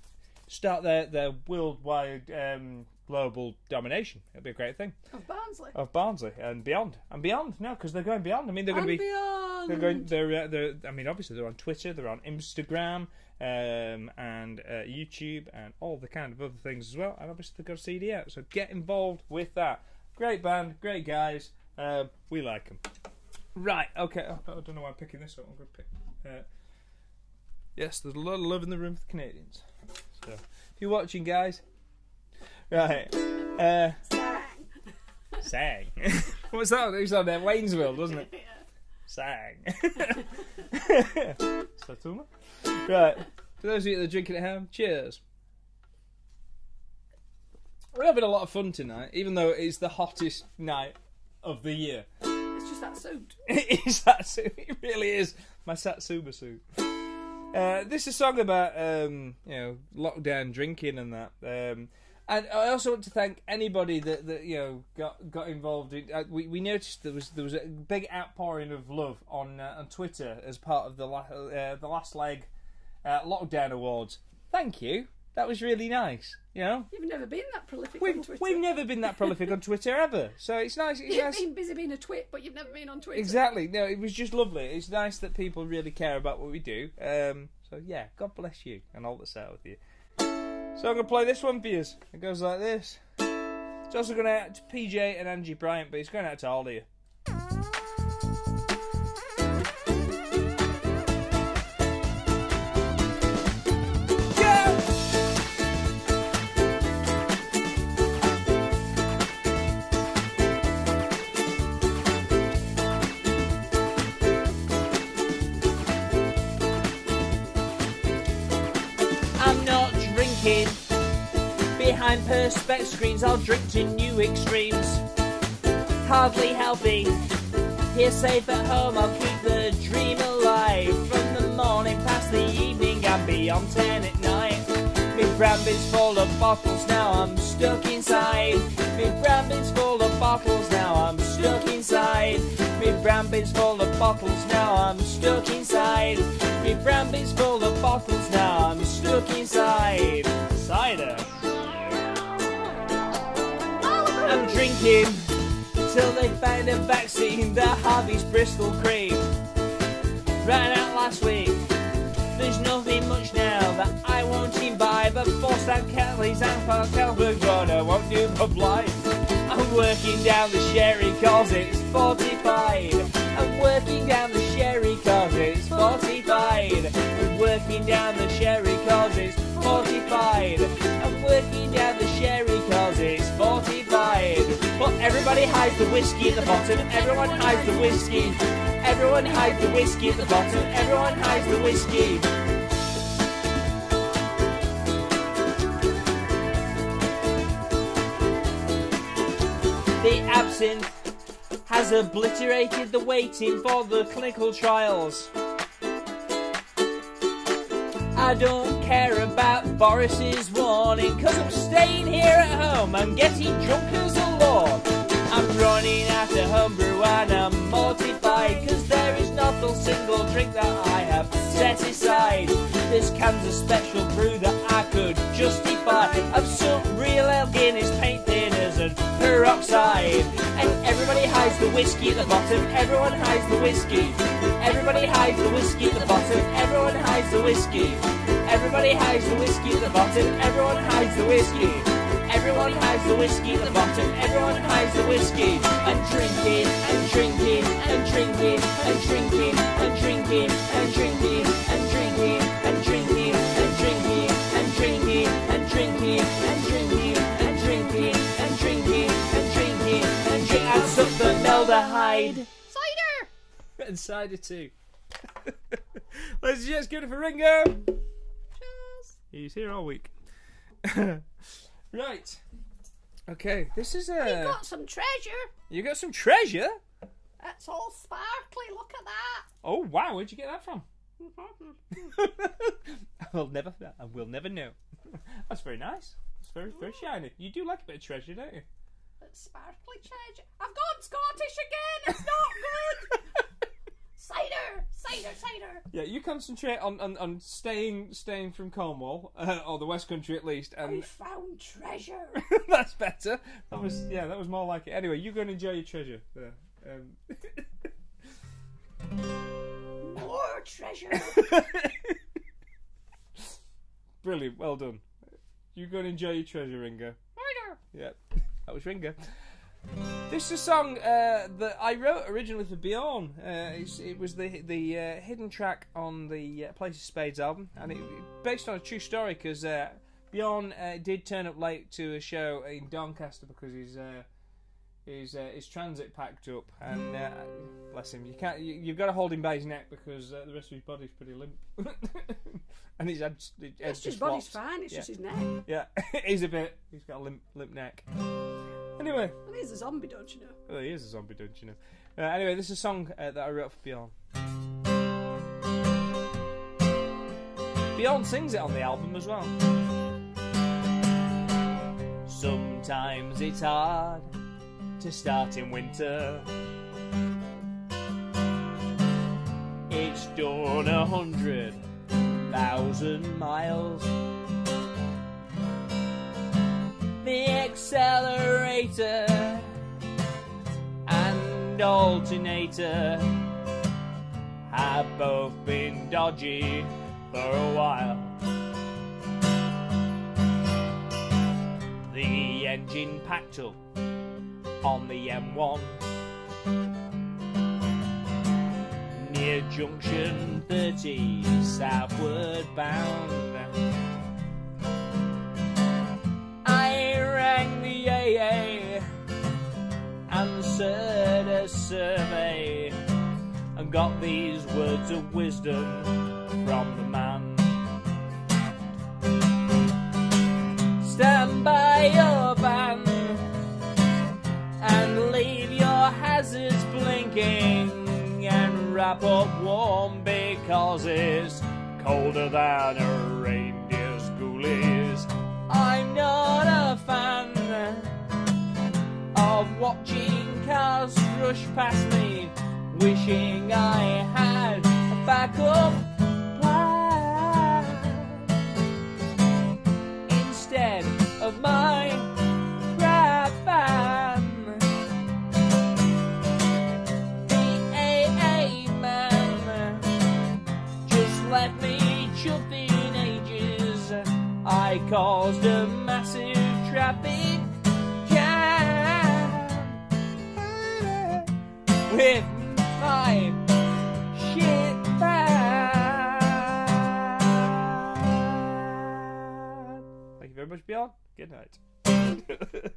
A: start their their worldwide um, global domination. It'll be a great thing
C: Of Barnsley.
A: of Barnsley and beyond and beyond. No, because they're going beyond. I mean, they're going to be.
C: beyond.
A: They're going. They're. Uh, they're. I mean, obviously they're on Twitter. They're on Instagram. Um, and uh, YouTube and all the kind of other things as well, and obviously they've got a CD out. So get involved with that. Great band, great guys. Um, we like them. Right. Okay. Oh, I don't know why I'm picking this up. I'm going to pick. Uh, yes, there's a lot of love in the room for the Canadians. So if you're watching, guys, right. Uh, sang. What's that? It's on there, Waynesville, doesn't it? Sang. Satuma. Right. For those of you that are drinking at home, cheers. We're having a lot of fun tonight, even though it's the hottest night of the year.
C: It's just that suit.
A: It is that suit. It really is my Satsuma suit. Uh, this is a song about um, you know lockdown drinking and that. Um, and I also want to thank anybody that, that you know got got involved. In, uh, we we noticed there was there was a big outpouring of love on uh, on Twitter as part of the la- uh, the last leg uh, lockdown awards. Thank you. That was really nice. You know,
C: You've never been that prolific
A: we've
C: on Twitter.
A: we've never been that prolific on Twitter ever. So it's nice. It's
C: You've
A: nice.
C: been busy being a twit, but you've never been on Twitter.
A: Exactly. No, it was just lovely. It's nice that people really care about what we do. Um, so yeah, God bless you and all that's out with you. So I'm gonna play this one for you. It goes like this. It's also going out to PJ and Angie Bryant, but it's going out to all of you.
P: Perspex screens. I'll drink to new extremes. Hardly healthy. Here safe at home, I'll keep the dream alive. From the morning past the evening and beyond ten at night. Me brambin's full of bottles, now I'm stuck inside. Me brambin's full of bottles, now I'm stuck inside. Me brambin's full of bottles, now I'm stuck inside. Me brambin's full of bottles, now I'm stuck
A: working till they find a vaccine. The Harvey's Bristol cream ran out last week. There's nothing much now that I won't imbibe. But forced and Kelly's and Park God, I won't do pub life. I'm working down the sherry cause it's fortified. I'm working down the sherry cause it's fortified. I'm working down the sherry cause it's fortified. I'm working down the sherry cause it's fortified. But everybody hides the whiskey at the bottom. Everyone hides the whiskey. Everyone hides the whiskey at the bottom. Everyone hides the whiskey. The absinthe has obliterated the waiting for the clinical trials. I don't care about Boris's warning, cause I'm staying here at home. I'm getting drunk as a lord. I'm running out of homebrew and I'm mortified, cause there is not a single drink that I have set aside. This cans of special brew that I could justify. I've some real ale Guinness, paint thinners and peroxide. And everybody hides the whiskey at the bottom, everyone hides the whiskey. Everybody hides the whiskey at the bottom, everyone hides the whiskey. Everybody hides the whiskey at the bottom, everyone hides the whiskey. Everyone hides the whiskey at the bottom, everyone hides the whiskey. And drinking, and drinking, and drinking, and drinking, and drinking, and drinking, and drinking, and drinking, and drinking, and drinking, and drinking, and drinking, and drinking, and drinking, and drinking, and drinking. And suck the melderhide.
C: Cider!
A: And cider too. Ladies and gents, give it for Ringo. He's here all week. Right. Okay, this is
C: We
A: a.
C: got some treasure.
A: You got some treasure?
C: It's all sparkly. Look at that.
A: Oh wow, where'd you get that from? Mm-hmm. I'll never. Uh, I will never know. That's very nice. It's very very mm. shiny. You do like a bit of treasure, don't you?
C: It's sparkly treasure. I've gone Scottish again. It's not good. cider, cider, cider.
A: Yeah, you concentrate on, on, on staying staying from Cornwall uh, or the West Country at least,
C: I found treasure.
A: that's better. That was yeah, that was more like it. Anyway, you go and enjoy your treasure. There. Um,
C: More treasure.
A: brilliant, well done. You go and enjoy your treasure, Ringo.
C: Cider.
A: Yep, that was Ringo. This is a song uh, that I wrote originally for Bjorn. Uh, it's, it was the the uh, hidden track on the uh, Place of Spades album, and it, based on a true story because uh, Bjorn uh, did turn up late to a show in Doncaster because his uh, his uh, his transit packed up, and uh, bless him, you can't you, you've got to hold him by his neck because uh, the rest of his body's pretty limp, and his head's, his head's
B: It's his
A: just
B: body's
A: flopped.
B: fine, it's
A: Yeah.
B: just his neck.
A: Yeah, he's a bit. He's got a limp limp neck. Anyway.
B: And he's a zombie, don't you know?
A: Well, he is a zombie, don't you know? Uh, anyway, this is a song uh, that I wrote for Bjorn. Bjorn sings it on the album as well. Sometimes it's hard to start in winter. It's done a hundred thousand miles. The accelerator and alternator have both been dodgy for a while. The engine packed up on the M1 near junction 30 southward bound. Rang the AA, answered a survey, and got these words of wisdom from the man. Stand by your van and leave your hazards blinking and wrap up warm because it's colder than a reindeer's ghoulies. I'm not a fan of watching cars rush past me, wishing I had a backup plan. Instead of my caused a massive traffic jam with my shit bag. Thank you very much, Bjorn. Good night.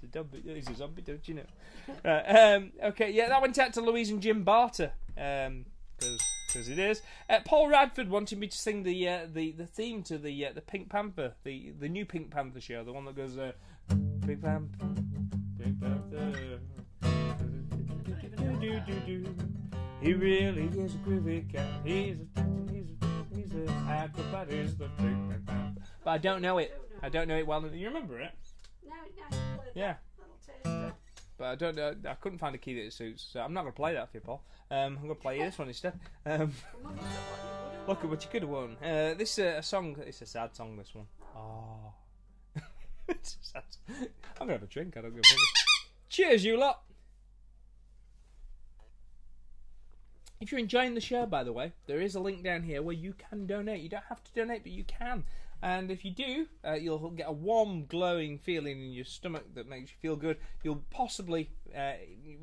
A: He's a, dumb- he's a zombie, don't you know? Right, um, okay, yeah, that went out to Louise and Jim Barter. Um, because it is. Uh, Paul Radford wanted me to sing the uh, the the theme to the uh, the Pink Panther, the the new Pink Panther show, the one that goes uh, Pink Panther, Pink Panther. Do-do-do-do. He really is a groovy cat. He's a he's a he's a acrobat. He's the Pink Panther. But I don't know it. I don't know it well. You remember it?
B: No, no,
A: Yeah. But I don't know. I couldn't find a key that it suits, so I'm not going to play that for you, Paul. Um, I'm to play you this one instead. Um, look at what you could have won. Uh, this uh, a song. It's a sad song. This one. Oh, it's sad. I'm to have a drink. I don't give a. Cheers, you lot. If you're enjoying the show, by the way, there is a link down here where you can donate. You don't have to donate, but you can. And if you do, uh, you'll get a warm, glowing feeling in your stomach that makes you feel good. You'll possibly uh,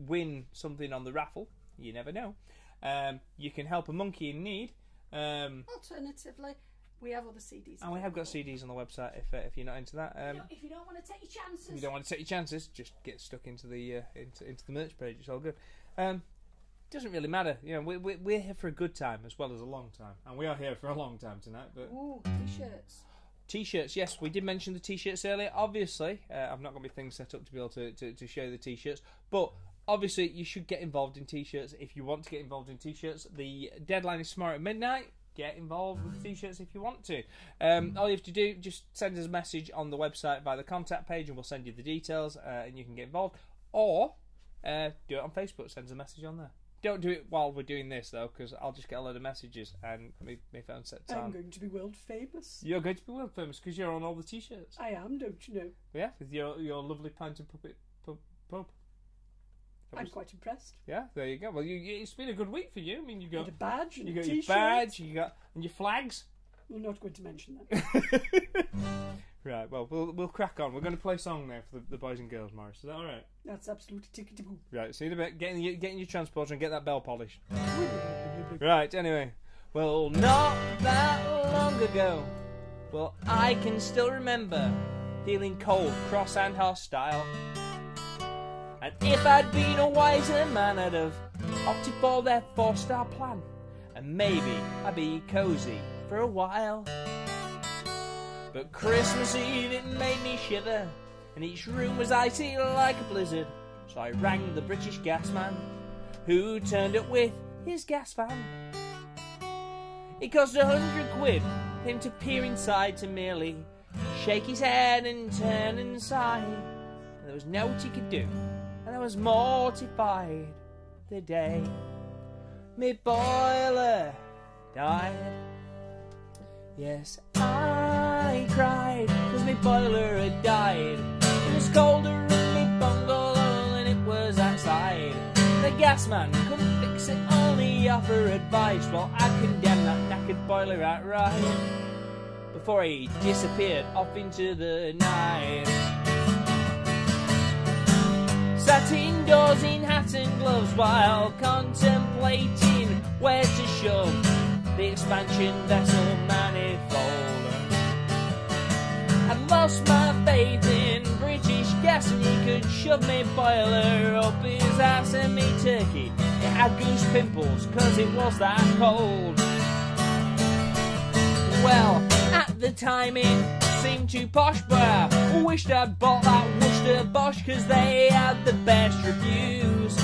A: win something on the raffle. You never know. Um, you can help a monkey in need. Um,
B: Alternatively, we have other CDs.
A: and we have got CDs on the website if uh, if you're not into that. Um,
B: if you don't want to take your chances,
A: if you don't want to take your chances, just get stuck into the uh, into, into the merch page. It's all good. Um, doesn't really matter. You know, we, we, we're here for a good time as well as a long time, and we are here for a long time tonight. But
B: Ooh, t-shirts.
A: T-shirts, yes, we did mention the T-shirts earlier. Obviously, uh, I've not got my things set up to be able to, to, to show the T-shirts, but obviously you should get involved in T-shirts if you want to get involved in T-shirts. The deadline is tomorrow at midnight. Get involved with T-shirts if you want to. Um, all you have to do, just send us a message on the website via the contact page, and we'll send you the details, uh, and you can get involved. Or uh, do it on Facebook. Send us a message on there. Don't do it while we're doing this though, because I'll just get a load of messages and my, my phone sets
K: I'm
A: on.
K: going to be world famous.
A: You're going to be world famous because you're on all the t-shirts.
K: I am, don't you know?
A: Yeah, with your your lovely pint and puppet pub. pub. That
K: I'm
A: was-
K: quite impressed.
A: Yeah, there you go. Well, you, you, it's been a good week for you. I mean, you got
K: Got a badge and
A: you
K: a
A: got your
K: t-shirt.
A: badge, you got and your flags.
K: We're not going to mention that.
A: Right. Well, we'll we'll crack on. We're going to play a song now for the, the boys and girls, Morris. Is that all right?
K: That's absolutely tickety boo.
A: Right. See you in a bit. Getting your getting your transporter and get that bell polished. Right. Anyway. Well, not that long ago. Well, I can still remember feeling cold, cross, and hostile. And if I'd been a wiser man, I'd have opted for their four-star plan. And maybe I'd be cozy for a while. But Christmas Eve it made me shiver, and each room was icy like a blizzard. So I rang the British gas man, who turned up with his gas van. It cost a hundred quid him to peer inside to merely shake his head and turn and sigh. And there was no what he could do, and I was mortified the day me boiler died. Yes, I cried because my boiler had died. It was colder in my bungalow than it was outside. The gas man couldn't fix it, only offer advice. Well, I condemned that knackered boiler outright before he disappeared off into the night. Sat indoors in hat and gloves while contemplating where to shove the expansion vessel manifold. Lost my faith in British gas and he could shove me boiler up his ass and me turkey. It had goose pimples cause it was that cold. Well, at the time it seemed too posh, but I wished I'd bought that Worcester Bosch cause they had the best reviews.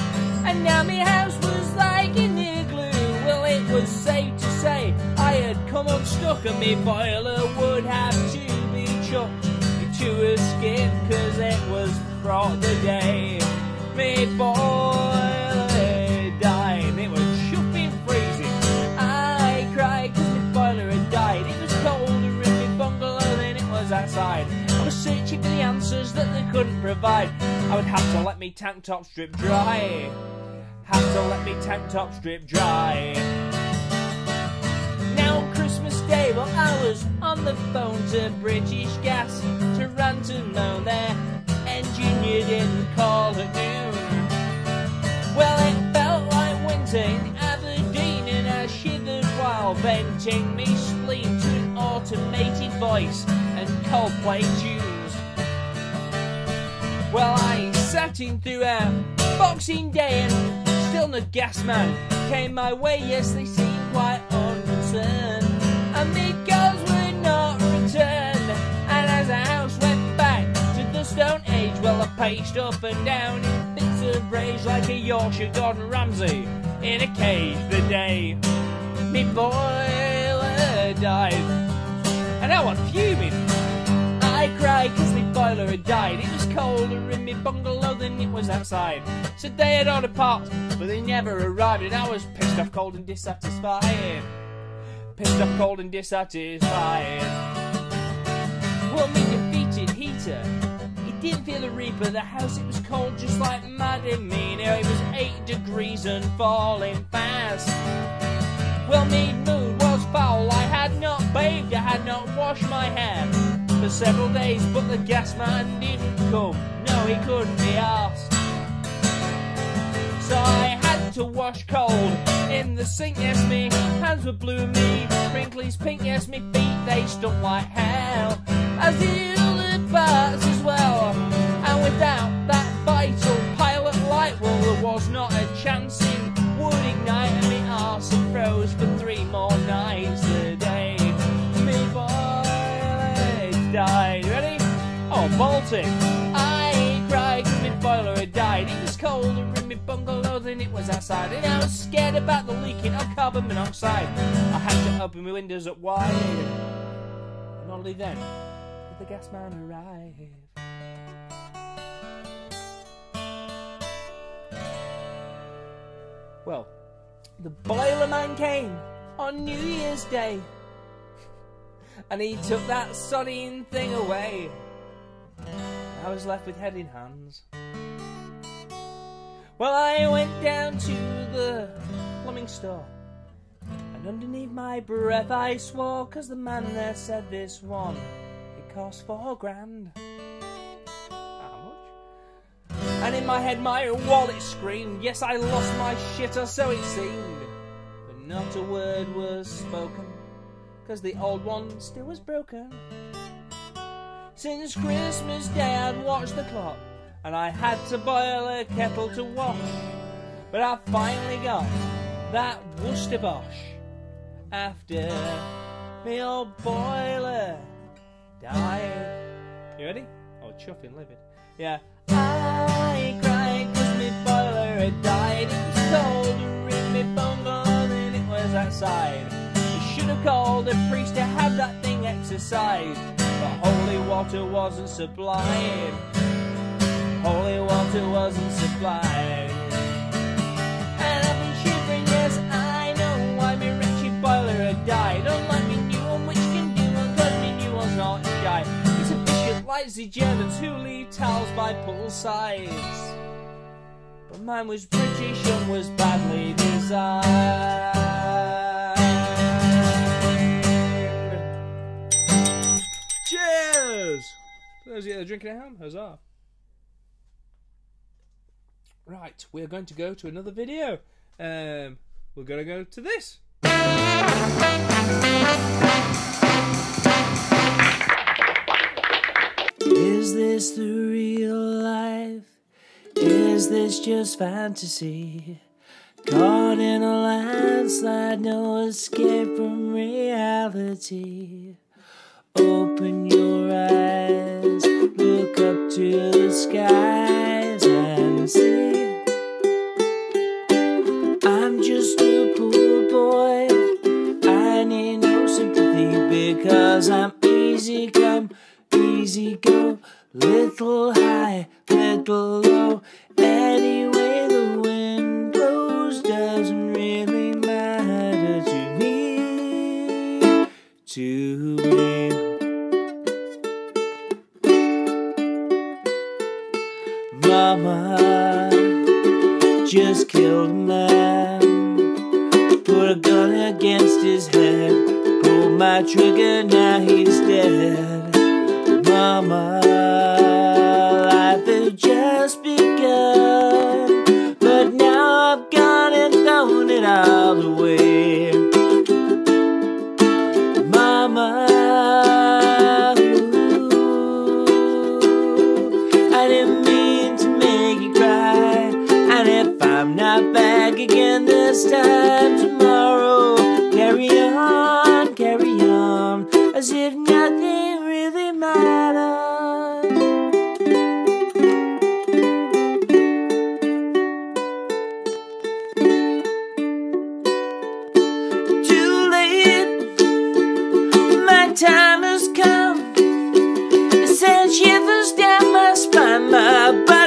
A: And now my house was like an igloo. Well, it was safe to say I had come unstuck and me boiler would have to chucked to skip cause it was brought the day. Me boiler died, it was chuffing freezing. I cried cause my boiler had died. It was colder in my bungalow than it was outside. I was searching for the answers that they couldn't provide. I would have to let me tank top strip dry. Have to let me tank top strip dry. On Christmas Day, while I was on the phone to British Gas to run to know their engineer didn't call at noon. Well, it felt like winter in Aberdeen, and I shivered while venting me spleen to an automated voice and Coldplay tunes. Well, I sat in throughout Boxing Day, and still no gas man came my way. Yes, they seemed quite and because we're not returned. And as the house went back to the Stone Age, well, I paced up and down in bits of rage like a Yorkshire Gordon Ramsay in a cage the day me boiler died. And now I'm fuming. I cried because my boiler had died. It was colder in my bungalow than it was outside. So they had ordered parts, but they never arrived. And I was pissed off, cold, and dissatisfied. Pissed off, cold, and dissatisfied. Well, me defeated heater. He didn't feel the reaper. The house, it was cold, just like Madam Mina. It was 8 degrees and falling fast. Well, me mood was foul. I had not bathed, I had not washed my hair for several days, but the gas man didn't come. No, he couldn't be asked. I had to wash cold in the sink. Yes, me hands were blue, me wrinklies pink. Yes, me feet they stunk like hell, as the other parts as well. And without that vital pilot light, well, there was not a chance in would ignite, and me arse and froze for three more nights a day. Me boiler died. Ready? Oh, Baltic. I cried my boiler had died. It was colder in bungalow than it was outside, and I was scared about the leaking of carbon monoxide. I had to open my windows up wide, and only then did the gas man arrive. Well, the boiler man came on New Year's Day, and he took that sodding thing away. I was left with head in hands. Well, I went down to the plumbing store, and underneath my breath I swore, 'cause the man there said this one, it cost four grand. How much? And in my head, my wallet screamed, Yes, I lost my shit, or so it seemed. But not a word was spoken, because the old one still was broken. Since Christmas Day, I'd watched the clock, and I had to boil a kettle to wash. But I finally got that Worcester Bosch after me old boiler died. You ready? Oh, chuffing livid. Yeah. I cried 'cause my boiler had died. It was colder in my bungalow than it was outside. I should have called a priest to have that thing exorcised. But holy water wasn't supplied. Holy water wasn't supplied. And I've been shivering, yes, I know my wretched boiler had died. Oh, Unlike me new one, which can do one, cause me new one's not shy. It's a bishop the Germans who leave towels by pool sides. But mine was British and was badly designed. Cheers! For those of you that are drinking at home, huzzah. Right, we're going to go to another video. Um, we're going to go to this.
I: Is this the real life? Is this just fantasy? Caught in a landslide, no escape from reality. Open your eyes, look up to the skies I'm just a poor boy. I need no sympathy because I'm easy come, easy go. Little high, little low. Anyway, just killed a man. Put a gun against his head.
A: pulled my trigger, now he's dead. Mama, life has just begun, but now I've gone and thrown it all away. This time tomorrow, carry on, carry on, as if nothing really matters. Too late, my time has come. It sends shivers down my spine, my body's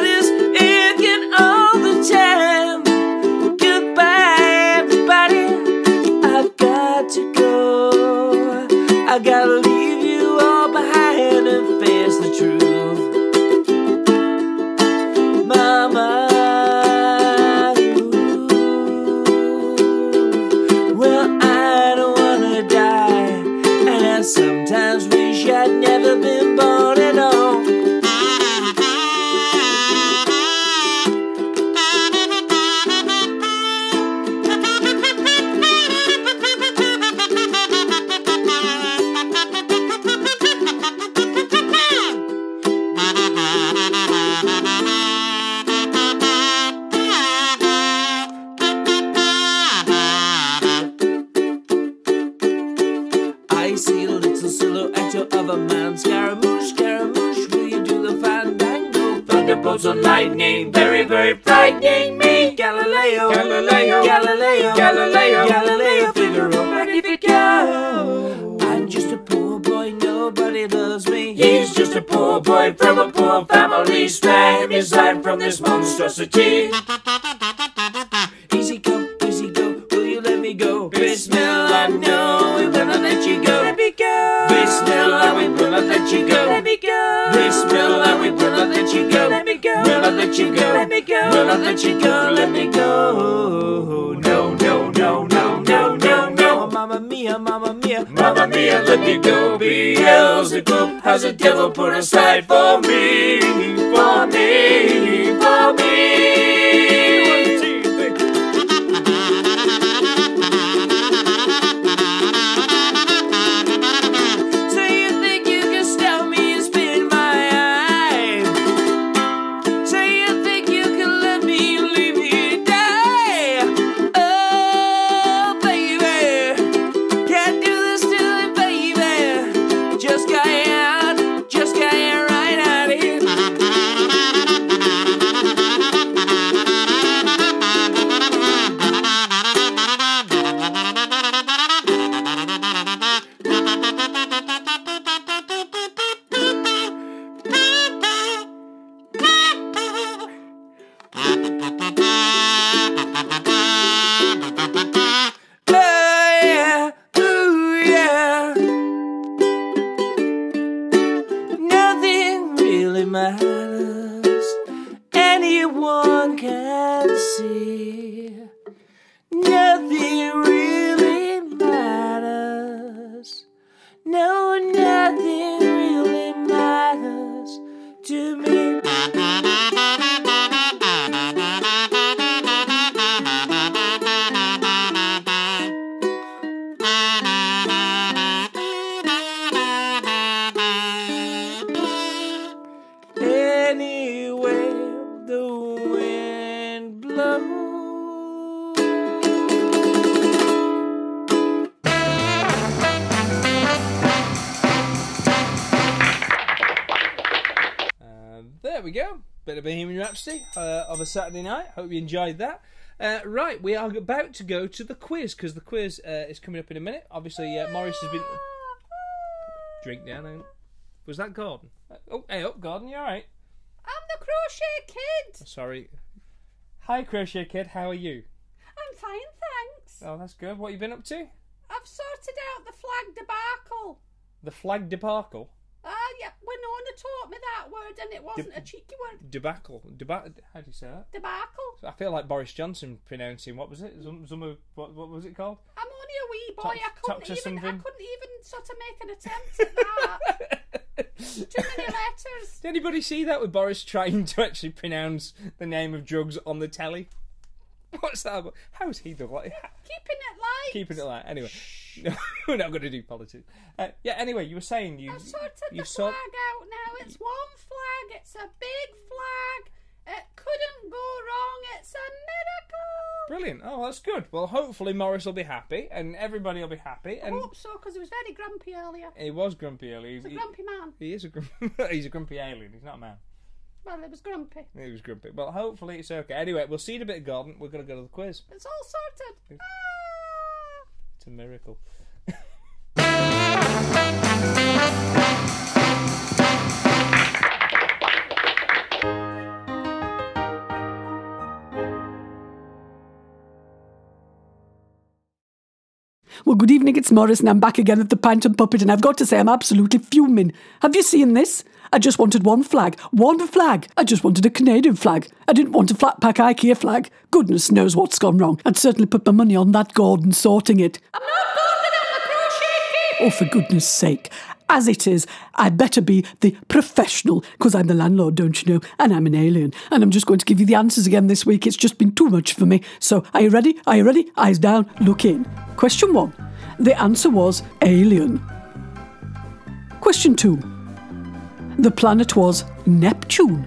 A: Thunderbolts and lightning, very, very frightening me. Galileo, Galileo, Galileo, Galileo, Galileo, Figaro, Magnifico. I'm just a poor boy, nobody loves me. He's just a poor boy from a poor family. Spare his life from this monstrosity. Not let you go. Let me go. Will not let you go. Let me go. No, no, no, no, no, no, no. Oh, mamma mia, mamma mia, mamma mia, let me go. Beelzebub has a devil put aside for me, for me, for me. Of
Q: a Saturday night. Hope you enjoyed that. Uh, right, we are about to go to the quiz because the quiz uh, is coming up in a minute. Obviously, uh, Morris has been. Drink down. Was that Gordon? Uh, Oh, hey up, Gordon. You all right?
C: I'm the crochet kid.
Q: Sorry. Hi, Crochet Kid. How are you?
C: I'm fine, thanks.
Q: Oh, that's good. What you been up to?
C: I've sorted out the flag debacle.
Q: The flag debacle.
C: Ah, yeah, Winona taught me that word and it wasn't
Q: Deb-
C: a cheeky word.
Q: Debacle. Deba- How do you say that?
C: Debacle.
Q: I feel like Boris Johnson pronouncing. What was it? Zum, Zuma, what, what was it called?
C: I'm only a
B: wee boy.
A: Talk-
B: I couldn't even.
A: something.
B: I couldn't even sort of make an attempt at that. Too many letters.
A: Did anybody see that with Boris trying to actually pronounce the name of drugs on the telly? What's that about? How's he the?
B: Keeping it light.
A: Keeping it light. Anyway, no, we're not going to do politics. Uh, yeah. Anyway, you were saying you
B: I've sorted
A: you
B: the flag out now. It's one flag. It's a big flag. It couldn't go wrong. It's a miracle.
A: Brilliant. Oh, that's good. Well, hopefully Morris will be happy and everybody will be happy.
B: I hope so because he was very grumpy earlier.
A: he was grumpy earlier.
B: He's a grumpy man.
A: He is a grum- he's a grumpy alien. He's not a man.
B: Well, it was grumpy.
A: He was grumpy. Well, hopefully it's okay. Anyway, we'll see in a bit, Gordon. We're going to go to the quiz.
B: It's all sorted.
A: It's a miracle.
K: Well, good evening, it's Morris, and I'm back again at the Pint and Puppet, and I've got to say, I'm absolutely fuming. Have you seen this? I just wanted one flag. One flag. I just wanted a Canadian flag. I didn't want a flat pack IKEA flag. Goodness knows what's gone wrong. I'd certainly put my money on that Gordon sorting it.
B: I'm not going on the crochet
K: Oh, for goodness sake. As it is, I'd better be the professional, because I'm the landlord, don't you know, and I'm an alien. And I'm just going to give you the answers again this week. It's just been too much for me. So, are you ready? Are you ready? Eyes down, look in. Question one. The answer was alien. Question two. The planet was Neptune.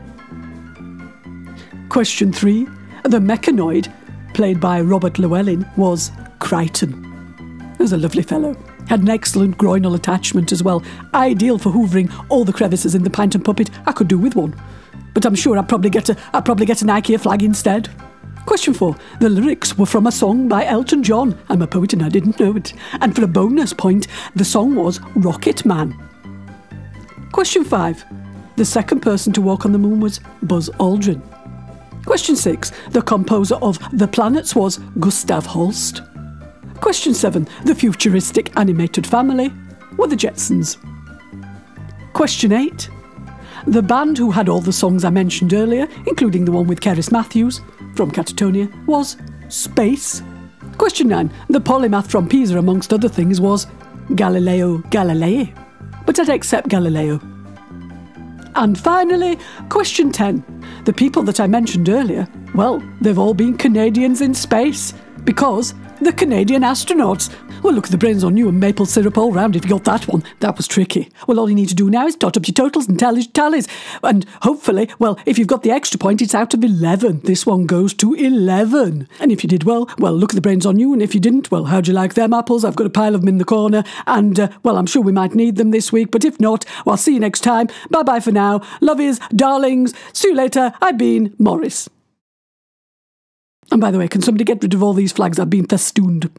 K: Question three. The mechanoid, played by Robert Llewellyn, was Kryten. He was a lovely fellow. Had an excellent groinal attachment as well. Ideal for hoovering all the crevices in the pint and puppet. I could do with one. But I'm sure I'd probably get a I'd probably get an IKEA flag instead. Question four. The lyrics were from a song by Elton John. I'm a poet and I didn't know it. And for a bonus point, the song was Rocket Man. Question five. The second person to walk on the moon was Buzz Aldrin. Question six. The composer of The Planets was Gustav Holst. Question 7. The futuristic animated family were the Jetsons. Question 8. The band who had all the songs I mentioned earlier, including the one with Cerys Matthews from Catatonia, was Space. Question 9. The polymath from Pisa, amongst other things, was Galileo Galilei. But I'd accept Galileo. And finally, question 10. The people that I mentioned earlier, well, they've all been Canadians in space because the Canadian astronauts. Well, look at the brains on you and maple syrup all round if you got that one. That was tricky. Well, all you need to do now is dot up your totals and tally your tallies. And hopefully, well, if you've got the extra point, it's out of 11. This one goes to 11. And if you did well, well, look at the brains on you. And if you didn't, well, how'd you like them apples? I've got a pile of them in the corner. And, uh, well, I'm sure we might need them this week. But if not, well, I'll see you next time. Bye bye for now. Love is, darlings. See you later. I've been Morris. And by the way, can somebody get rid of all these flags? I've been festooned.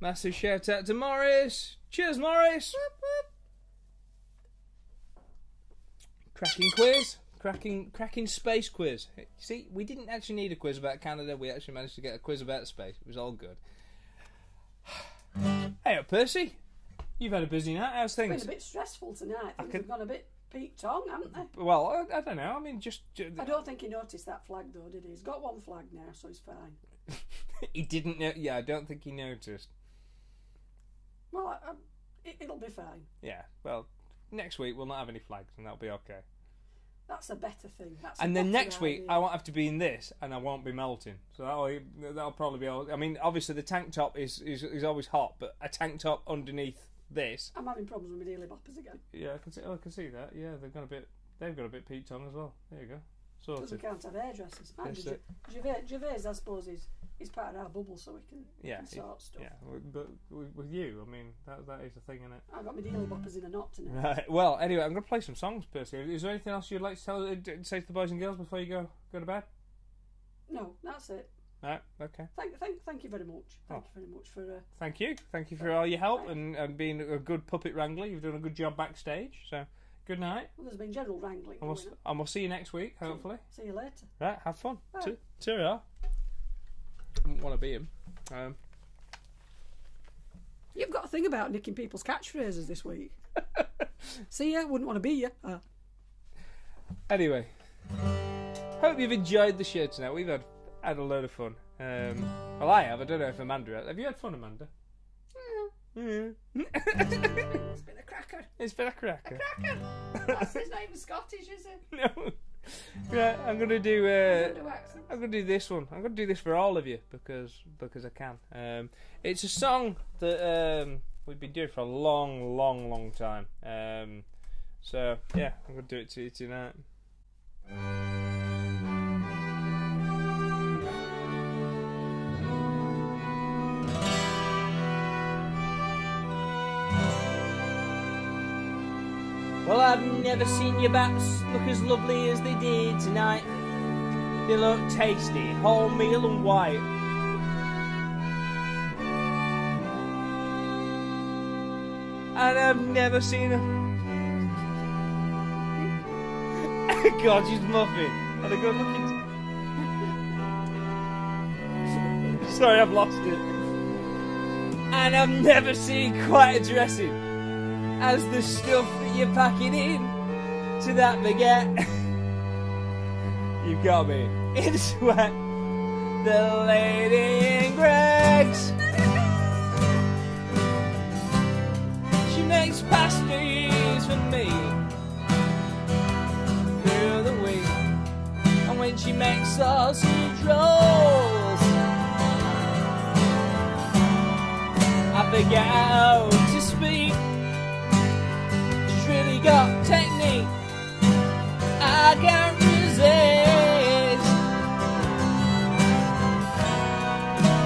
A: Massive shout out to Morris. Cheers, Morris. Cracking quiz. Cracking cracking space quiz. See, we didn't actually need a quiz about Canada. We actually managed to get a quiz about space. It was all good. Hey, up, Percy. You've had a busy night. How's
C: It's been a bit stressful tonight. Things
A: could-
C: have gone a bit peak tongue, haven't they?
A: Well, I, I don't know. I mean, just, ju-
C: I don't think he noticed that flag though, did he? He's got one flag now, so he's fine.
A: he didn't know. Yeah, I don't think he noticed.
C: Well, I, I, it, it'll be fine.
A: Yeah. Well, next week we'll not have any flags, and that'll be okay.
C: That's a better thing. That's
A: And then next week. I won't have to be in this, and I won't be melting. So that'll that'll probably be. All, I mean, obviously the tank top is, is is always hot, but a tank top underneath this.
C: I'm having problems with my deely boppers again.
A: Yeah, I can see. Oh, I can see that. Yeah, they've got a bit. They've got a bit peaked on as well. There you go.
C: Because we
A: Sorted.
C: can't have hairdressers.
A: That's it.
C: Gervais, Gervais, I suppose, is, is part of our bubble, so we can,
A: Yeah.
C: can sort
A: it-
C: stuff.
A: Yeah. But with, you, I mean, that that is a thing, isn't it?
C: I've got my deely boppers in a knot tonight.
A: Right. Well, anyway, I'm going to play some songs, Percy. Is there anything else you'd like to tell, uh, say to the boys and girls before you go go to bed?
C: No, that's it.
A: Right. Okay.
C: Thank, thank, thank you very much. Thank
A: Oh.
C: you very much for. Uh,
A: Thank you. Thank you for all your help and, and being a good puppet wrangler. You've done a good job backstage. So, good night.
C: well, there's been general wrangling.
A: And we'll, and we'll see you next week, hopefully.
C: See you later.
A: Right, have fun.
C: Bye.
A: Cheerio. Wouldn't want to be him. Um,
C: You've got a thing about nicking people's catchphrases this week. See ya, wouldn't want to be you. Uh,
A: Anyway, hope you've enjoyed the show tonight. We've had had a load of fun. Um, well, I have. I don't know if Amanda has. Have you had fun, Amanda? Yeah.
R: It's been a cracker.
A: It's been a cracker.
R: Cracker. That's his name Scottish, is it?
A: No. Right, I'm gonna do. Uh, I'm gonna do this one. I'm gonna do this for all of you because because I can. Um, it's a song that um, we've been doing for a long, long, long time. Um, so yeah, I'm gonna do it to you tonight. Well, I've never seen your baps look as lovely as they did tonight. They look tasty, wholemeal and white. And I've never seen a gorgeous muffin and a good looking. Sorry, I've lost it. And I've never seen quite a dressing as the stuff that you're packing in to that baguette. You've got me in sweat. The lady in Greggs. She makes pasties for me through the week. And when she makes sausage rolls, I forget how to speak. Got technique. I can't resist.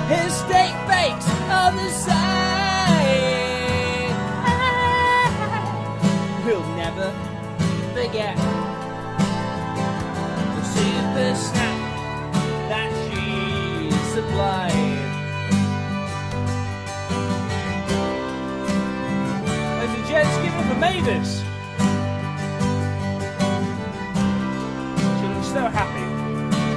A: His steak bakes on the side. We'll never forget the super snack that she supplied. Gents, give up for Mavis. So happy.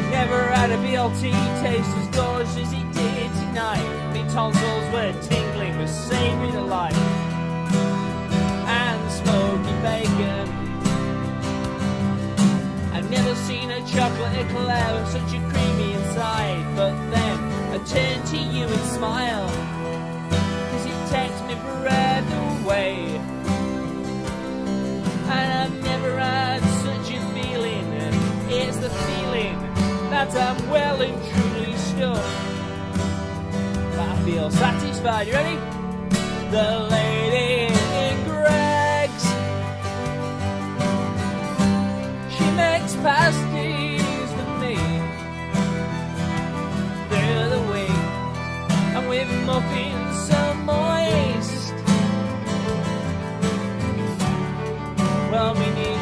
A: Never had a BLT taste as gorgeous as it did tonight. Me tonsils were tingling with savoury delight. And smoky bacon. I've never seen a chocolate eclair with such a creamy inside. But then I turned to you and smiled. Cause it takes me breath away. And I've never had. It's the feeling that I'm well and truly stuck. But I feel satisfied. You ready? The lady in Greggs. She makes pasties for me through the week, and with muffins so moist. Well, me knees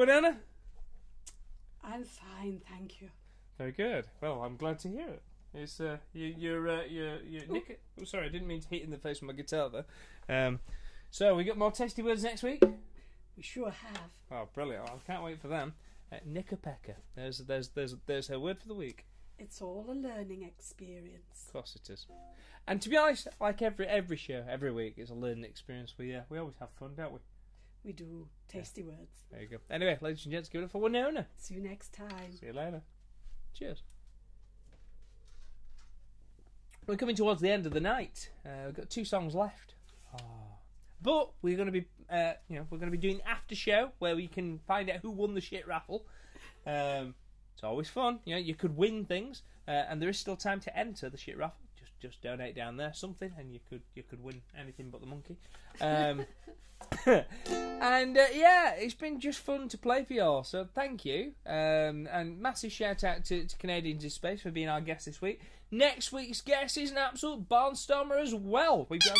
A: with Anna?
C: I'm fine, thank you.
A: Very good. Well, I'm glad to hear it. It's uh, you, you're uh, you're you're Nick. Oh, sorry, I didn't mean to hit in the face with my guitar there. Um, so we got more tasty words next week.
C: We sure have.
A: Oh, brilliant! I can't wait for them. Uh, Knickerpecker. There's there's there's there's her word for the week.
C: It's all a learning experience.
A: Of course it is. And to be honest, like every every show, every week, it's a learning experience. We uh, we always have fun, don't we?
S: We do. Tasty words.
A: There you go. Anyway, ladies and gents, give it up for Winona.
S: See you next time.
A: See you later. Cheers. We're coming towards the end of the night. Uh, we've got two songs left. But we're going to be, uh, you know, we're going to be doing after show where we can find out who won the shit raffle. Um, it's always fun. You know, you could win things, uh, and there is still time to enter the shit raffle. Just, donate down there something, and you could, you could win anything but the monkey. Um, and uh, yeah, it's been just fun to play for y'all. So thank you, um, and massive shout out to, to Canadians in Space for being our guest this week. Next week's guest is an absolute barnstormer as well. We've got,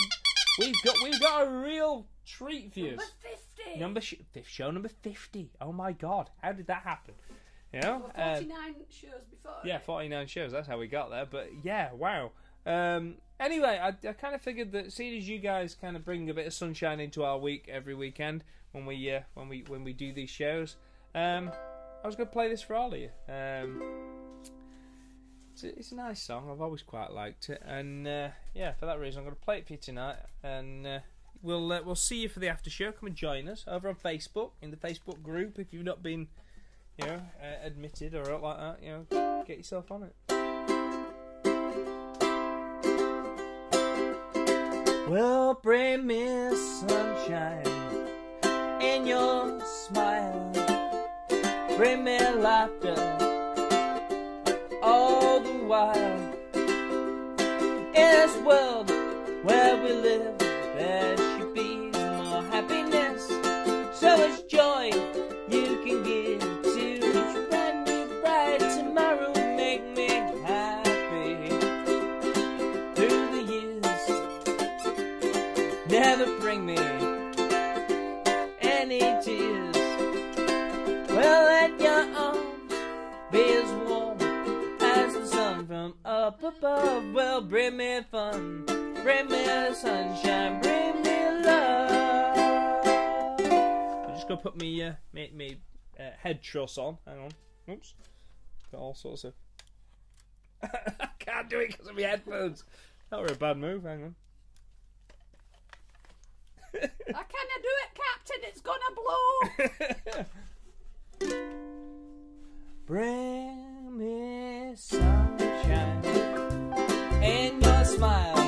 A: we've got, we've got a real treat for you.
C: Number 50.
A: Number sh- show number fifty. Oh my god, how did that happen? You know,
C: Well,
A: um,
C: 49 shows before.
A: yeah, 49 shows. That's how we got there. But yeah, wow. Um, anyway, I, I kind of figured that seeing as you guys kind of bring a bit of sunshine into our week every weekend when we uh, when we when we do these shows, um, I was going to play this for all of you. Um, it's, a, nice song. I've always quite liked it, and uh, yeah, for that reason, I'm going to play it for you tonight. And uh, we'll uh, we'll see you for the after show. Come and join us over on Facebook in the Facebook group if you've not been you know, uh, admitted or like that, you know, get yourself on it. Well, bring me sunshine in your smile. Bring me laughter all the while. In this world where we live, above. Well, bring me fun, bring me sunshine, bring me love. I'm just gonna put me uh, me, me uh, head truss on. Hang on. Oops. Got all sorts of. I can't do it because of my headphones. That were a bad move. Hang on.
C: I cannot do it, Captain. It's gonna blow.
A: Bring me sunshine and your smile.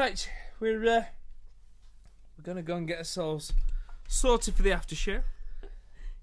A: Right, we're uh, we're gonna go and get ourselves sorted for the after show.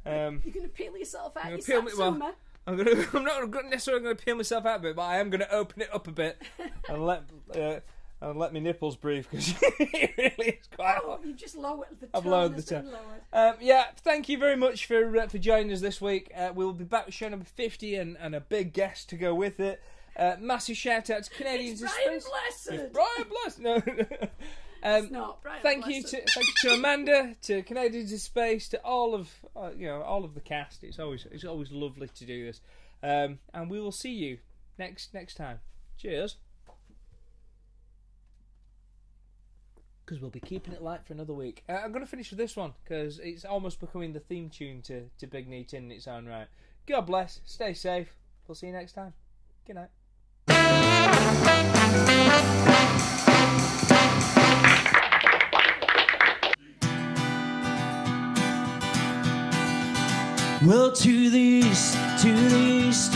A: Um,
C: You're gonna peel yourself out.
A: I'm gonna peel me, well, I'm gonna. I'm not necessarily to peel myself out a bit, but I am going to open it up a bit and let uh, and let my nipples breathe because it really is quite.
C: Oh, you just lowered the
A: I've lowered the tone. Um, yeah, thank you very much for uh, for joining us this week. Uh, we'll be back with show number fifty and, and a big guest to go with it. Uh, massive shout out to Canadians in
C: Brian
A: Space.
C: Blessed.
A: It's Brian Blessed. No.
Q: Um,
B: not. Brian
Q: thank you to thank you to Amanda, to Canadians in Space, to all of uh, you know all of the cast. It's always it's always lovely to do this, um, and we will see you next next time. Cheers. Because we'll be keeping it light for another week. Uh, I'm going to finish with this one because it's almost becoming the theme tune to to Big Neet in its own right. God bless. Stay safe. We'll see you next time. Good night.
A: Well, to the east, to the east,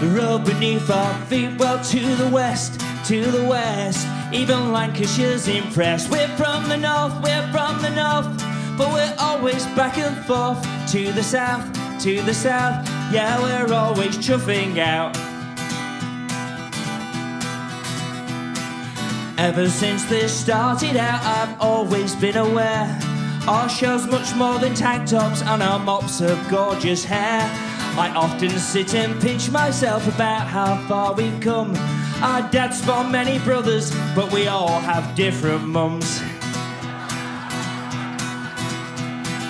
A: the road beneath our feet. Well, to the west, to the west, even Lancashire's impressed. We're from the north, we're from the north, but we're always back and forth. To the south, to the south, yeah, we're always chuffing out. Ever since this started out, I've always been aware. Our show's much more than tank tops and our mops of gorgeous hair. I often sit and pinch myself about how far we've come. Our dads spawned many brothers, but we all have different mums.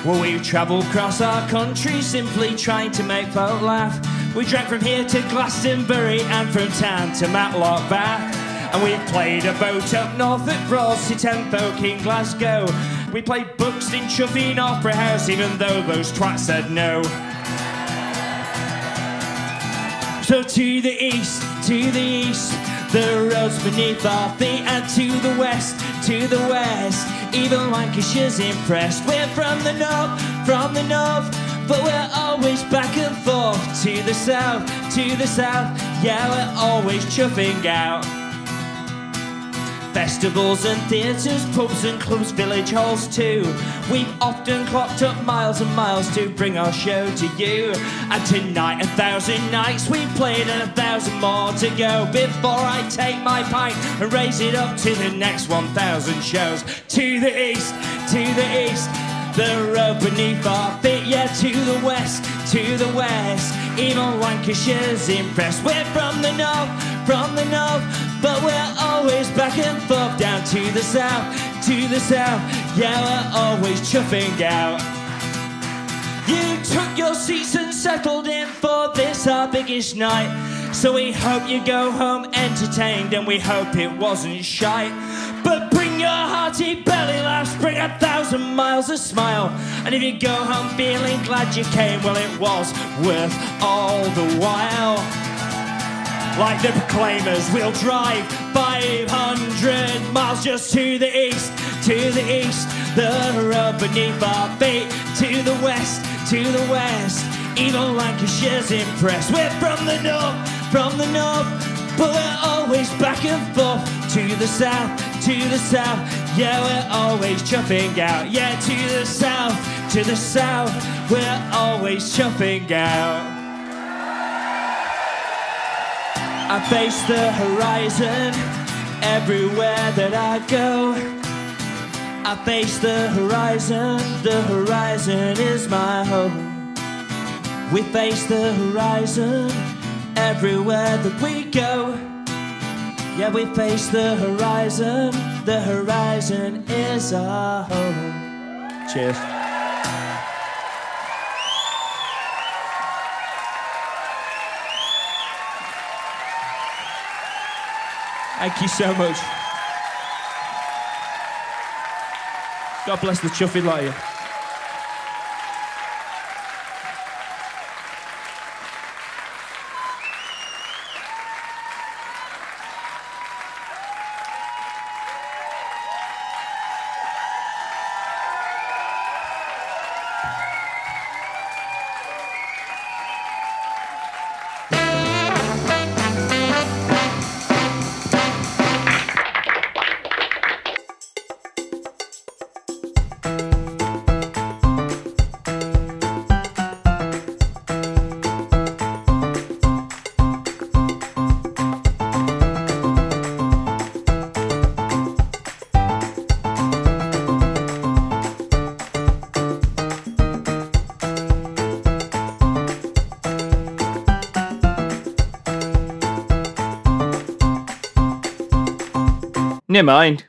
A: Well, we've travelled across our country simply trying to make folk laugh. We drank from here to Glastonbury and from town to Matlock Bath. And we played a boat up north at Broads to Tenfolk in Glasgow. We played Buxton Chuffing Opera House, even though those twats said no. So to the east, to the east, the roads beneath our feet, and to the west, to the west, even Lancashire's impressed. We're from the north, from the north, but we're always back and forth. To the south, to the south, yeah, we're always chuffing out. Festivals and theatres, pubs and clubs, village halls too. We've often clocked up miles and miles to bring our show to you. And tonight, a thousand nights we've played and a thousand more to go. Before I take my pint and raise it up to the next 1,000 shows. To the east, to the east. The road beneath our feet, yeah, to the west, to the west. Even Lancashire's impressed. We're from the north, from the north, but we're always back and forth down to the south, to the south. Yeah, we're always chuffing out. You took your seats and settled in for this, our biggest night. So we hope you go home entertained and we hope it wasn't shite. But bring your hearty belly laughs, bring a thousand miles of smile. And if you go home feeling glad you came, well, it was worth all the while. Like the Proclaimers, we'll drive 500 miles just to the east, to the east. The road beneath our feet, to the west, to the west. Even Lancashire's impressed. We're from the north, from the north, but we're always back and forth to the south, to the south. Yeah, we're always jumping out. Yeah, to the south, to the south. We're always jumping out. I face the horizon everywhere that I go. I face the horizon, the horizon is my home. We face the horizon everywhere that we go. Yeah, we face the horizon, the horizon is our home. Cheers. Thank you so much. God bless the chuffing you. Never mind.